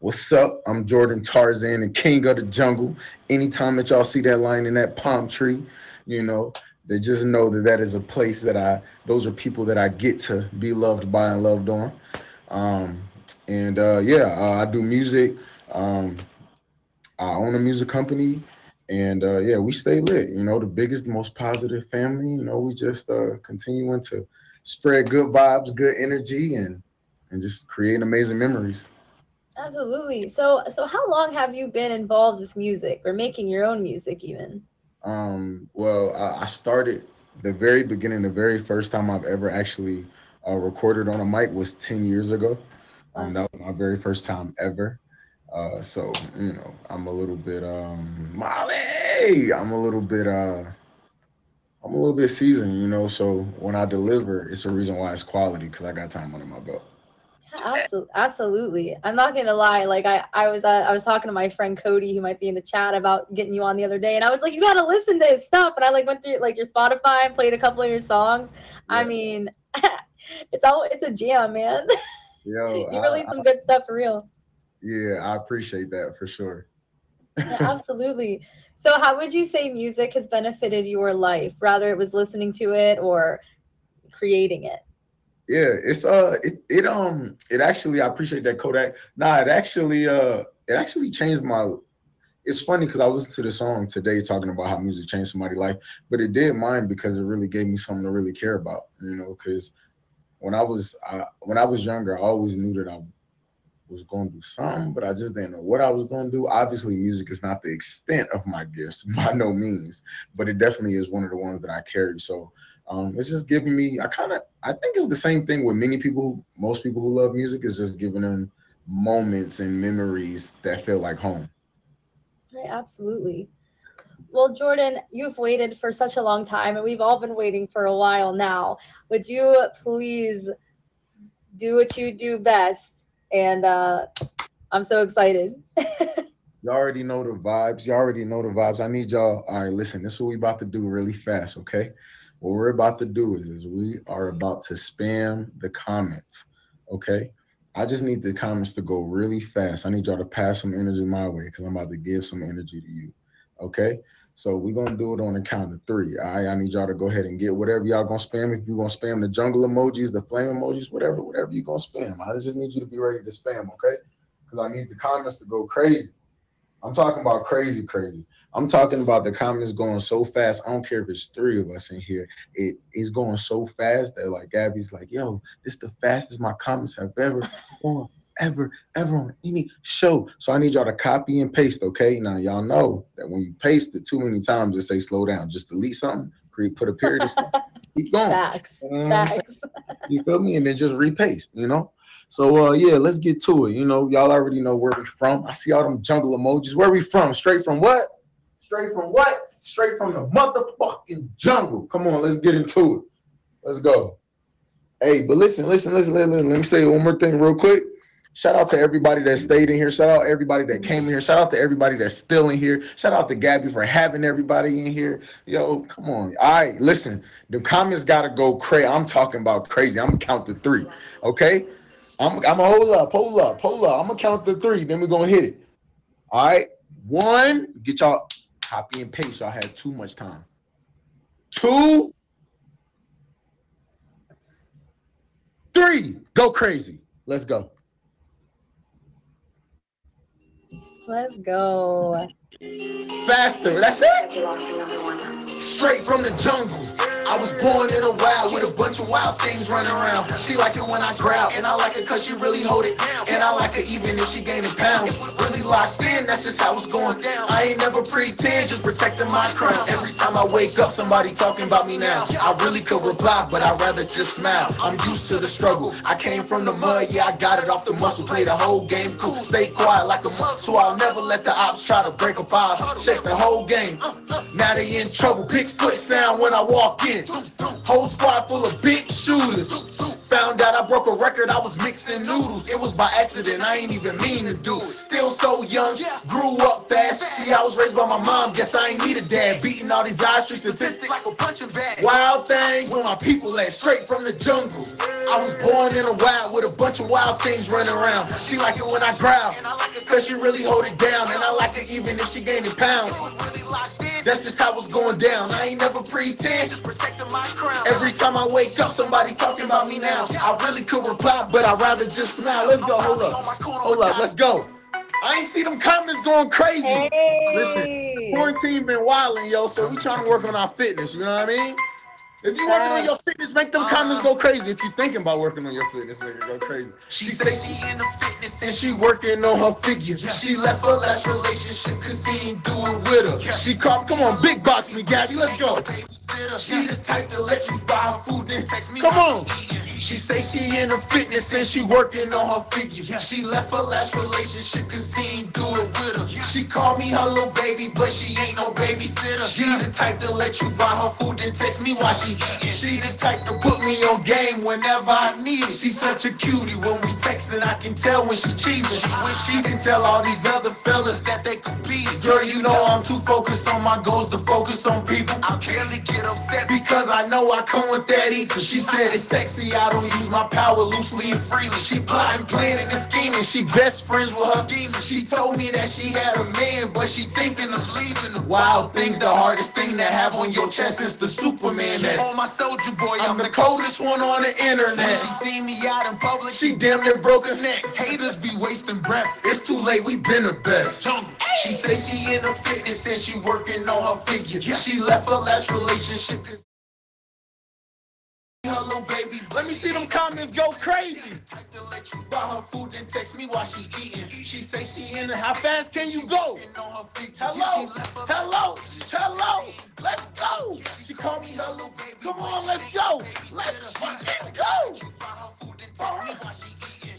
What's up? I'm Jordan Tarzan, the king of the jungle. Anytime that y'all see that line in that palm tree, you know, they just know that that is a place that I, those are people that I get to be loved by and loved on. Um, and uh, yeah, uh, I do music. Um, I own a music company. And uh, yeah, we stay lit. You know, the biggest, most positive family. You know, we just uh, continuing to spread good vibes, good energy, and and just create amazing memories. Absolutely. So, so how long have you been involved with music or making your own music, even? Um, well, I, I started the very beginning, the very first time I've ever actually uh, recorded on a mic was 10 years ago. Um, that was my very first time ever. Uh, so, you know, I'm a little bit, um, Molly, I'm a little bit, uh, I'm a little bit seasoned, you know, so when I deliver, it's a reason why it's quality because I got time under my belt. Absolutely, absolutely. I'm not gonna lie. Like I, I was, uh, I was talking to my friend Cody, who might be in the chat about getting you on the other day, and I was like, you gotta listen to his stuff. And I like went through like your Spotify and played a couple of your songs. I mean, *laughs* it's all, it's a jam, man. *laughs* Yo, you I- released some good stuff for real. yeah, I appreciate that for sure. Yeah, absolutely. So, how would you say music has benefited your life? Rather, it was listening to it or creating it. Yeah, it's uh it, it um it actually I appreciate that Kodak. Nah, it actually uh it actually changed my it's funny because I listened to the song today talking about how music changed somebody's life, but it did mine because it really gave me something to really care about, you know, because when I was I, when I was younger, I always knew that I was going to do something, but I just didn't know what I was going to do. Obviously, music is not the extent of my gifts *laughs* by no means, but it definitely is one of the ones that I carry. So um, it's just giving me. I kind of I think it's the same thing with many people. Most people who love music is just giving them moments and memories that feel like home. Right, absolutely. Well, Jordan, you've waited for such a long time, and we've all been waiting for a while now. Would you please do what you do best? And uh, I'm so excited. *laughs* You already know the vibes. You already know the vibes. I need y'all. All right, listen. This is what we about to do really fast. Okay, what we're about to do is, is we are about to spam the comments. Okay, I just need the comments to go really fast. I need y'all to pass some energy my way because I'm about to give some energy to you. Okay. So we're gonna do it on the count of three. All right. I need y'all to go ahead and get whatever y'all gonna spam. If you're gonna spam the jungle emojis, the flame emojis, whatever, whatever you're gonna spam. I just need you to be ready to spam, okay? Because I need the comments to go crazy. I'm talking about crazy, crazy. I'm talking about the comments going so fast. I don't care if it's three of us in here. It is going so fast that like Gabby's like, yo, this the fastest my comments have ever gone, ever, ever on any show. So I need y'all to copy and paste, okay? Now y'all know that when you paste it too many times, it say slow down. Just delete something, create, put a period or something, keep going. Facts. You know Facts. You feel me? And then just repaste, you know? So uh yeah, let's get to it. You know, y'all already know where we from. I see all them jungle emojis. Where we from? Straight from what? Straight from what? Straight from the motherfucking jungle. Come on, let's get into it. Let's go. Hey, but listen, listen, listen, listen. Let me say one more thing real quick. Shout out to everybody that stayed in here. Shout out everybody that came in here. Shout out to everybody that's still in here. Shout out to Gabby for having everybody in here. Yo, come on. All right, listen. The comments gotta go crazy. I'm talking about crazy. I'm gonna count to three. Okay. I'm I'm gonna hold up, hold up, hold up. I'm gonna count to three, then we're gonna hit it. All right. One, get y'all copy and paste. Y'all had too much time. Two, three, go crazy. Let's go. Let's go. Faster. That's it. Straight from the jungle. I was born in a wild with a bunch of wild things running around. She like it when I growl, and I like it cause she really hold it down. And I like it even if she gaining pounds. Really locked in, that's just how it's going down. I ain't never pretend, just protecting my crown. Every time I wake up, somebody talking about me now. I really could reply, but I'd rather just smile. I'm used to the struggle. I came from the mud, yeah, I got it off the muscle. Play the whole game cool. Stay quiet like a muscle. So I'll never let the ops try to break up our check the whole game. Now they in trouble. Big foot sound when I walk in. Whole squad full of big shooters. Found out I broke a record, I was mixing noodles. It was by accident, I ain't even mean to do it. Still so young, grew up fast. See, I was raised by my mom, guess I ain't need a dad. Beating all these eye street statistics like a punching bag. Wild things, where my people at, straight from the jungle. I was born in a wild with a bunch of wild things running around. She like it when I growl, cause she really hold it down. And I like it even if she gaining pounds. That's just how it's going down. I ain't never pretend, just protecting my crown. Every time I wake up, somebody talking about me now. I really could reply, but I'd rather just smile. Let's go. Hold up. Hold up. Let's go. I ain't see them comments going crazy. Listen, quarantine been wilding, yo. So we trying to work on our fitness. You know what I mean? If you working on uh, your fitness, make them comments go uh, crazy. If you thinking about working on your fitness, make it go crazy. She say she in the fitness and she working on her figure. She left her last relationship cause he ain't do it with her. She called, come on, big box me, Gabby, let's go. She the type to let you buy her food then text me. Come on. She say she in the fitness and she working on her figure. She left her last relationship cause he ain't do it with her. She called me her little baby, but she ain't no babysitter. She the type to let you buy her food and text me while she She the type to put me on game whenever I need it. She such a cutie when we texting, I can tell when she cheesing. She wish she can tell all these other fellas that they it. Girl, you know I'm too focused on my goals to focus on people. I barely get upset because I know I come with that. She said it's sexy, I don't use my power loosely and freely. She plotting, planning, and scheming. She best friends with her demons. She told me that she had a man, but she thinking of leaving. Wild things, the hardest thing to have on your chest is the Superman. That's on my soldier boy. I'm the coldest one on the internet. She seen me out in public. She damn near broke her neck. Haters be wasting breath. It's too late. We been the best. She say she in the fitness and she working on her figure. She left her last relationship. 'cause her little baby. Let me see them them comments go crazy. Buy her food, then text me while she eating. She say she in it. How fast can you go? Hello, hello, hello. Let's go. She called me her little baby. Come on, let's go. Let's fucking go.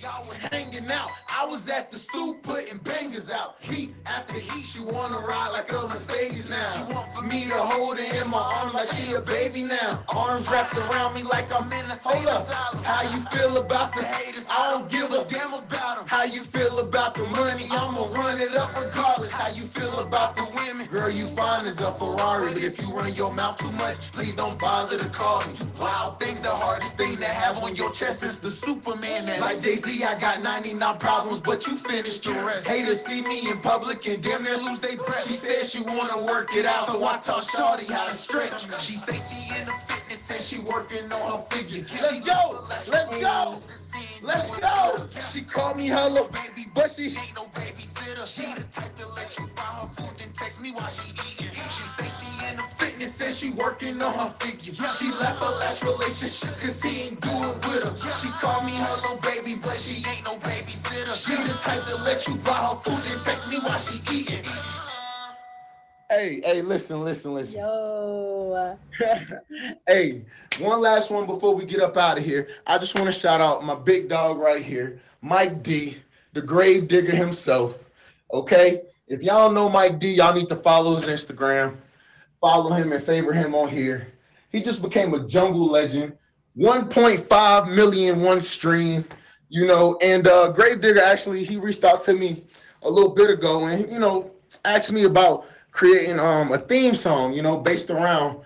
Y'all were hanging out. I was at the stoop putting bangers out. Heat after heat, she wanna ride like a Mercedes now. She want for me to hold her in my arms like she a baby now. Arms wrapped around me like I'm in a up. How you feel about the haters? I don't give a damn about them. How you feel about the money? I'ma run it up regardless. How you feel about the women? Girl, you fine as a Ferrari, but if you run your mouth too much, please don't bother to call me. Wild things, the hardest thing to have on your chest is the Superman. That like Jay I got 99 problems, but you finished the rest. Haters see me in public and damn near lose they breath. She said she wanna work it out, so I taught Shorty how to stretch. She say she in the fitness and she working on her figure. Let's go, let's go. Let's go. She called me her little baby, but she ain't no babysitter. She the type to let you buy her food and text me while she eating. She say she fitness and she working on her figure. She left her last relationship cause he ain't do it with her. She called me her little baby, but she ain't no babysitter. She the type to let you buy her food and text me while she eating. Hey, hey, listen, listen, listen. Yo. *laughs* hey, one last one before we get up out of here. I just want to shout out my big dog right here, Mike D, the grave digger himself. Okay? If y'all know Mike D, y'all need to follow his Instagram, follow him and favor him on here. He just became a jungle legend. 1.5 million one stream, you know, and uh Grave Digger actually he reached out to me a little bit ago and you know asked me about creating um a theme song, you know, based around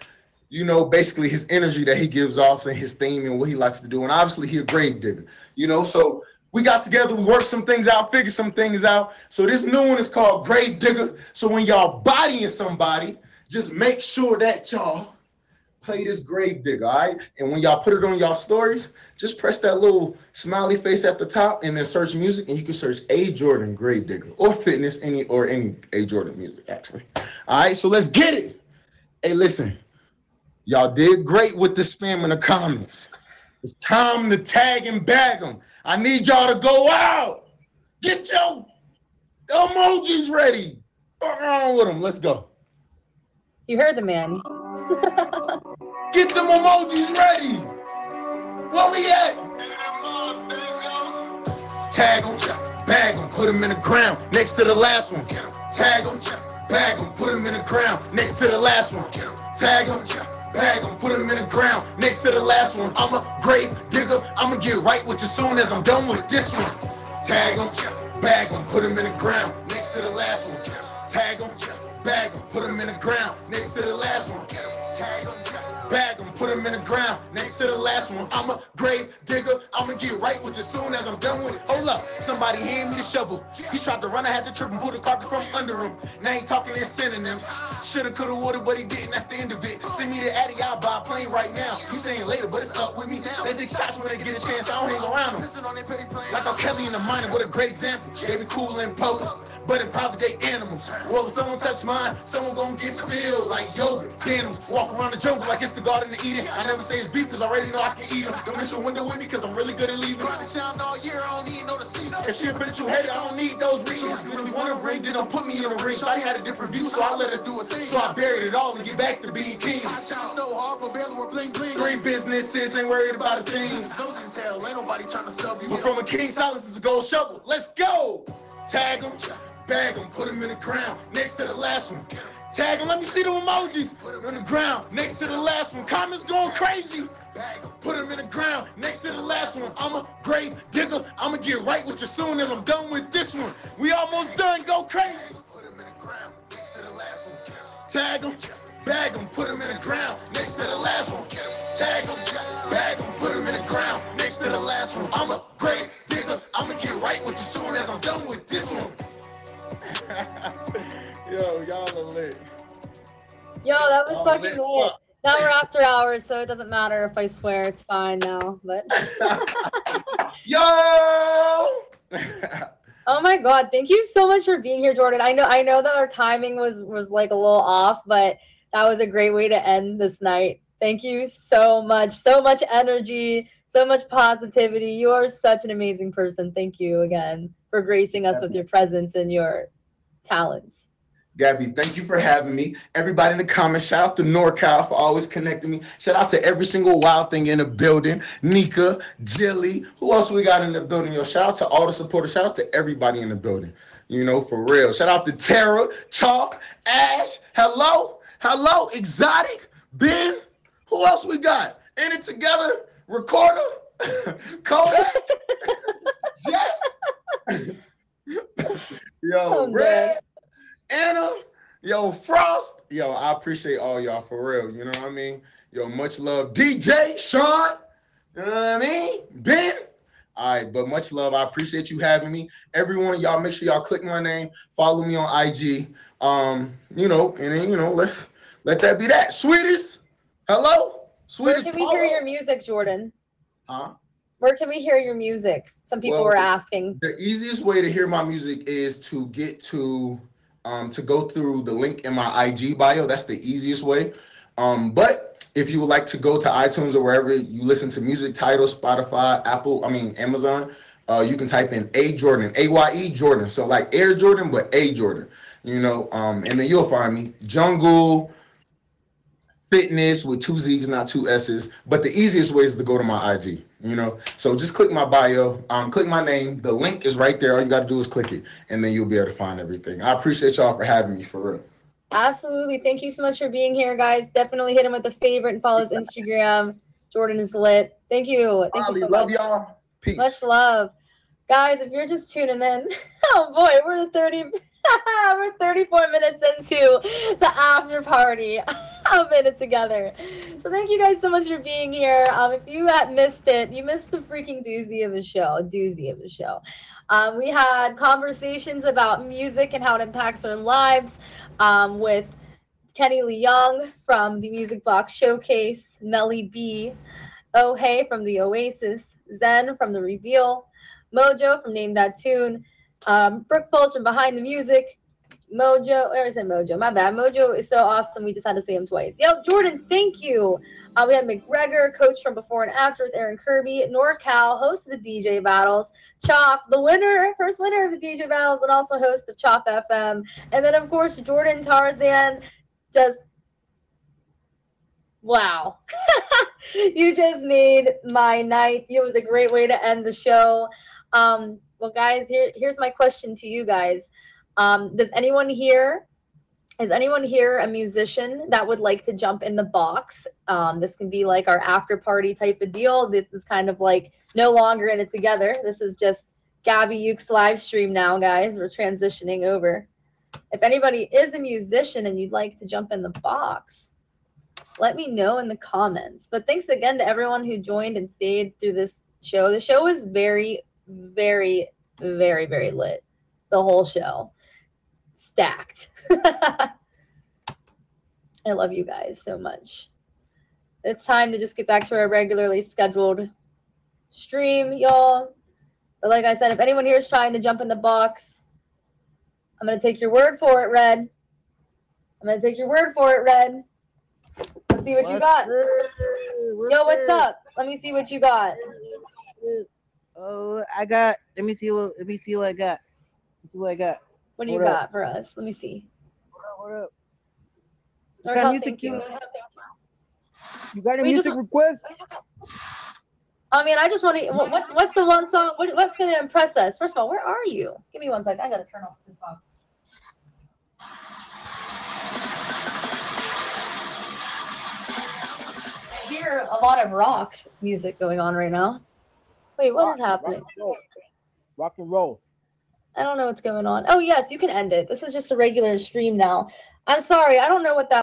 you know, basically his energy that he gives off and his theme and what he likes to do. And obviously he a grave digger, you know. So we got together, we worked some things out, figured some things out. So this new one is called Grave Digger. So when y'all bodying somebody, just make sure that y'all play this grave digger, all right? And when y'all put it on y'all stories, just press that little smiley face at the top and then search music and you can search A Jordan grave digger or fitness any or any A Jordan music actually. All right, so let's get it. Hey, listen, y'all did great with the spam in the comments. It's time to tag and bag them. I need y'all to go out. Get your emojis ready. Fuck around with them. Let's go. You heard the man. *laughs* Get them emojis ready. Where we at? Tag them, bag them, put them in the ground next to the last one. Tag them, bag them, put them in the ground next to the last one. Tag them, bag them, put them in the ground next to the last one. I'm a grave digger. I'ma get right with you soon as I'm done with this one. Tag them, bag them, put them in the ground next to the last one. Tag them, bag them, put them in the ground next to the last one. Bag them, put them in the ground next to the last one. I'm a grave digger. I'ma get right with you soon as I'm done with it. Hold up, somebody hand me the shovel. He tried to run, I had to trip and pull the carpet from under him. Now ain't talking in synonyms. Shoulda, coulda, woulda, but he didn't. That's the end of it. Send me the Addy, I'll buy a plane right now. You saying later, but it's up with me. They take shots when they get a chance. I don't hang around them. Like I'm Kelly in the minor, what a great example. Be cool in public, but in private they animals. Well, if someone touch mine, someone gon' get spilled like yogurt. Daniels walk around the jungle like it's the garden of Eden. I never say it's beef cause I already know I can eat them. Don't miss your window with me cause I'm really good at leaving. Trying to shine all year, I don't need no season. If shit bitch you hate, I don't need those reasons. If you really want to ring, then don't put me in a ring. Shawty had a different view, so I let her do a thing. So I buried it all and get back to being king. I shine so hard, but barely were bling bling. Three businesses ain't worried about a thing. Nosy as hell, ain't nobody trying to sub you. But from a king, silence is a gold shovel. Let's go. Tag him, bag him, put him in the ground next to the last one. Tag him, let me see the emojis. Put him in the ground next to the last one. Comments going crazy. Put him in the ground next to the last one. I'm a grave digger. I'ma get right with you soon as I'm done with this one. We almost done. Go crazy. Put him in the ground next to the last one. Tag him, bag him, put him in the ground next to the last one. Tag him, bag him, put him in the ground next to the last one. I'm a grave digger. I'ma get right with you soon as I'm done with this one. *laughs* Yo, y'all are lit. Yo, that was Oh, fucking lit. Now we're after hours, so it doesn't matter if I swear. It's fine now. But *laughs* Yo! *laughs* oh my god, thank you so much for being here, Jordan. I know I know that our timing was was like a little off, but that was a great way to end this night. Thank you so much. So much energy, so much positivity. You are such an amazing person. Thank you again for gracing us with your presence and your talents. Gabby, thank you for having me. Everybody in the comments, shout out to NorCal for always connecting me. Shout out to every single wild thing in the building. Nika, Jilly, who else we got in the building? Yo, shout out to all the supporters. Shout out to everybody in the building. You know, for real. Shout out to Tara, Chalk, Ash. Hello, hello, Exotic, Ben. Who else we got? In it together, Recorder, *laughs* Kodak, *laughs* Jess. *laughs* Yo, Oh. Red, Anna, yo, Frost. Yo, I appreciate all y'all for real. You know what I mean? Yo, much love. DJ, Sean. You know what I mean? Ben. All right, but much love. I appreciate you having me. Everyone, y'all make sure y'all click my name, follow me on IG. Um, you know, and then you know, let's let that be that. Sweetest, hello, Where sweetest. can we hear your music, Jordan? Huh? Where can we hear your music? Some people Well, were asking. The easiest way to hear my music is to get to um to go through the link in my IG bio. That's the easiest way. Um, but if you would like to go to iTunes or wherever you listen to music, Tidal, Spotify, Apple, I mean Amazon, uh, you can type in A Jordan, A Y E Jordan. So like Air Jordan, but A Jordan. You know, um, and then you'll find me. Jungle Fitness with two Z's, not two S's. But the easiest way is to go to my IG. You know, so just click my bio, um, click my name. The link is right there. All you got to do is click it, and then you'll be able to find everything. I appreciate y'all for having me for real. Absolutely. Thank you so much for being here, guys. Definitely hit him with a favorite and follow his Instagram. Jordan is lit. Thank you. Thank you so love much. y'all. Peace. Much love. Guys, if you're just tuning in, *laughs* oh boy, we're the 30 *laughs* we're 34 minutes into the after party *laughs* of it together. So thank you guys so much for being here. Um, if you had missed it, you missed the freaking doozy of a show, doozy of a show. Um, we had conversations about music and how it impacts our lives um, with Kenny Lee Young from the Music Box Showcase, Melly B, Oh Hey from the Oasis, Zen from the Reveal, Mojo from Name That Tune, um, Brooke Falls from Behind the Music, Mojo, is it Mojo? My bad. Mojo is so awesome. We just had to see him twice. Yo, Jordan, thank you. Uh, we had McGregor, coach from Before and After with Aaron Kirby, NorCal, host of the DJ battles, Choff, the winner, first winner of the DJ battles, and also host of Choff FM. And then, of course, Jordan Tarzan, just wow. *laughs* you just made my night. It was a great way to end the show. Um, well, guys, here, here's my question to you guys. Um, does anyone here is anyone here a musician that would like to jump in the box? Um, this can be like our after party type of deal. This is kind of like no longer in it together. This is just Gabby Ukes live stream now, guys. We're transitioning over. If anybody is a musician and you'd like to jump in the box, let me know in the comments. But thanks again to everyone who joined and stayed through this show. The show was very, very, very, very lit. The whole show. Stacked. *laughs* I love you guys so much. It's time to just get back to our regularly scheduled stream, y'all. But like I said, if anyone here is trying to jump in the box, I'm gonna take your word for it, Red. I'm gonna take your word for it, Red. Let's see what you got. Yo, what's up? Let me see what you got. Oh, I got. Let me see what. Let me see what I got. Let's see what I got. What do you up. got for us? Let me see. What up? What kind of no, music thank you. you- You got a We just- music request? I mean, I just want to. What's what's the one song? What, what's going to impress us? First of all, where are you? Give me one second. I gotta turn off this song. I hear a lot of rock music going on right now. Wait, what is happening? Rock and roll. I don't know what's going on. Oh yes, you can end it. This is just a regular stream now. I'm sorry, I don't know what that.